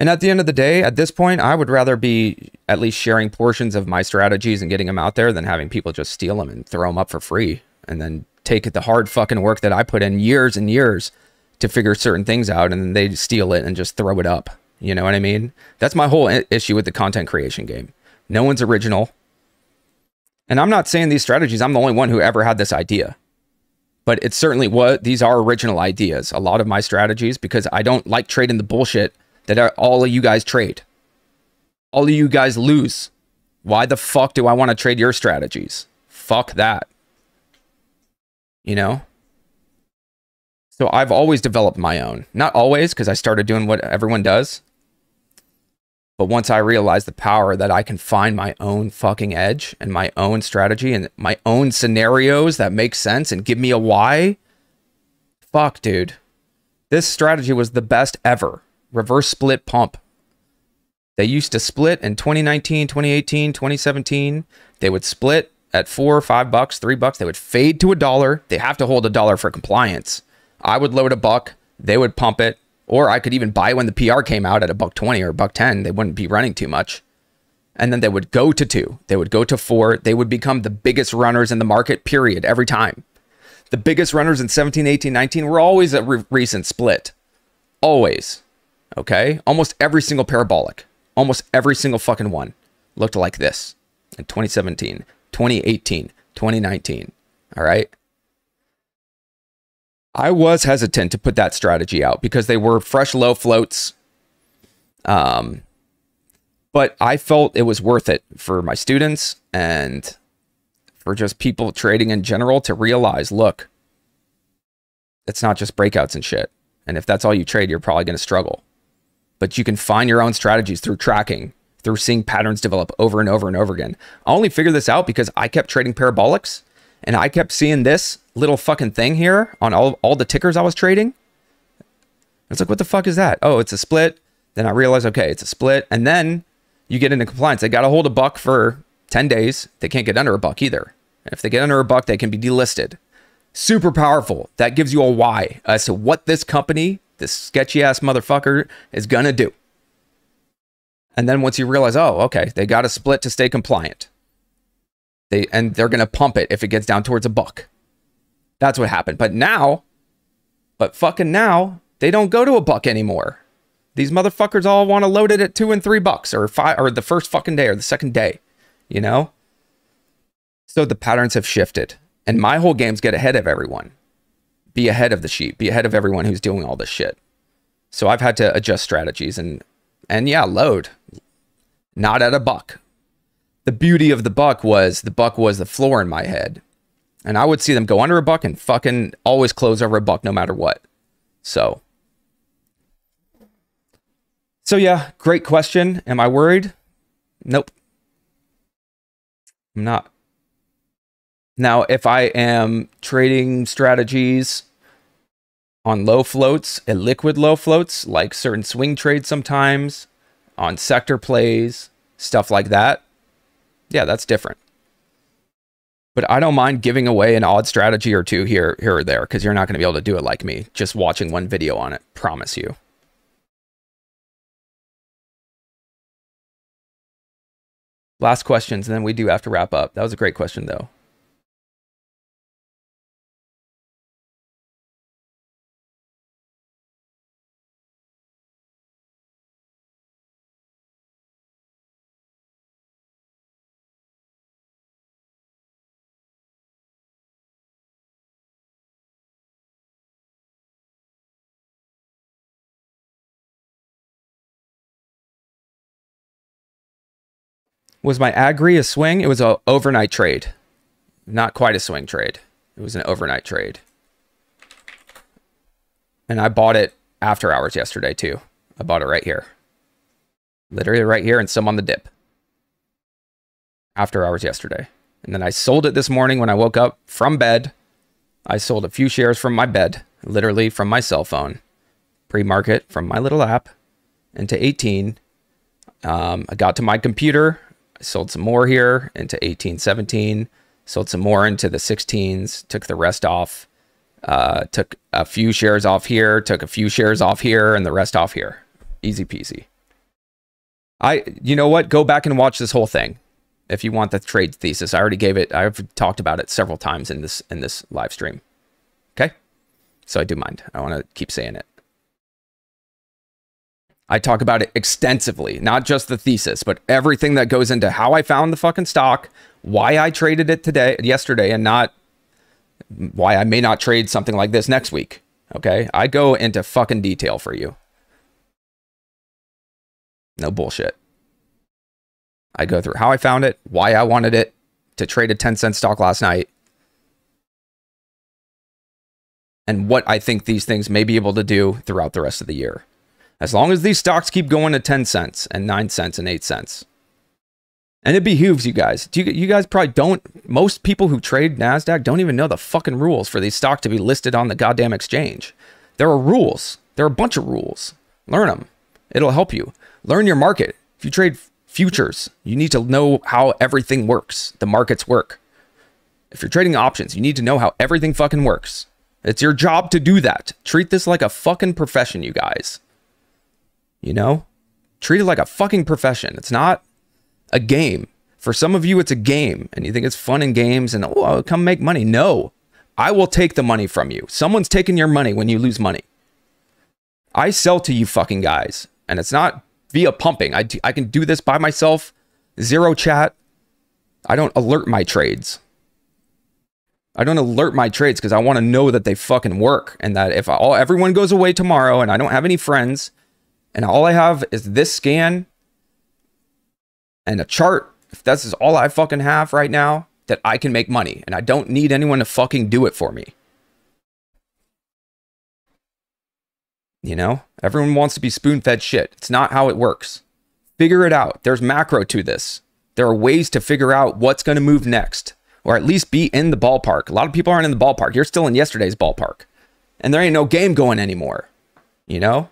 And at the end of the day, at this point, I would rather be at least sharing portions of my strategies and getting them out there than having people just steal them and throw them up for free and then take the hard fucking work that I put in years and years to figure certain things out and then they steal it and just throw it up. You know what I mean? That's my whole issue with the content creation game. No one's original. And I'm not saying these strategies, I'm the only one who ever had this idea. But it's certainly what these are original ideas. A lot of my strategies, because I don't like trading the bullshit that all of you guys trade. All of you guys lose. Why the fuck do I want to trade your strategies? Fuck that. You know? So I've always developed my own. Not always, because I started doing what everyone does. But once I realized the power that I can find my own fucking edge and my own strategy and my own scenarios that make sense and give me a why, fuck, dude. This strategy was the best ever reverse split pump. They used to split in 2019, 2018, 2017. They would split at four or five bucks, three bucks. They would fade to a dollar. They have to hold a dollar for compliance. I would load a buck. They would pump it. Or I could even buy when the PR came out at a buck 20 or buck 10. They wouldn't be running too much. And then they would go to two. They would go to four. They would become the biggest runners in the market, period, every time. The biggest runners in 17, 18, 19 were always a re recent split. Always. Okay? Almost every single parabolic, almost every single fucking one looked like this in 2017, 2018, 2019. All right? I was hesitant to put that strategy out because they were fresh low floats. Um, but I felt it was worth it for my students and for just people trading in general to realize look, it's not just breakouts and shit. And if that's all you trade, you're probably going to struggle. But you can find your own strategies through tracking, through seeing patterns develop over and over and over again. I only figured this out because I kept trading parabolics and I kept seeing this little fucking thing here on all, all the tickers I was trading. It's like, what the fuck is that? Oh, it's a split. Then I realized, okay, it's a split. And then you get into compliance. They got to hold a buck for 10 days. They can't get under a buck either. If they get under a buck, they can be delisted. Super powerful. That gives you a why as to what this company, this sketchy ass motherfucker, is going to do. And then once you realize, oh, okay, they got to split to stay compliant. They and they're going to pump it if it gets down towards a buck. That's what happened. But now, but fucking now, they don't go to a buck anymore. These motherfuckers all want to load it at two and three bucks or five or the first fucking day or the second day, you know? So the patterns have shifted. And my whole game's get ahead of everyone. Be ahead of the sheep, be ahead of everyone who's doing all this shit. So I've had to adjust strategies and and yeah, load. Not at a buck. The beauty of the buck was the buck was the floor in my head. And I would see them go under a buck and fucking always close over a buck no matter what. So so yeah, great question. Am I worried? Nope. I'm not. Now, if I am trading strategies on low floats, at liquid low floats, like certain swing trades sometimes, on sector plays, stuff like that, yeah, that's different. But I don't mind giving away an odd strategy or two here, here or there, because you're not going to be able to do it like me, just watching one video on it, promise you. Last questions, and then we do have to wrap up. That was a great question, though. Was my Agri a swing? It was an overnight trade. Not quite a swing trade. It was an overnight trade. And I bought it after hours yesterday too. I bought it right here. Literally right here and some on the dip. After hours yesterday. And then I sold it this morning when I woke up from bed. I sold a few shares from my bed, literally from my cell phone, pre market from my little app into 18. Um, I got to my computer sold some more here into 18, 17, sold some more into the 16s, took the rest off, uh, took a few shares off here, took a few shares off here, and the rest off here. Easy peasy. I, you know what? Go back and watch this whole thing if you want the trade thesis. I already gave it. I've talked about it several times in this in this live stream. Okay, so I do mind. I want to keep saying it. I talk about it extensively, not just the thesis, but everything that goes into how I found the fucking stock, why I traded it today, yesterday, and not why I may not trade something like this next week. Okay. I go into fucking detail for you. No bullshit. I go through how I found it, why I wanted it to trade a 10 cent stock last night, and what I think these things may be able to do throughout the rest of the year. As long as these stocks keep going to 10 cents and 9 cents and 8 cents. And it behooves you guys. You, you guys probably don't, most people who trade NASDAQ don't even know the fucking rules for these stocks to be listed on the goddamn exchange. There are rules. There are a bunch of rules. Learn them. It'll help you. Learn your market. If you trade futures, you need to know how everything works. The markets work. If you're trading options, you need to know how everything fucking works. It's your job to do that. Treat this like a fucking profession, you guys. You know, treat it like a fucking profession. It's not a game. For some of you, it's a game and you think it's fun and games and, oh, I'll come make money. No, I will take the money from you. Someone's taking your money when you lose money. I sell to you fucking guys, and it's not via pumping. I, I can do this by myself, zero chat. I don't alert my trades. I don't alert my trades because I want to know that they fucking work and that if all everyone goes away tomorrow and I don't have any friends and all I have is this scan and a chart, if this is all I fucking have right now, that I can make money and I don't need anyone to fucking do it for me. You know, everyone wants to be spoon fed shit. It's not how it works. Figure it out. There's macro to this. There are ways to figure out what's going to move next or at least be in the ballpark. A lot of people aren't in the ballpark. You're still in yesterday's ballpark. And there ain't no game going anymore. You know?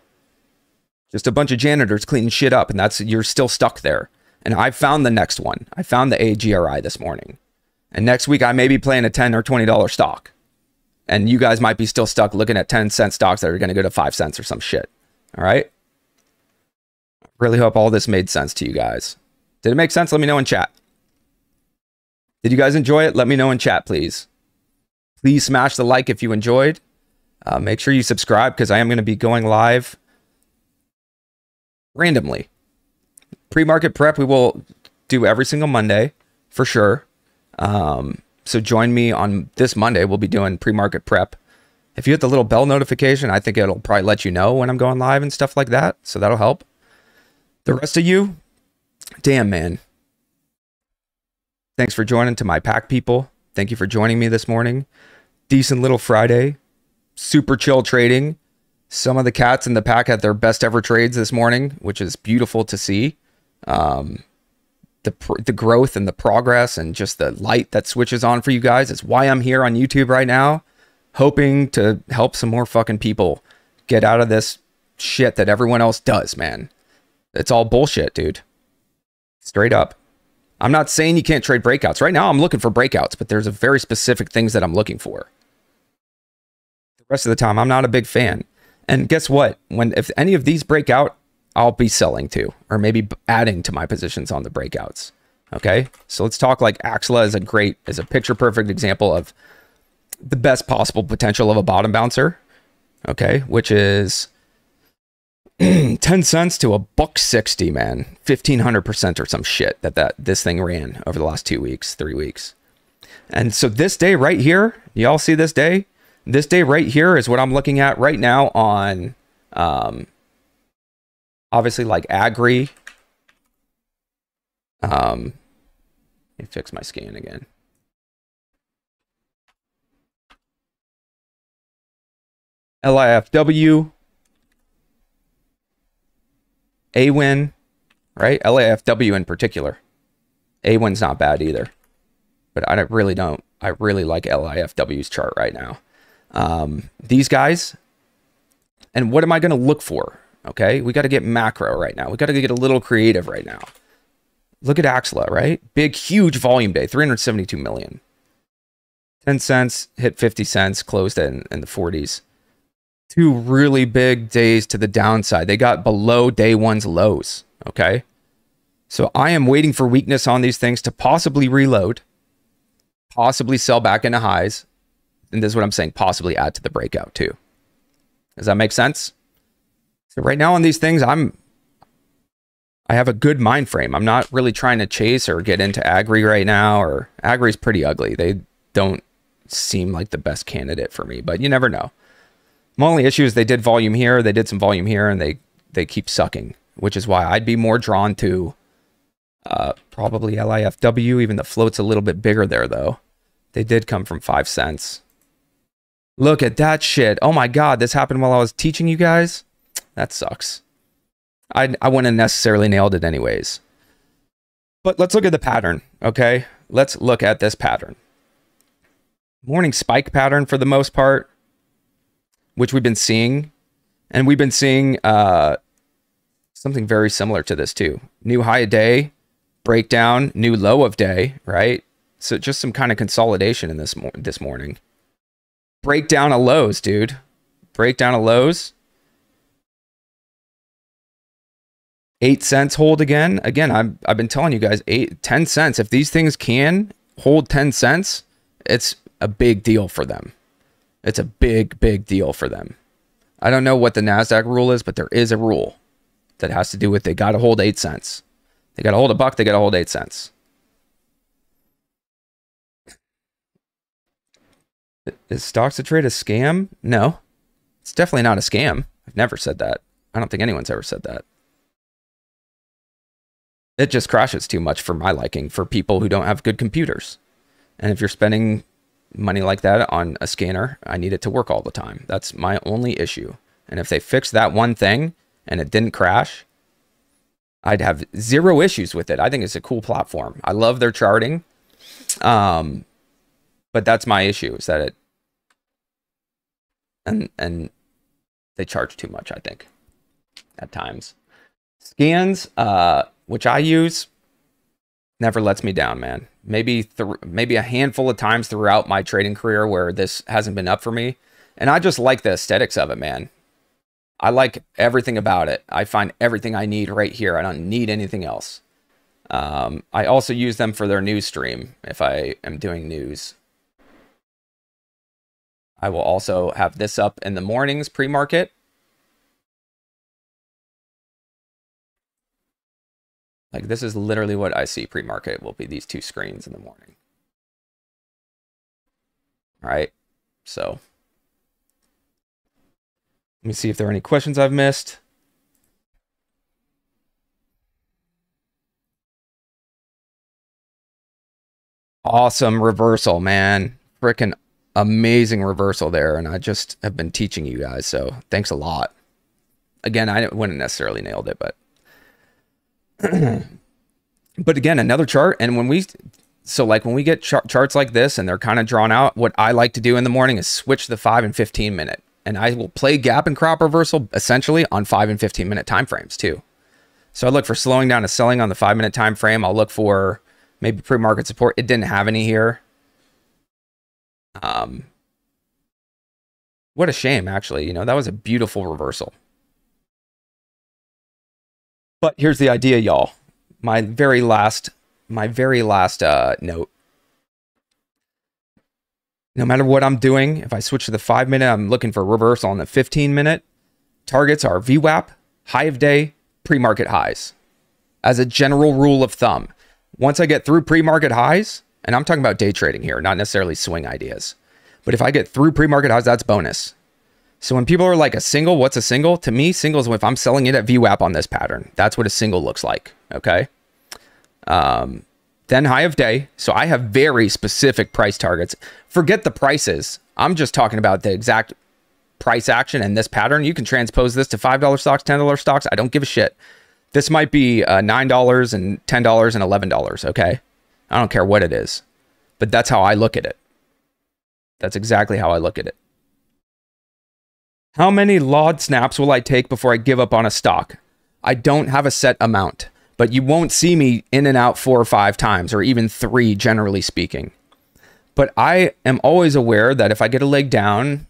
Just a bunch of janitors cleaning shit up and that's you're still stuck there. And I found the next one. I found the AGRI this morning. And next week I may be playing a 10 or $20 stock. And you guys might be still stuck looking at 10 cent stocks that are going to go to 5 cents or some shit. All right? Really hope all this made sense to you guys. Did it make sense? Let me know in chat. Did you guys enjoy it? Let me know in chat, please. Please smash the like if you enjoyed. Uh, make sure you subscribe because I am going to be going live randomly. Pre market prep, we will do every single Monday for sure. Um, so join me on this Monday. We'll be doing pre market prep. If you hit the little bell notification, I think it'll probably let you know when I'm going live and stuff like that. So that'll help. The rest of you, damn, man. Thanks for joining to my pack people. Thank you for joining me this morning. Decent little Friday. Super chill trading. Some of the cats in the pack had their best ever trades this morning, which is beautiful to see. Um, the the growth and the progress and just the light that switches on for you guys. It's why I'm here on YouTube right now, hoping to help some more fucking people get out of this shit that everyone else does, man. It's all bullshit, dude. Straight up. I'm not saying you can't trade breakouts. Right now, I'm looking for breakouts, but there's a very specific things that I'm looking for. The rest of the time, I'm not a big fan. And guess what? When if any of these break out, I'll be selling to, or maybe adding to my positions on the breakouts. Okay, so let's talk like Axela is a great, is a picture perfect example of the best possible potential of a bottom bouncer. Okay, which is 10 cents to a buck 60, man. 1500% or some shit that, that this thing ran over the last two weeks, three weeks. And so this day right here, y'all see this day? This day right here is what I'm looking at right now on, um, obviously like Agri. Um, let me fix my scan again. LIFW, AWIN, right? LAFW in particular. AWIN's not bad either. But I really don't. I really like LIFW's chart right now. Um, these guys, and what am I going to look for? Okay, we got to get macro right now. We got to get a little creative right now. Look at Axela, right? Big, huge volume day, 372 million. 10 cents, hit 50 cents, closed in, in the 40s two really big days to the downside. They got below day one's lows. Okay. So I am waiting for weakness on these things to possibly reload, possibly sell back into highs. And this is what I'm saying, possibly add to the breakout too. Does that make sense? So right now on these things, I'm I have a good mind frame. I'm not really trying to chase or get into agri right now, or agri's pretty ugly. They don't seem like the best candidate for me, but you never know. My only issue is they did volume here, they did some volume here, and they they keep sucking, which is why I'd be more drawn to uh, probably LIFW. Even the float's a little bit bigger there, though. They did come from five cents. Look at that shit. Oh my god, this happened while I was teaching you guys. That sucks. I I wouldn't have necessarily nailed it anyways. But let's look at the pattern, okay? Let's look at this pattern. Morning spike pattern for the most part which we've been seeing, and we've been seeing uh, something very similar to this too. New high of day, breakdown, new low of day, right? So just some kind of consolidation in this this morning. Breakdown of lows, dude. Breakdown of lows. Eight cents hold again. Again, I'm I've been telling you guys eight, 10 cents. If these things can hold 10 cents, it's a big deal for them. It's a big, big deal for them. I don't know what the NASDAQ rule is, but there is a rule that has to do with they got to hold eight cents. They got to hold a buck, they got to hold eight cents. Is stocks to trade a scam? No, it's definitely not a scam. I've never said that. I don't think anyone's ever said that. It just crashes too much for my liking for people who don't have good computers. And if you're spending money like that on a scanner, I need it to work all the time. That's my only issue. And if they fix that one thing and it didn't crash, I'd have zero issues with it. I think it's a cool platform. I love their charting. Um, but that's my issue is that it and and they charge too much, I think, at times. Scanz, uh, which I use, never lets me down, man. Maybe th- maybe a handful of times throughout my trading career where this hasn't been up for me, and I just like the aesthetics of it, man. I like everything about it. I find everything I need right here. I don't need anything else. Um, I also use them for their news stream if I am doing news. I will also have this up in the mornings pre-market. Like this is literally what I see pre-market will be these two screens in the morning. All right. So let me see if there are any questions I've missed. Awesome reversal, man. Freaking amazing reversal there. And I just have been teaching you guys. So thanks a lot. Again, I wouldn't necessarily nailed it, but but again, another chart. And when we so like when we get char charts like this and they're kind of drawn out, what I like to do in the morning is switch the five and 15 minute and I will play gap and crap reversal essentially on five and 15 minute time frames too. So I look for slowing down to selling on the five minute time frame. I'll look for maybe pre-market support. It didn't have any here. Um, what a shame, actually. You know, that was a beautiful reversal. But here's the idea, y'all. My very last, my very last uh, note no matter what I'm doing, if I switch to the five minute, I'm looking for reversal on the 15 minute. Targets are VWAP, high of day, pre market highs. As a general rule of thumb, once I get through pre market highs, and I'm talking about day trading here, not necessarily swing ideas, but if I get through pre market highs, that's bonus. So when people are like a single, what's a single? To me, singles if I'm selling it at VWAP on this pattern. That's what a single looks like. Okay. Um, then high of day. So I have very specific price targets. Forget the prices. I'm just talking about the exact price action and this pattern. You can transpose this to $5 stocks, $10 stocks. I don't give a shit. This might be uh, $9 and $10 and $11. Okay. I don't care what it is, but that's how I look at it. That's exactly how I look at it. How many LOD snaps will I take before I give up on a stock? I don't have a set amount but you won't see me in and out four or five times or even three, generally speaking. But I am always aware that if I get a leg down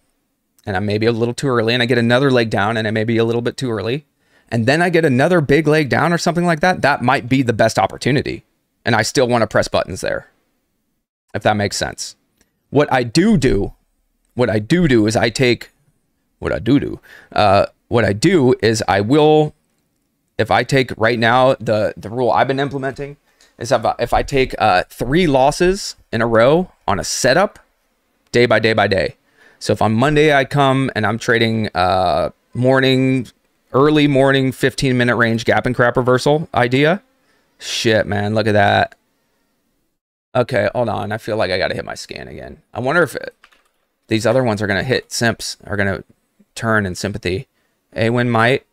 and I'm maybe a little too early, and I get another leg down and I may be a little bit too early, and then I get another big leg down or something like that, that might be the best opportunity. And I still want to press buttons there, if that makes sense. What I do do, what I do do is I take, what I do do, uh, what I do is I will if I take right now the the rule I've been implementing is if I, if I take uh, three losses in a row on a setup, day by day by day. So if on Monday I come and I'm trading uh, morning, early morning, 15 minute range gap and crap reversal idea. Shit, man, look at that. Okay, hold on. I feel like I got to hit my scan again. I wonder if it, these other ones are going to hit simps, are going to turn in sympathy. Awin might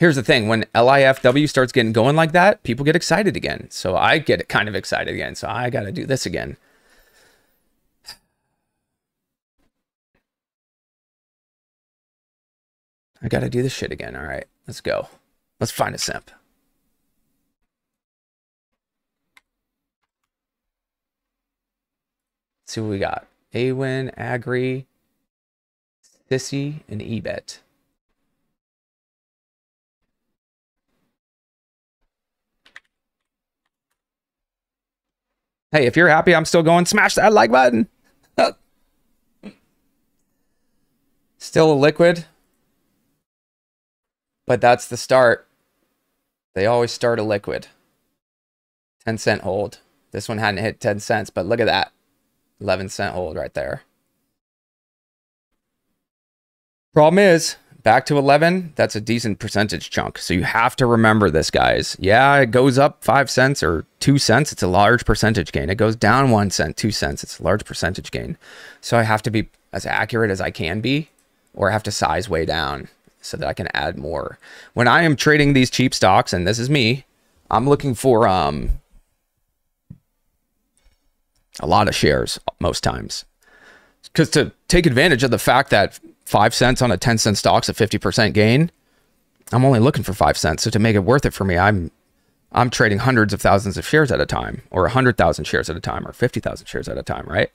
here's the thing when LIFW starts getting going like that, people get excited again. So I get kind of excited again. So I got to do this again. I got to do this shit again. All right, let's go. Let's find a simp. Let's see what we got. Awin, Agri, Sissy, and Ebet. Hey, if you're happy I'm still going, smash that like button. still a liquid. But that's the start. They always start a liquid. 10 cent hold. This one hadn't hit 10 cents, but look at that. 11 cent old right there. Problem is, back to 11, that's a decent percentage chunk. So you have to remember this, guys. Yeah, it goes up 5 cents or 2 cents. It's a large percentage gain. It goes down 1 cent, 2 cents. It's a large percentage gain. So I have to be as accurate as I can be, or I have to size way down so that I can add more. When I am trading these cheap stocks, and this is me, I'm looking for um a lot of shares most times. Because to take advantage of the fact that five cents on a 10 cent stock's a 50% gain, I'm only looking for five cents. So to make it worth it for me, I'm I'm trading hundreds of thousands of shares at a time, or 100,000 shares at a time, or 50,000 shares at a time, right?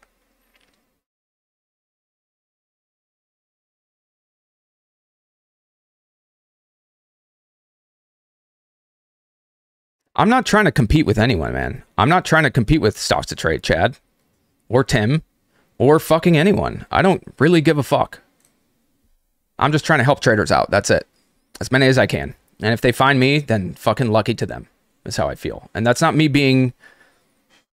I'm not trying to compete with anyone, man. I'm not trying to compete with stocks to trade, Chad, or Tim, or fucking anyone. I don't really give a fuck. I'm just trying to help traders out. That's it. As many as I can. And if they find me, then fucking lucky to them, is how I feel. And that's not me being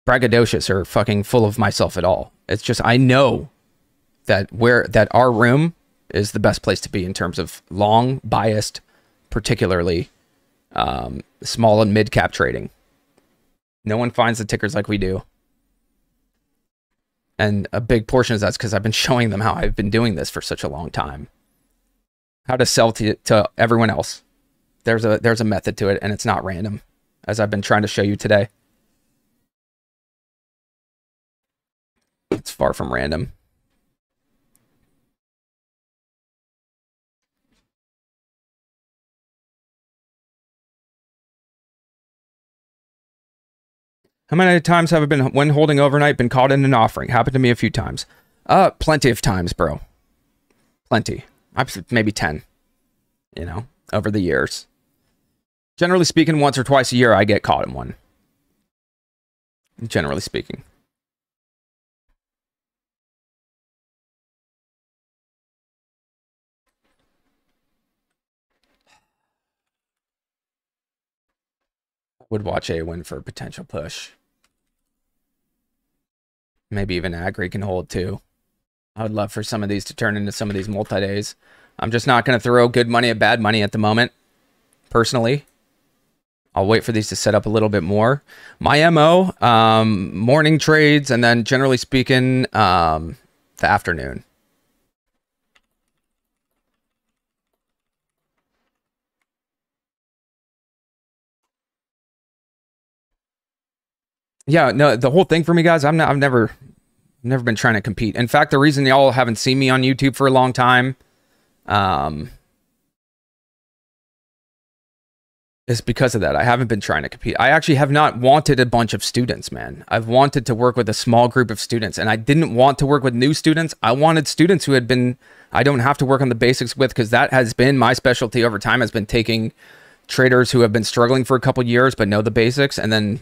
braggadocious or fucking full of myself at all. It's just I know that where that our room is the best place to be in terms of long biased, particularly um, small and mid cap trading. No one finds the tickers like we do. And a big portion of that's because I've been showing them how I've been doing this for such a long time. How to sell to, to everyone else. There's a there's a method to it and it's not random, as I've been trying to show you today. It's far from random. How many times have I been, when holding overnight, been caught in an offering? Happened to me a few times. Uh, plenty of times, bro. Plenty. Maybe 10, you know, over the years. Generally speaking, once or twice a year, I get caught in one. Generally speaking. Would watch AWIN for a potential push. Maybe even Agri can hold too. I would love for some of these to turn into some of these multi-days. I'm just not going to throw good money at bad money at the moment, personally. I'll wait for these to set up a little bit more. My MO, um, morning trades, and then generally speaking, um, the afternoon. Yeah, no, the whole thing for me, guys, I'm not, I've never, never been trying to compete. In fact, the reason y'all haven't seen me on YouTube for a long time, um, is because of that. I haven't been trying to compete. I actually have not wanted a bunch of students, man. I've wanted to work with a small group of students, and I didn't want to work with new students. I wanted students who had been, I don't have to work on the basics with, because that has been my specialty over time, has been taking traders who have been struggling for a couple years but know the basics and then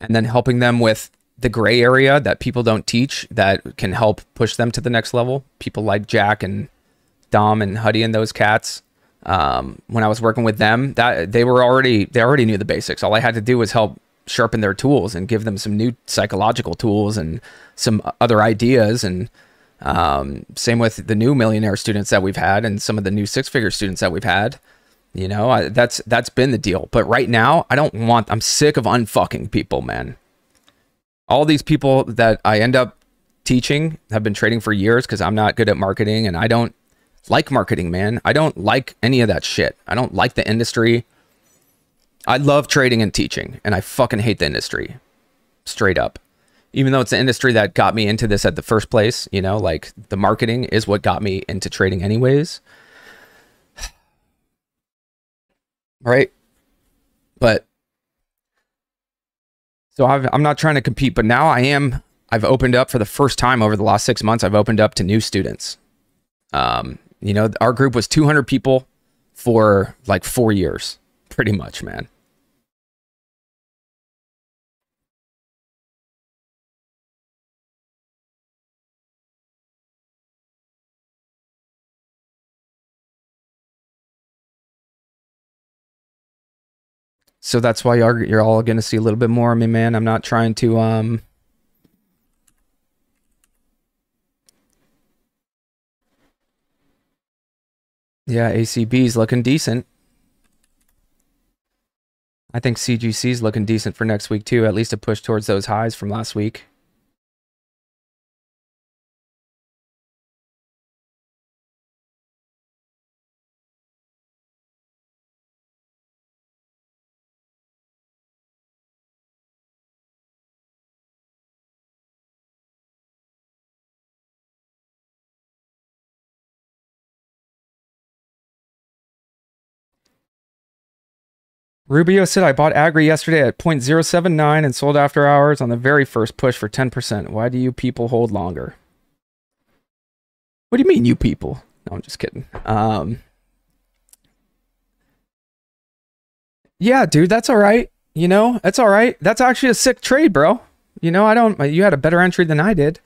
and then helping them with the gray area that people don't teach that can help push them to the next level. People like Jack and Dom and Huddy and those cats. Um, when I was working with them, that they were already they already knew the basics. All I had to do was help sharpen their tools and give them some new psychological tools and some other ideas. And um, same with the new millionaire students that we've had and some of the new six figure students that we've had. You know, I, that's that's been the deal. But right now, I don't want. I'm sick of unfucking people, man. All these people that I end up teaching have been trading for years because I'm not good at marketing and I don't like marketing, man. I don't like any of that shit. I don't like the industry. I love trading and teaching, and I fucking hate the industry, straight up. Even though it's the industry that got me into this at the first place, you know, like the marketing is what got me into trading, anyways. Right? But so i am not trying to compete, but now I am. I've opened up for the first time over the last six months. I've opened up to new students. Um, you know, our group was 200 people for like four years, pretty much, man. So that's why you're you're all going to see a little bit more of me, man. I'm not trying to um Yeah, ACB's looking decent. I think CGC's looking decent for next week too, at least a push towards those highs from last week. Rubio said I bought Agri yesterday at 0.079 and sold after hours on the very first push for 10%. Why do you people hold longer? What do you mean, you people? No, I'm just kidding. Um, yeah, dude, that's all right. You know, that's all right. That's actually a sick trade, bro. You know, I don't, you had a better entry than I did.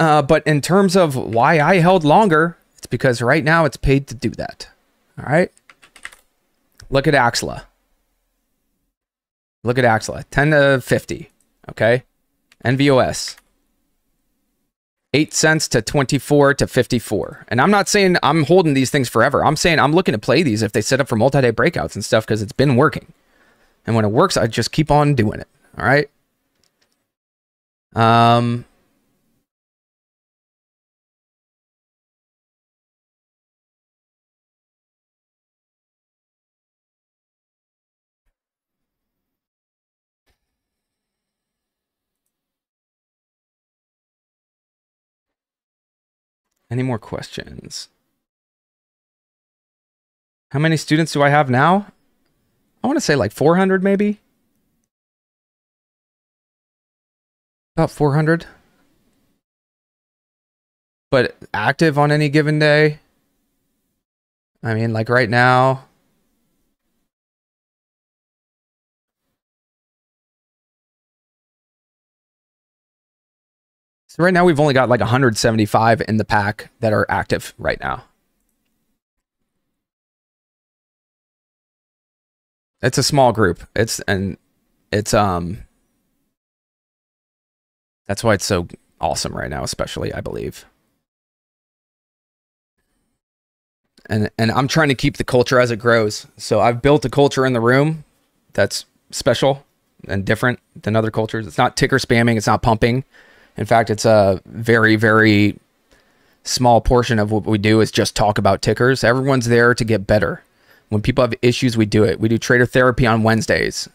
Uh, but in terms of why I held longer, it's because right now it's paid to do that. All right. Look at Axla. Look at Axla, 10 to 50. Okay. NVOS, 8 cents to 24 to 54. And I'm not saying I'm holding these things forever. I'm saying I'm looking to play these if they set up for multi day breakouts and stuff because it's been working. And when it works, I just keep on doing it. All right. Um, Any more questions? How many students do I have now? I want to say like 400 maybe. About 400. But active on any given day. I mean, like right now, So right now we've only got like 175 in the pack that are active right now. It's a small group. It's and it's um that's why it's so awesome right now, especially I believe. And and I'm trying to keep the culture as it grows. So I've built a culture in the room that's special and different than other cultures. It's not ticker spamming, it's not pumping. In fact, it's a very, very small portion of what we do is just talk about tickers. Everyone's there to get better. When people have issues, we do it. We do trader therapy on Wednesdays.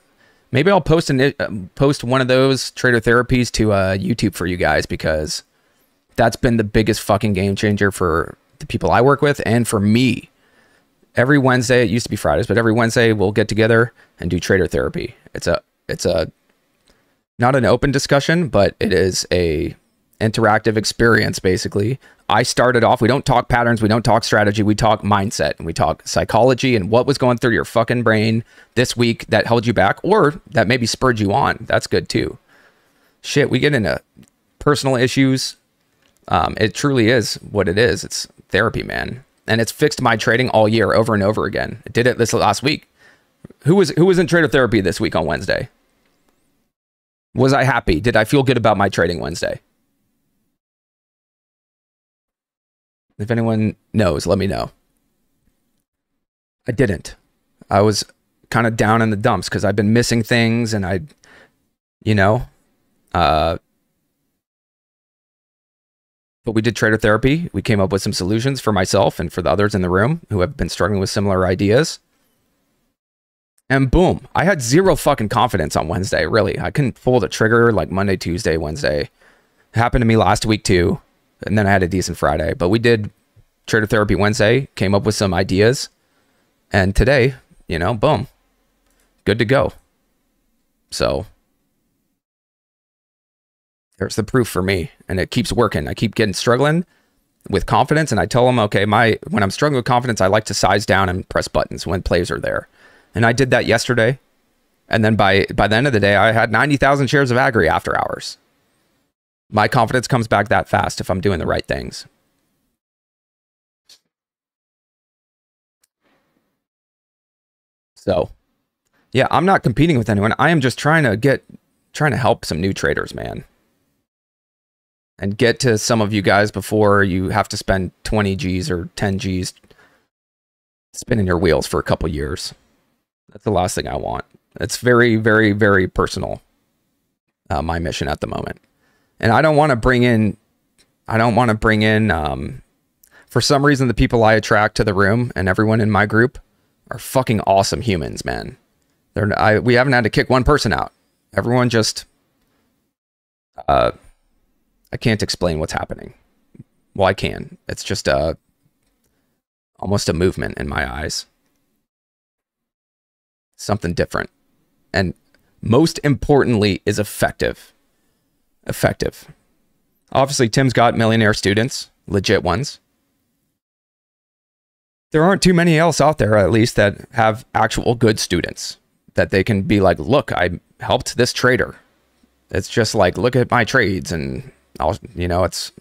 Maybe I'll post an uh, post one of those trader therapies to uh, YouTube for you guys because that's been the biggest fucking game changer for the people I work with and for me. Every Wednesday, it used to be Fridays, but every Wednesday we'll get together and do trader therapy. It's a it's a not an open discussion, but it is a interactive experience basically. I started off, we don't talk patterns, we don't talk strategy, we talk mindset and we talk psychology and what was going through your fucking brain this week that held you back or that maybe spurred you on. That's good too. Shit, we get into personal issues. Um, it truly is what it is. It's therapy, man. And it's fixed my trading all year over and over again. It did it this last week. Who was who was in trader therapy this week on Wednesday? Was I happy? Did I feel good about my trading Wednesday? If anyone knows, let me know. I didn't. I was kind of down in the dumps because I've been missing things and I, you know, uh, but we did trader therapy. We came up with some solutions for myself and for the others in the room who have been struggling with similar ideas. And boom, I had zero fucking confidence on Wednesday, really. I couldn't pull the trigger like Monday, Tuesday, Wednesday. It happened to me last week too. And then I had a decent Friday. But we did Trader Therapy Wednesday, came up with some ideas. And today, you know, boom, good to go. So there's the proof for me. And it keeps working. I keep getting struggling with confidence. And I tell them, okay, my when I'm struggling with confidence, I like to size down and press buttons when plays are there. And I did that yesterday. And then by by the end of the day, I had 90,000 shares of Agri after hours. My confidence comes back that fast if I'm doing the right things. So, Yeah, I'm not competing with anyone. I am just trying to get trying to help some new traders, man. And get to some of you guys before you have to spend 20 G's or 10 G's spinning your wheels for a couple years. That's the last thing I want. It's very, very, very personal. Uh, my mission at the moment, and I don't want to bring in. I don't want to bring in. Um, for some reason, the people I attract to the room and everyone in my group are fucking awesome humans, man. They're I we haven't had to kick one person out. Everyone just. Uh, I can't explain what's happening. Well, I can. It's just a almost a movement in my eyes. Something different. And most importantly is effective. Effective. Obviously, Tim's got millionaire students, legit ones. There aren't too many else out there, at least, that have actual good students that they can be like, look, I helped this trader. It's just like, look at my trades. And I'll, you know, it's,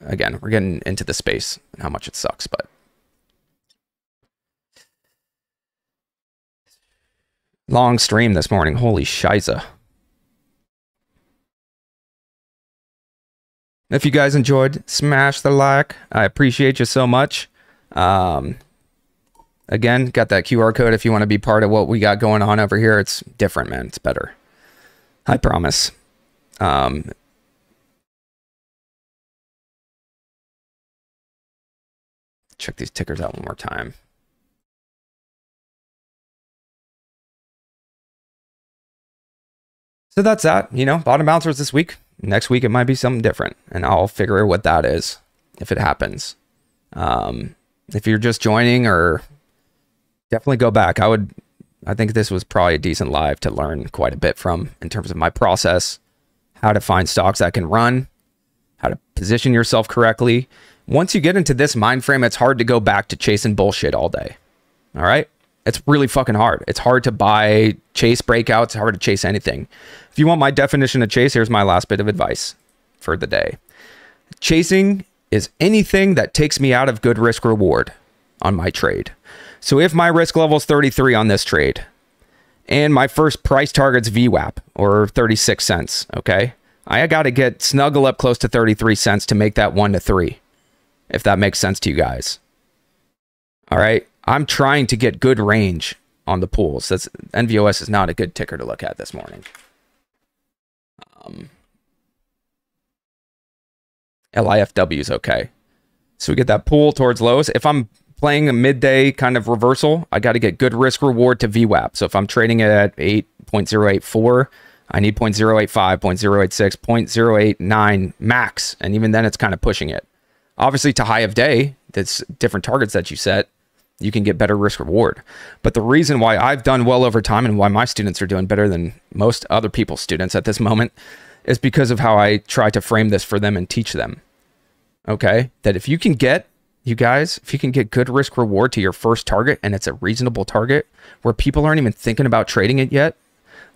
again, we're getting into the space and how much it sucks, but long stream this morning. Holy shiza. If you guys enjoyed, smash the like. I appreciate you so much. Um, again, got that QR code if you want to be part of what we got going on over here. It's different, man. It's better. I promise. Um, check these tickers out one more time. So that's that. You know, bottom bouncers this week. Next week it might be something different, and I'll figure out what that is if it happens. Um, if you're just joining, or definitely go back. I would. I think this was probably a decent live to learn quite a bit from in terms of my process, how to find stocks that can run, how to position yourself correctly. Once you get into this mind frame, it's hard to go back to chasing bullshit all day. All right. It's really fucking hard. It's hard to buy chase breakouts, it's hard to chase anything. If you want my definition of chase, here's my last bit of advice for the day. Chasing is anything that takes me out of good risk reward on my trade. So if my risk level is 33 on this trade and my first price target's VWAP or 36 cents, okay? I got to get snuggle up close to 33 cents to make that 1 to 3. If that makes sense to you guys. All right? I'm trying to get good range on the pools. That's NVOS is not a good ticker to look at this morning. Um, LIFW is okay. So we get that pool towards lows. If I'm playing a midday kind of reversal, I got to get good risk reward to VWAP. So if I'm trading it at 8.084, I need 0.085, 0.086, 0.089 max. And even then, it's kind of pushing it. Obviously, to high of day, that's different targets that you set you can get better risk reward. But the reason why I've done well over time and why my students are doing better than most other people's students at this moment is because of how I try to frame this for them and teach them. Okay? That if you can get you guys, if you can get good risk reward to your first target and it's a reasonable target where people aren't even thinking about trading it yet,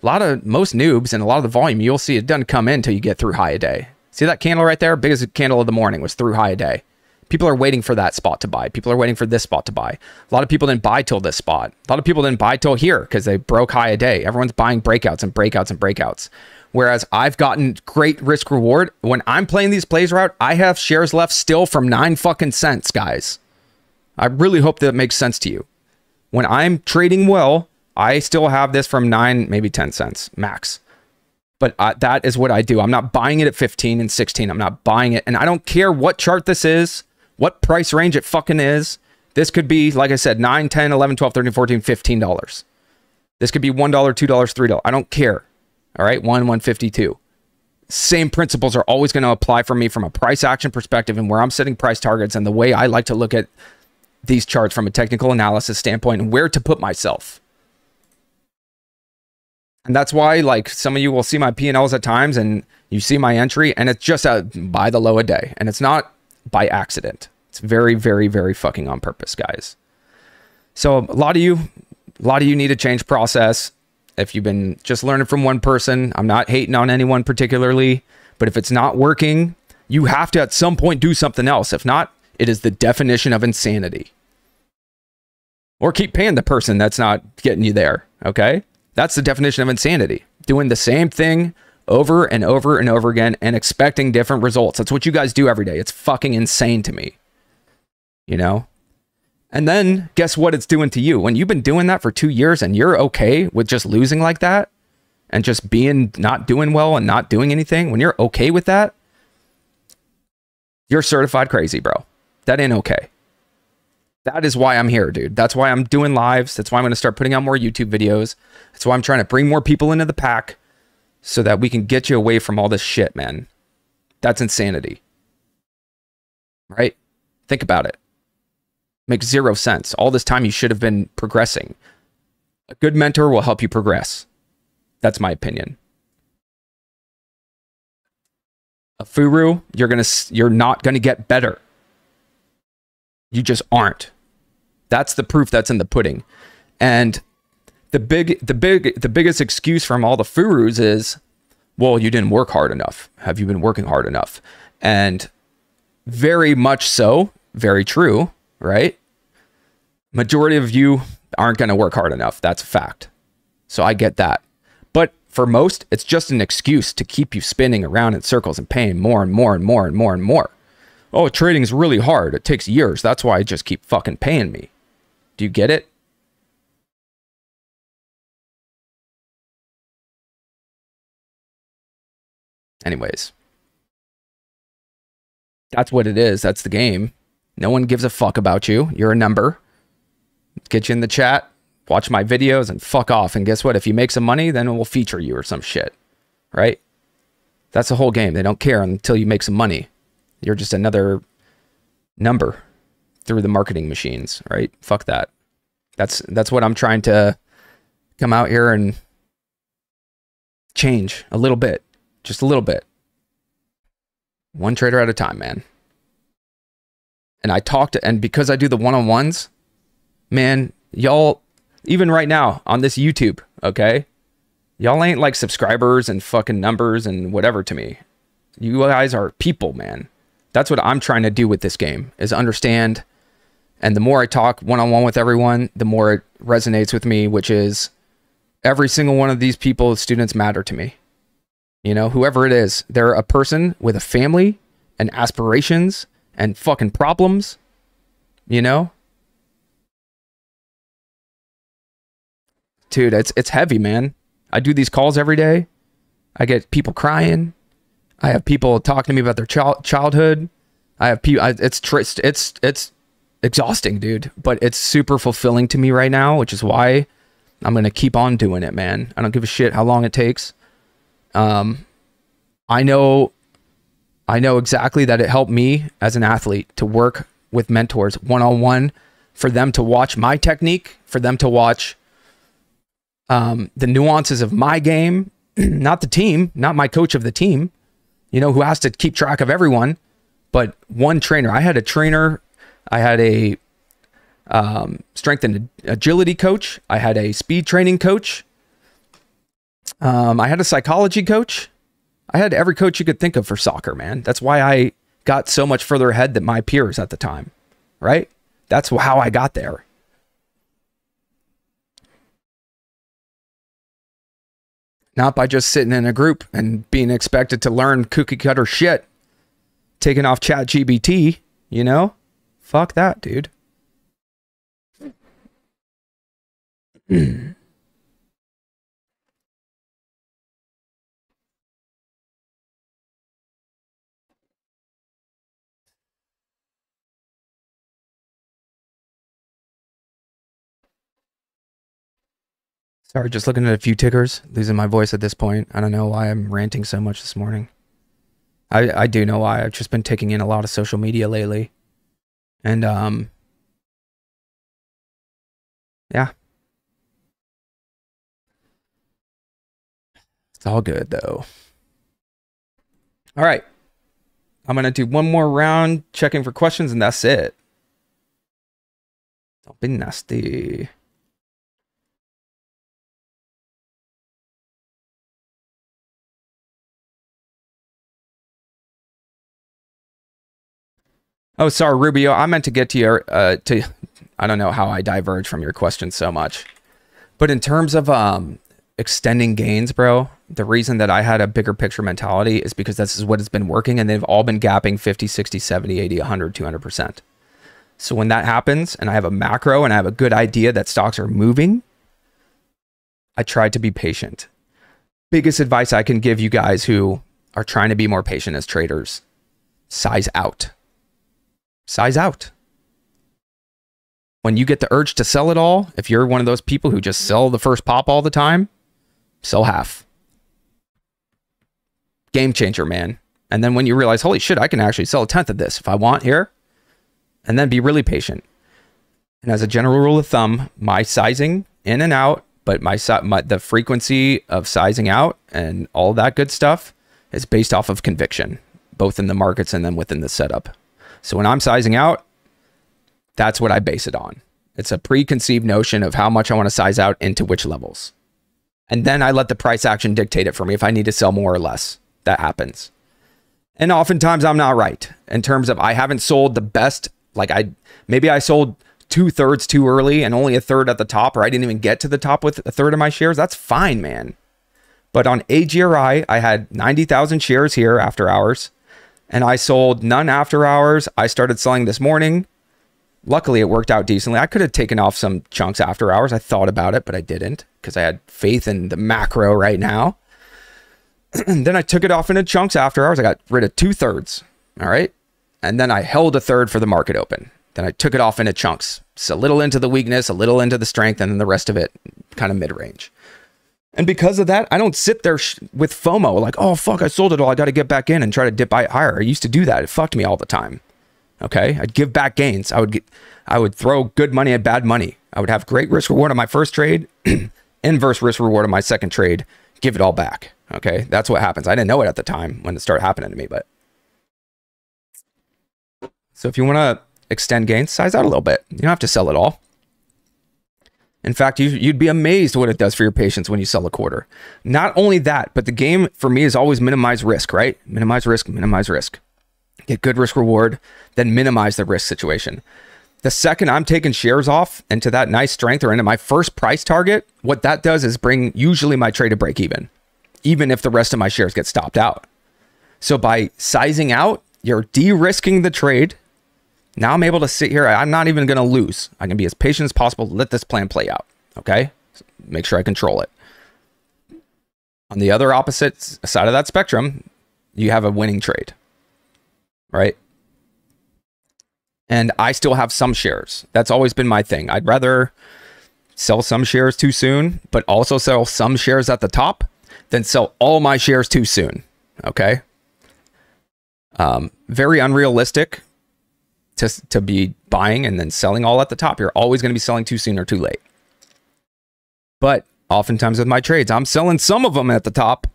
a lot of most noobs and a lot of the volume you'll see it doesn't come in until you get through high a day. See that candle right there? Biggest candle of the morning was through high a day people are waiting for that spot to buy. People are waiting for this spot to buy. A lot of people didn't buy till this spot. A lot of people didn't buy till here because they broke high a day. Everyone's buying breakouts and breakouts and breakouts. Whereas I've gotten great risk reward. When I'm playing these plays route, I have shares left still from nine fucking cents, guys. I really hope that makes sense to you. When I'm trading well, I still have this from nine, maybe 10 cents max. But that is what I do. I'm not buying it at 15 and 16. I'm not buying it. And I don't care what chart this is what price range it fucking is. This could be, like I said, 9, 10, 11, 12, 13, 14, 15 dollars. This could be $1, $2, $3. I don't care. All right, 1, 152. Same principles are always going to apply for me from a price action perspective and where I'm setting price targets and the way I like to look at these charts from a technical analysis standpoint and where to put myself. And that's why, like, some of you will see my P&Ls at times and you see my entry and it's just a buy the low a day. And it's not by accident. It's very, very, very fucking on purpose, guys. So a lot of you, a lot of you need a change process. If you've been just learning from one person, I'm not hating on anyone particularly, but if it's not working, you have to at some point do something else. If not, it is the definition of insanity. Or keep paying the person that's not getting you there. Okay? That's the definition of insanity. Doing the same thing over and over and over again and expecting different results. That's what you guys do every day. It's fucking insane to me. You know? And then guess what it's doing to you? When you've been doing that for two years and you're okay with just losing like that and just being not doing well and not doing anything, when you're okay with that, you're certified crazy, bro. That ain't okay. That is why I'm here, dude. That's why I'm doing lives. That's why I'm going to start putting out more YouTube videos. That's why I'm trying to bring more people into the pack so that we can get you away from all this shit, man. That's insanity. Right? Think about it. Makes zero sense. All this time you should have been progressing. A good mentor will help you progress. That's my opinion. A furu, you're going to you're not going to get better. You just aren't. That's the proof that's in the pudding. And the big the big the biggest excuse from all the furus is well you didn't work hard enough. Have you been working hard enough? And very much so very true right? Majority of you aren't going to work hard enough. That's a fact. So i get that. But for most it's just an excuse to keep you spinning around in circles and paying more and more and more and more and more. Oh trading is really hard. It takes years. That's why i just keep fucking paying me. Do you get it Anyways, that's what it is. That's the game. No one gives a fuck about you. You're a number. Get you in the chat, watch my videos, and fuck off. And guess what? If you make some money, then we'll feature you or some shit. Right? That's the whole game. They don't care until you make some money. You're just another number through the marketing machines, right? Fuck that. That's that's what I'm trying to come out here and change a little bit just a little bit. One trader at a time, man. And I talked and because I do the one on ones, man, y'all, even right now on this YouTube, okay? Y'all ain't like subscribers and fucking numbers and whatever to me. You guys are people, man. That's what I'm trying to do with this game is understand. And the more I talk one on one with everyone, the more it resonates with me, which is every single one of these people, students matter to me. You know, whoever it is, they're a person with a family and aspirations and fucking problems. You know? Dude, it's it's heavy, man. I do these calls every day. I get people crying. I have people talking to me about their child childhood. I have people. It's it's it's exhausting, dude. But it's super fulfilling to me right now, which is why I'm gonna keep on doing it, man. I don't give a shit how long it takes. Um, I know, I know exactly that it helped me as an athlete to work with mentors one on one, for them to watch my technique, for them to watch um, the nuances of my game, not the team, not my coach of the team, you know, who has to keep track of everyone, but one trainer. I had a trainer, I had a um, strength and agility coach, I had a speed training coach, um, I had a psychology coach. I had every coach you could think of for soccer, man. That's why I got so much further ahead than my peers at the time, right? That's how I got there. Not by just sitting in a group and being expected to learn cookie cutter shit, taking off ChatGPT, you know? Fuck that, dude. Just looking at a few tickers, losing my voice at this point. I don't know why I'm ranting so much this morning. I I do know why. I've just been taking in a lot of social media lately. And um yeah. It's all good though. All right. I'm going to do one more round checking for questions and that's it. Don't be nasty. Oh, sorry, Rubio. I meant to get to your uh, to. I don't know how I diverge from your question so much, But in terms of um, extending gains, bro, the reason that I had a bigger picture mentality is because this is what has been working and they've all been gapping 50, 60, 70, 80, 100, 200%. So when that happens and I have a macro and I have a good idea that stocks are moving, I try to be patient. Biggest advice I can give you guys who are trying to be more patient as traders size out. Size out. When you get the urge to sell it all, if you're one of those people who just sell the first pop all the time, sell half. Game changer, man. And then when you realize, holy shit, I can actually sell a tenth of this if I want here, and then be really patient. And as a general rule of thumb, my sizing in and out, but my, my the frequency of sizing out and all that good stuff is based off of conviction, both in the markets and then within the setup. So when I'm sizing out, that's what I base it on. It's a preconceived notion of how much I want to size out into which levels. And then I let the price action dictate it for me if I need to sell more or less. That happens. And oftentimes I'm not right in terms of I haven't sold the best. Like I maybe I sold two thirds too early and only a third at the top, or I didn't even get to the top with a third of my shares. That's fine, man. But on AGRI, I had 90,000 shares here after hours and I sold none after hours. I started selling this morning. Luckily, it worked out decently. I could have taken off some chunks after hours. I thought about it, but I didn't because I had faith in the macro right now. And then I took it off into chunks after hours. I got rid of two thirds. All right. And then I held a third for the market open. Then I took it off into chunks. So a little into the weakness, a little into the strength, and then the rest of it kind of mid range. And because of that, I don't sit there with FOMO like, oh, fuck, I sold it all. I got to get back in and try to dip higher. I used to do that. It fucked me all the time. Okay. I'd give back gains. I would get, I would throw good money at bad money. I would have great risk reward on my first trade, inverse risk reward on my second trade, give it all back. Okay. That's what happens. I didn't know it at the time when it started happening to me, but. So if you want to extend gains, size out a little bit. You don't have to sell it all. In fact, you, would be amazed what it does for your patience when you sell a quarter. Not only that, but the game for me is always minimize risk, right? Minimize risk, minimize risk. Get good risk reward, then minimize the risk situation. The second I'm taking shares off into that nice strength or into my first price target, what that does is bring usually my trade to break even, even if the rest of my shares get stopped out. So by sizing out, you're de risking the trade now I'm able to sit here. I'm not even going to lose. I can be as patient as possible. Let this plan play out. Okay. Make sure I control it. On the other opposite side of that spectrum, you have a winning trade, right? And I still have some shares. That's always been my thing. I'd rather sell some shares too soon, but also sell some shares at the top than sell all my shares too soon. Okay. Um, very unrealistic to, to be buying and then selling all at the top. You're always going to be selling too soon or too late. But oftentimes with my trades, I'm selling some of them at the top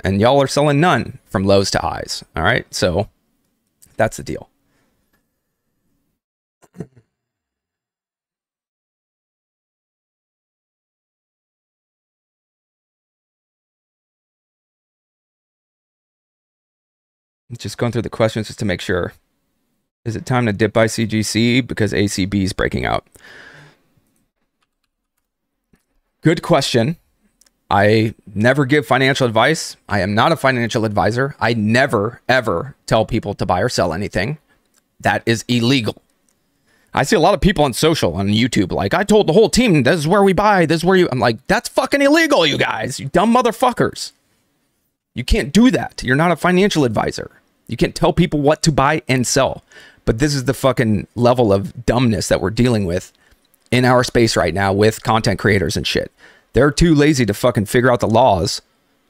and y'all are selling none from lows to highs. All right. So that's the deal. Just going through the questions just to make sure. Is it time to dip buy CGC because ACB is breaking out? Good question. I never give financial advice. I am not a financial advisor. I never, ever tell people to buy or sell anything. That is illegal. I see a lot of people on social, on YouTube, like, I told the whole team, this is where we buy, this is where you. I'm like, that's fucking illegal, you guys, you dumb motherfuckers. You can't do that. You're not a financial advisor. You can't tell people what to buy and sell. But this is the fucking level of dumbness that we're dealing with in our space right now with content creators and shit. They're too lazy to fucking figure out the laws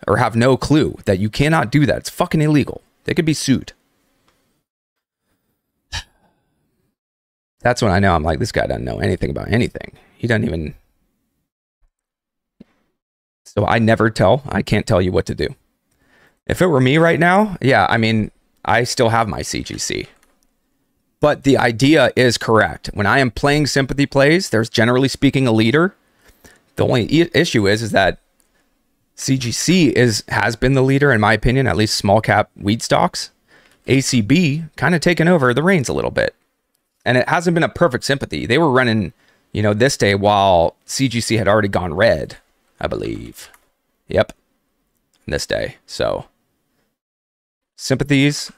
or have no clue that you cannot do that. It's fucking illegal. They could be sued. That's when I know I'm like, this guy doesn't know anything about anything. He doesn't even. So I never tell. I can't tell you what to do. If it were me right now, yeah, I mean, I still have my CGC. But the idea is correct. When I am playing sympathy plays, there's generally speaking a leader. The only issue is is that CGC is has been the leader in my opinion, at least small cap weed stocks. ACB kind of taken over the reins a little bit. And it hasn't been a perfect sympathy. They were running you know, this day while CGC had already gone red, I believe. Yep. This day. So sympathies,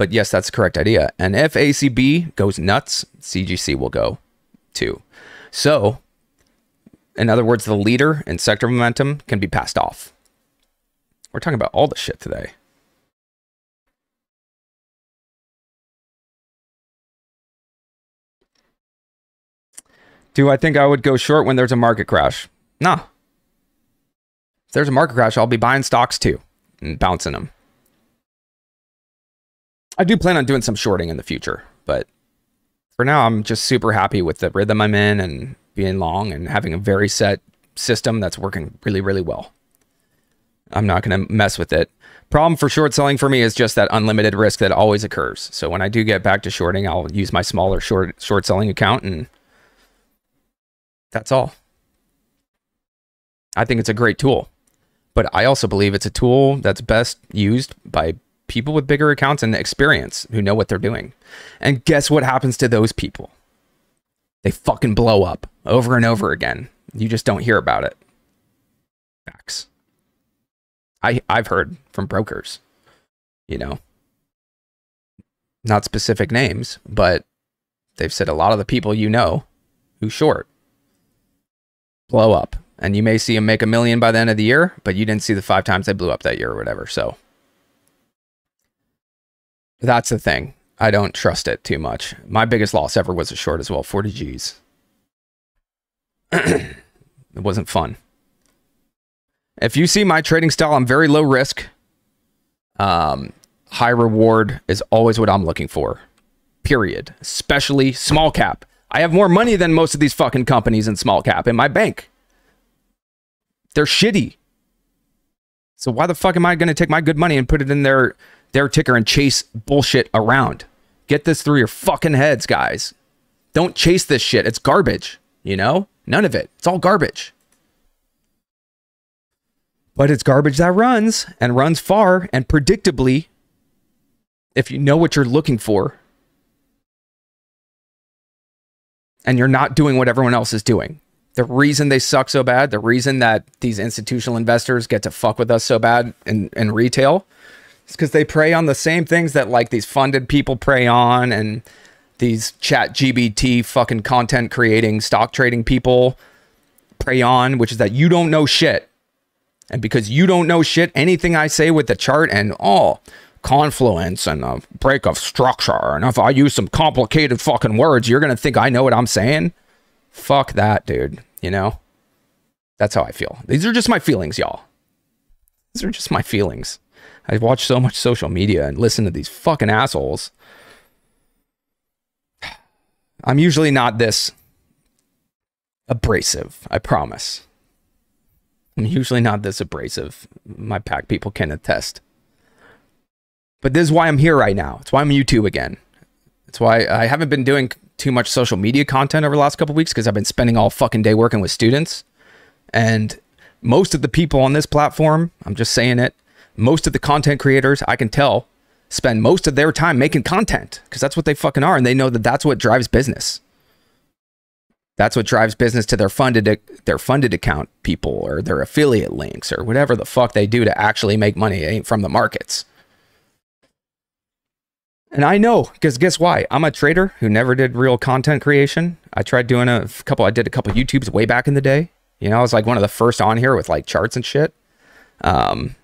but yes, that's the correct idea. And if ACB goes nuts, CGC will go too. So, in other words, the leader in sector momentum can be passed off. We're talking about all the shit today. Do I think I would go short when there's a market crash? Nah. If there's a market crash, I'll be buying stocks too and bouncing them. I do plan on doing some shorting in the future, but for now, I'm just super happy with the rhythm I'm in and being long and having a very set system that's working really, really well. I'm not going to mess with it. Problem for short selling for me is just that unlimited risk that always occurs. So when I do get back to shorting, I'll use my smaller short short selling account and that's all. I think it's a great tool. But I also believe it's a tool that's best used by people with bigger accounts and experience who know what they're doing. And guess what happens to those people? They fucking blow up over and over again. You just don't hear about it. Facts. I I've heard from brokers, you know, not specific names, but they've said a lot of the people you know who short blow up. And you may see them make a million by the end of the year, but you didn't see the five times they blew up that year or whatever. So that's the thing. I don't trust it too much. My biggest loss ever was a short as well, 40 G's. it wasn't fun. If you see my trading style, I'm very low risk. Um, high reward is always what I'm looking for. Period. Especially small cap. I have more money than most of these fucking companies in small cap in my bank. They're shitty. So why the fuck am I going to take my good money and put it in their their ticker and chase bullshit around? Get this through your fucking heads, guys. Don't chase this shit. It's garbage, you know? None of it. It's all garbage. But it's garbage that runs and runs far and predictably if you know what you're looking for and you're not doing what everyone else is doing. The reason they suck so bad, the reason that these institutional investors get to fuck with us so bad in, in retail is because they prey on the same things that like these funded people prey on and these ChatGPT fucking content creating stock trading people prey on, which is that you don't know shit. And because you don't know shit, anything I say with the chart and oh, confluence and a break of structure. And if I use some complicated fucking words, you're going to think I know what I'm saying. Fuck that, dude. You know? That's how I feel. These are just my feelings, y'all. These are just my feelings. I watch so much social media and listen to these fucking assholes. I'm usually not this abrasive, I promise. I'm usually not this abrasive. My pack people can attest. But this is why I'm here right now. It's why I'm YouTube again. It's why I haven't been doing too much social media content over the last couple weeks because I've been spending all fucking day working with students. And most of the people on this platform, I'm just saying it, most of the content creators I can tell spend most of their time making content because that's what they fucking are. And they know that that's what drives business. That's what drives business to their funded their funded account people or their affiliate links or whatever the fuck they do to actually make money from the markets. And I know because guess why? I'm a trader who never did real content creation. I tried doing a couple, I did a couple YouTubes way back in the day. You know, I was like one of the first on here with like charts and shit. Um,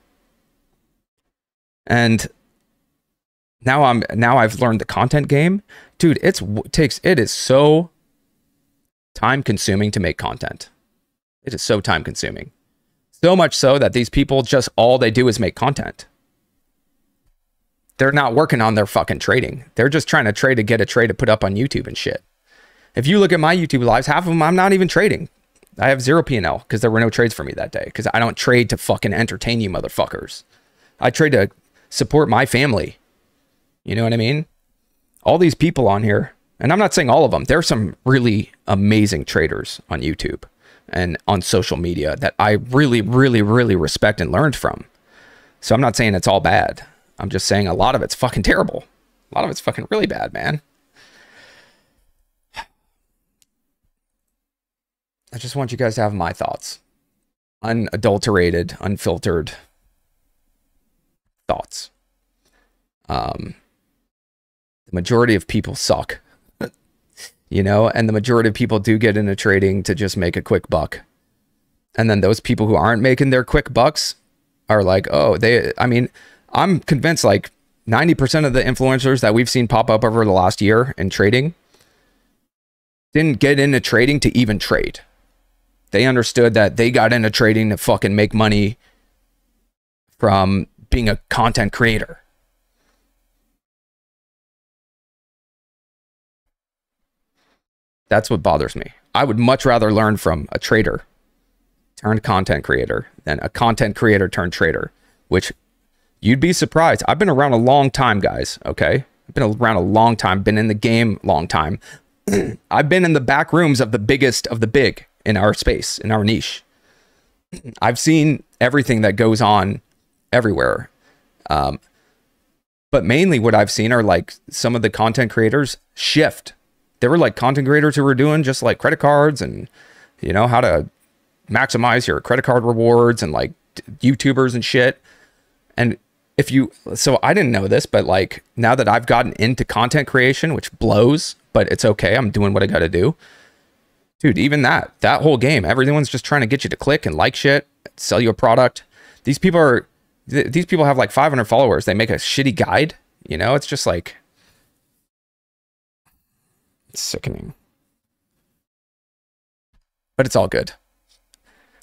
and now I'm, now I've learned the content game. Dude, it's, takes, it is so time consuming to make content. It is so time consuming. So much so that these people just all they do is make content they're not working on their fucking trading. They're just trying to trade to get a trade to put up on YouTube and shit. If you look at my YouTube lives, half of them I'm not even trading. I have zero P&L because there were no trades for me that day because I don't trade to fucking entertain you motherfuckers. I trade to support my family. You know what I mean? All these people on here, and I'm not saying all of them, there's some really amazing traders on YouTube and on social media that I really, really, really respect and learned from. So I'm not saying it's all bad. I'm just saying a lot of it's fucking terrible. A lot of it's fucking really bad, man. I just want you guys to have my thoughts. Unadulterated, unfiltered thoughts. Um, the majority of people suck, you know, and the majority of people do get into trading to just make a quick buck. And then those people who aren't making their quick bucks are like, oh, they, I mean, I'm convinced like 90% of the influencers that we've seen pop up over the last year in trading didn't get into trading to even trade. They understood that they got into trading to fucking make money from being a content creator. That's what bothers me. I would much rather learn from a trader turned content creator than a content creator turned trader, which you'd be surprised. I've been around a long time, guys. Okay. I've been around a long time, been in the game long time. I've been in the back rooms of the biggest of the big in our space, in our niche. I've seen everything that goes on everywhere. Um, but mainly what I've seen are like some of the content creators shift. There were like content creators who were doing just like credit cards and, you know, how to maximize your credit card rewards and like YouTubers and shit. And if you, so I didn't know this, but like now that I've gotten into content creation, which blows, but it's okay. I'm doing what I got to do. Dude, even that, that whole game, everyone's just trying to get you to click and like shit, sell you a product. These people are, th- these people have like 500 followers. They make a shitty guide. You know, it's just like, it's sickening. But it's all good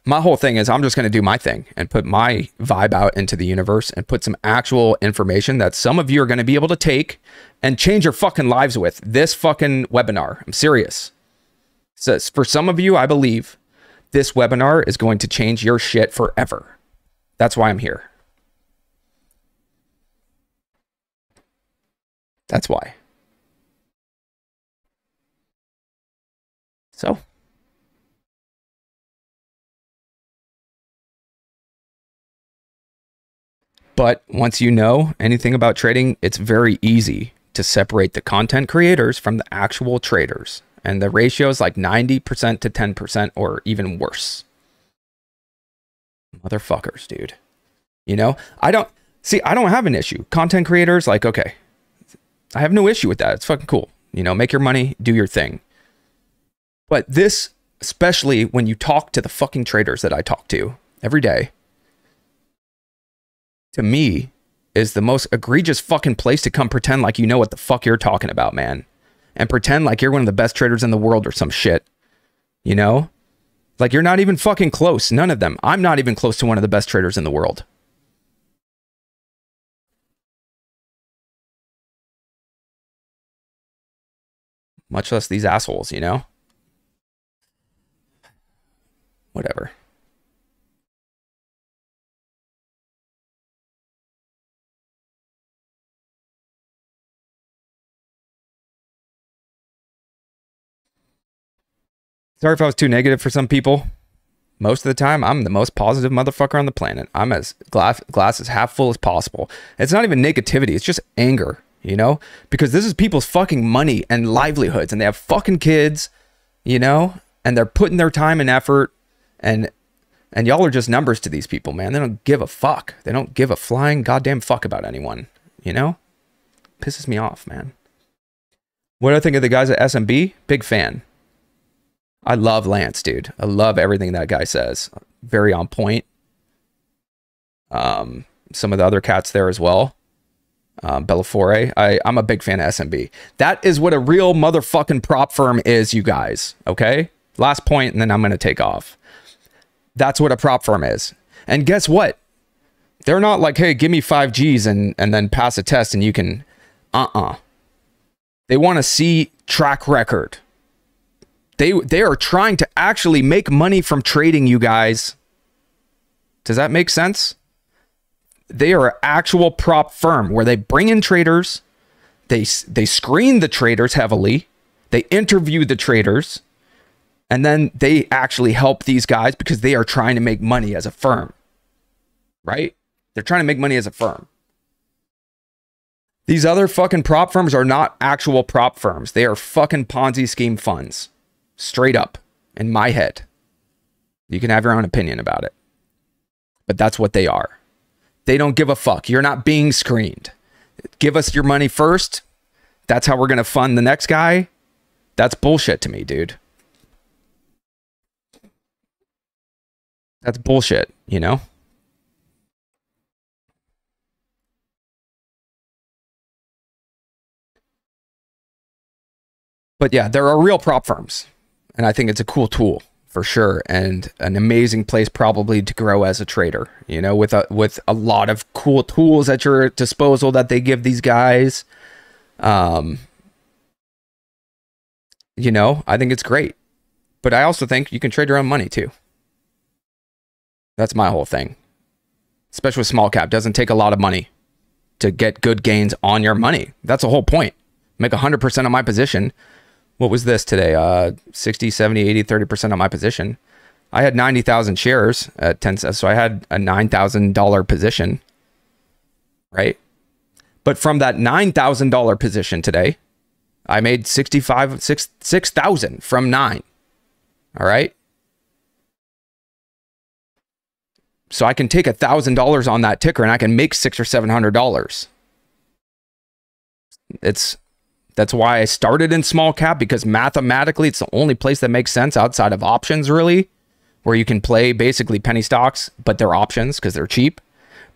my whole thing is I'm just going to do my thing and put my vibe out into the universe and put some actual information that some of you are going to be able to take and change your fucking lives with this fucking webinar. I'm serious. So for some of you, I believe this webinar is going to change your shit forever. That's why I'm here. That's why. So. But once you know anything about trading, it's very easy to separate the content creators from the actual traders. And the ratio is like 90% to 10% or even worse. Motherfuckers, dude. You know, I don't see, I don't have an issue. Content creators, like, okay, I have no issue with that. It's fucking cool. You know, make your money, do your thing. But this, especially when you talk to the fucking traders that I talk to every day, to me is the most egregious fucking place to come pretend like you know what the fuck you're talking about, man. And pretend like you're one of the best traders in the world or some shit. You know? Like you're not even fucking close. None of them. I'm not even close to one of the best traders in the world. Much less these assholes, you know? Whatever. Sorry if I was too negative for some people. Most of the time, I'm the most positive motherfucker on the planet. I'm as glass, glass is half full as possible. It's not even negativity, it's just anger, you know? Because this is people's fucking money and livelihoods, and they have fucking kids, you know? And they're putting their time and effort, and and y'all are just numbers to these people, man. They don't give a fuck. They don't give a flying goddamn fuck about anyone, you know? Pisses me off, man. What do I think of the guys at SMB? Big fan. I love Lance, dude. I love everything that guy says. Very on point. Um, some of the other cats there as well. Um, Bellafiore. I, I'm a big fan of SMB. That is what a real motherfucking prop firm is, you guys. Okay? Last point, and then I'm going to take off. That's what a prop firm is. And guess what? They're not like, hey, give me five G's and, and then pass a test and you can. Uh uh. They want to see track record. They they are trying to actually make money from trading you guys. Does that make sense? They are an actual prop firm where they bring in traders, they they screen the traders heavily, they interview the traders, and then they actually help these guys because they are trying to make money as a firm. Right? They're trying to make money as a firm. These other fucking prop firms are not actual prop firms. They are fucking Ponzi scheme funds straight up in my head. You can have your own opinion about it. But that's what they are. They don't give a fuck. You're not being screened. Give us your money first. That's how we're going to fund the next guy. That's bullshit to me, dude. That's bullshit, you know? But yeah, there are real prop firms. And I think it's a cool tool for sure and an amazing place probably to grow as a trader, you know, with a with a lot of cool tools at your disposal that they give these guys. Um you know, I think it's great. But I also think you can trade your own money too. That's my whole thing. Especially with small cap, doesn't take a lot of money to get good gains on your money. That's the whole point. Make 100% of my position what was this today? Uh, 60, 70, 80, 30% of my position. I had 90,000 shares at 10 cents. So I had a $9,000 position, right? But from that $9,000 position today, I made 65, 6, 6,000 from nine. All right. So I can take a thousand dollars on that ticker and I can make six or seven hundred dollars. It's that's why I started in small cap because mathematically it's the only place that makes sense outside of options, really, where you can play basically penny stocks, but they're options because they're cheap.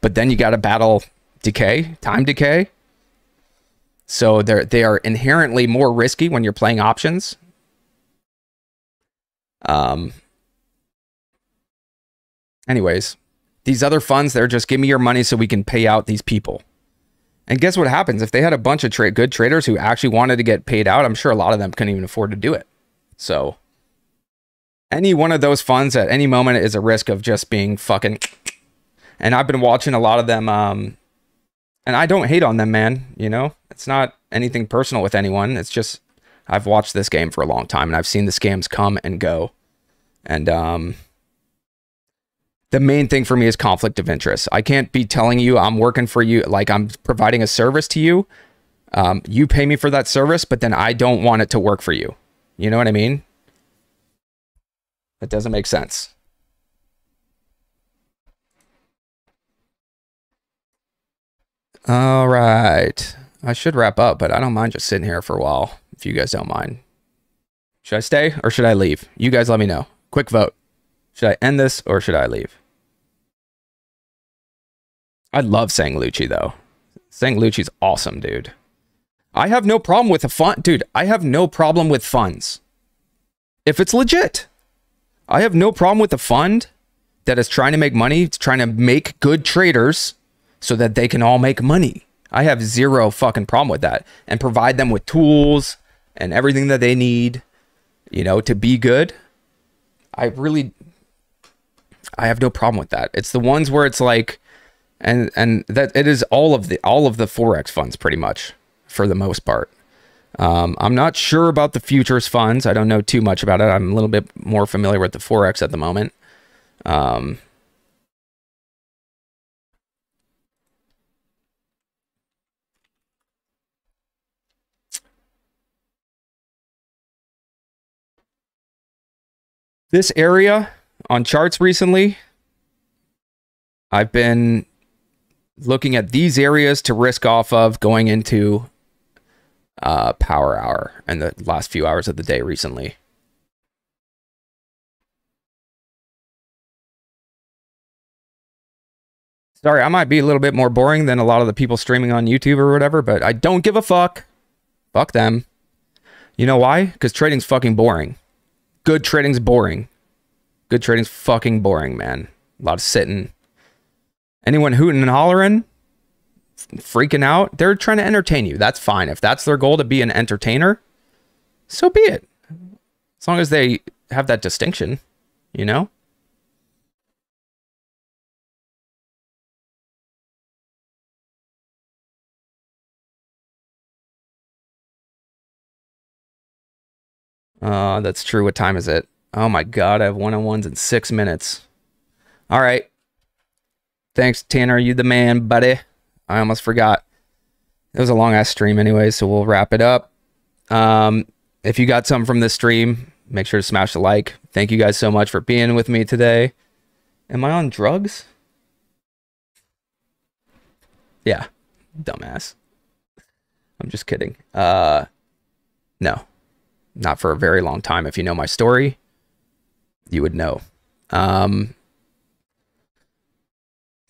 But then you got to battle decay, time decay. So they're they are inherently more risky when you're playing options. Um. Anyways, these other funds, they're just give me your money so we can pay out these people. And guess what happens if they had a bunch of tra- good traders who actually wanted to get paid out? I'm sure a lot of them couldn't even afford to do it. So any one of those funds at any moment is a risk of just being fucking. And I've been watching a lot of them. Um, and I don't hate on them, man. You know, it's not anything personal with anyone. It's just I've watched this game for a long time and I've seen the scams come and go. And um, the main thing for me is conflict of interest. I can't be telling you I'm working for you, like I'm providing a service to you. Um, you pay me for that service, but then I don't want it to work for you. You know what I mean? That doesn't make sense. All right. I should wrap up, but I don't mind just sitting here for a while if you guys don't mind. Should I stay or should I leave? You guys let me know. Quick vote. Should I end this or should I leave? I love Sang Lucci though. Sang Lucci's awesome, dude. I have no problem with a fund, dude. I have no problem with funds. If it's legit, I have no problem with a fund that is trying to make money, it's trying to make good traders so that they can all make money. I have zero fucking problem with that and provide them with tools and everything that they need, you know, to be good. I really I have no problem with that. It's the ones where it's like, and and that it is all of the all of the forex funds pretty much for the most part. Um, I'm not sure about the futures funds. I don't know too much about it. I'm a little bit more familiar with the forex at the moment. Um, this area on charts recently, I've been looking at these areas to risk off of going into uh, power hour and the last few hours of the day recently. Sorry, I might be a little bit more boring than a lot of the people streaming on YouTube or whatever, but I don't give a fuck. Fuck them. You know why? Because trading's fucking boring. Good trading's boring. Good trading's fucking boring, man. A lot of sitting. Anyone hooting and hollering, freaking out, they're trying to entertain you. That's fine. If that's their goal to be an entertainer, so be it. As long as they have that distinction, you know? Uh, that's true. What time is it? Oh my god, I have one-on-ones in six minutes. All right. Thanks, Tanner. You the man, buddy. I almost forgot. It was a long ass stream anyway, so we'll wrap it up. Um, if you got something from this stream, make sure to smash the like. Thank you guys so much for being with me today. Am I on drugs? Yeah, dumbass. I'm just kidding. Uh, no, not for a very long time. If you know my story, you would know. Um,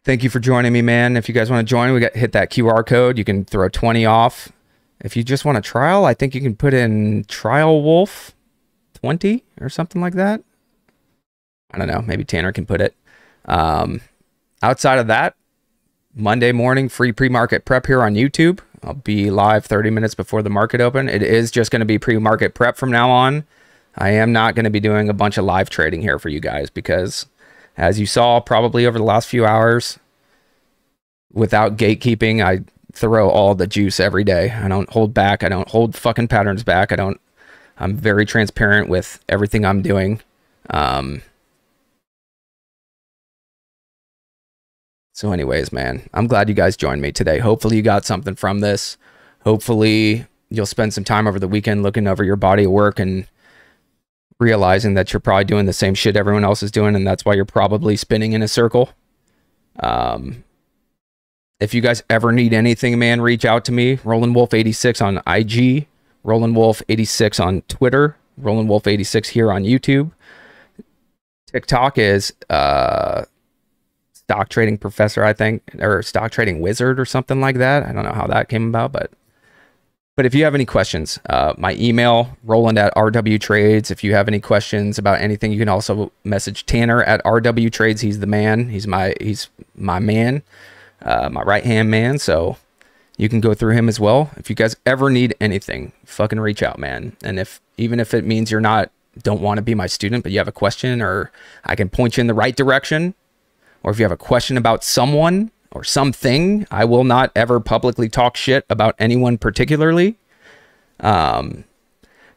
thank you for joining me, man. If you guys want to join, we got hit that QR code. You can throw 20 off. If you just want a trial, I think you can put in trial wolf 20 or something like that. I don't know. Maybe Tanner can put it. Um, outside of that, Monday morning, free pre market prep here on YouTube. I'll be live 30 minutes before the market open. It is just going to be pre market prep from now on. I am not going to be doing a bunch of live trading here for you guys because, as you saw probably over the last few hours, without gatekeeping, I throw all the juice every day. I don't hold back. I don't hold fucking patterns back. I don't. I'm very transparent with everything I'm doing. Um, So, anyways, man, I'm glad you guys joined me today. Hopefully, you got something from this. Hopefully, you'll spend some time over the weekend looking over your body of work and realizing that you're probably doing the same shit everyone else is doing, and that's why you're probably spinning in a circle. Um, if you guys ever need anything, man, reach out to me. Roland Wolf 86 on IG, Roland Wolf 86 on Twitter, Roland Wolf 86 here on YouTube. TikTok is uh stock trading professor, I think, or stock trading wizard or something like that. I don't know how that came about, but but if you have any questions, uh, my email, Roland at RW Trades. If you have any questions about anything, you can also message Tanner at RW Trades. He's the man. He's my he's my man, uh, my right hand man. So you can go through him as well. If you guys ever need anything, fucking reach out, man. And if even if it means you're not don't want to be my student, but you have a question or I can point you in the right direction, or if you have a question about someone or something, I will not ever publicly talk shit about anyone particularly. Um,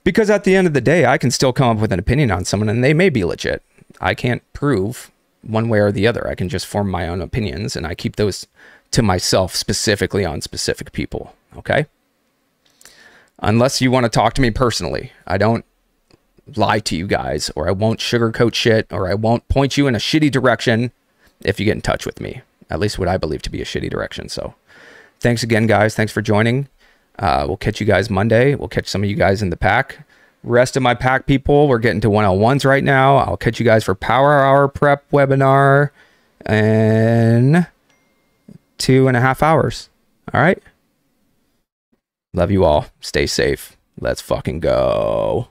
because at the end of the day, I can still come up with an opinion on someone and they may be legit. I can't prove one way or the other. I can just form my own opinions and I keep those to myself specifically on specific people. Okay. Unless you want to talk to me personally, I don't lie to you guys or I won't sugarcoat shit or I won't point you in a shitty direction if you get in touch with me. At least what I believe to be a shitty direction. So thanks again, guys. Thanks for joining. Uh, we'll catch you guys Monday. We'll catch some of you guys in the pack. Rest of my pack people, we're getting to 101s right now. I'll catch you guys for Power Hour Prep webinar in two and a half hours. All right. Love you all. Stay safe. Let's fucking go.